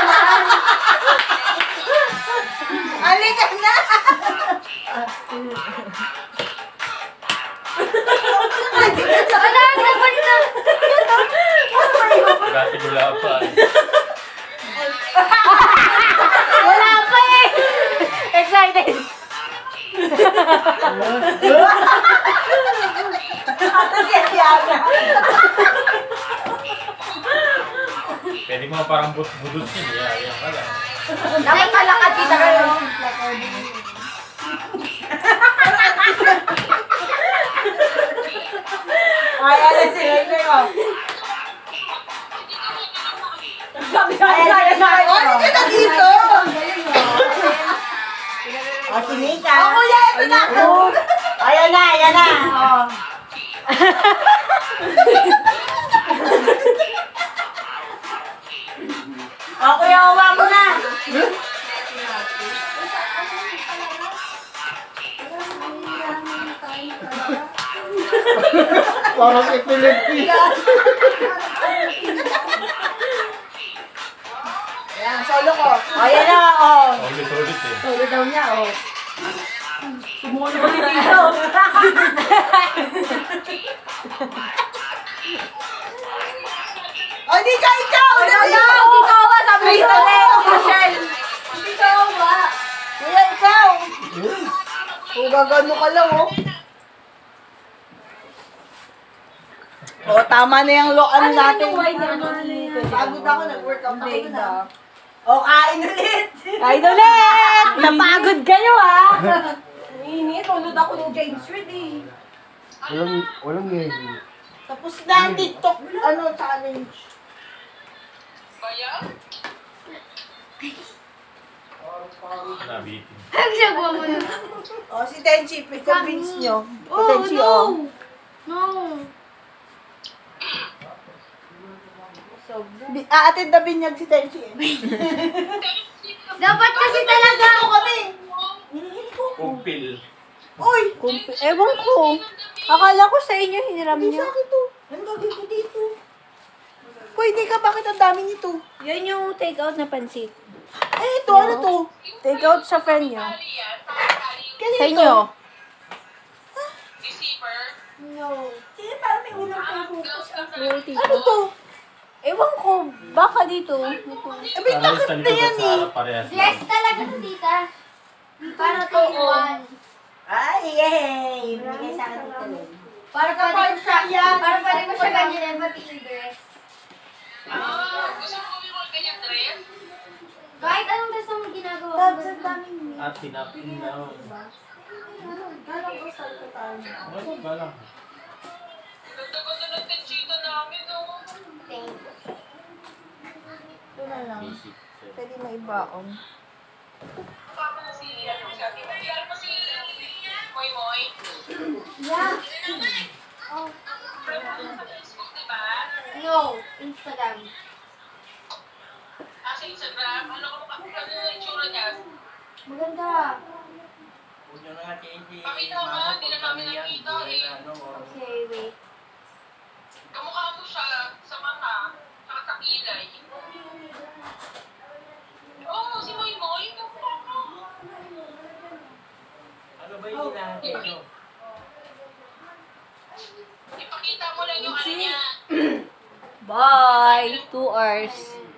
Let's tama na yung lo ano natin. Pagod ako, nag-workout ako na. O, [laughs] kain ulit. Kain ulit! Napagod kayo, ah! [laughs] Init, tulad ako ng James Reid, eh. Walang, walang yegi. Tapos na ang TikTok, ano, challenge. Bayaw? Nabitin. [laughs] Mo na. O, si Tenchi, convince nyo. Oh, Tenchi, no. oh. No. Bi- Aatin na binyag si Tenchi [laughs] eh. Dapat kasi talaga. Ito kami. Kumpil. Uy! Ewan ko. Akala ko sa inyo hiniram Hindi niyo. sa akin to. Ano gagawin ko dito? Pwede ka, bakit ang dami nito? Yan yung take out na pansit. Eh, ito, ano to? Take out sa friend niyo. Sa inyo. Deceiver. No. Sige, parang may ulam kayo bukas. Multi. Ano to? Ewan ko. Baka dito. Ito. Eh, may takot na yan eh. lang. talaga to, tita. Para to one. Ay, yay! Binigay sa akin dito rin. Para pwede ko siya, para pwede ko siya ganyan pati yung dress. Ah, gusto mo kami mga ganyan dress? Kahit anong gusto mo ginagawa ko. Tabs, ang daming meat. At tinapin na. Galang ko sa tayo. Wala ba lang? Ganda-ganda ng tenchito namin, oh. Thank you. Ito na lang. Pwede na ano. Ano Moy? Yeah. Oh. No, Instagram. Ah, sa Instagram. Ano ka mukha? Ano yung itsura niya? Maganda. Pakita mo, hindi na namin nakita eh. Okay, wait. Kamukha mo siya sa mata, saka sa kilay. Oo, oh, si Moy Moy. Kamukha mo. Ano ba yung hinahanap nyo? Ipakita mo lang yung ano niya. [coughs] Bye. Two hours.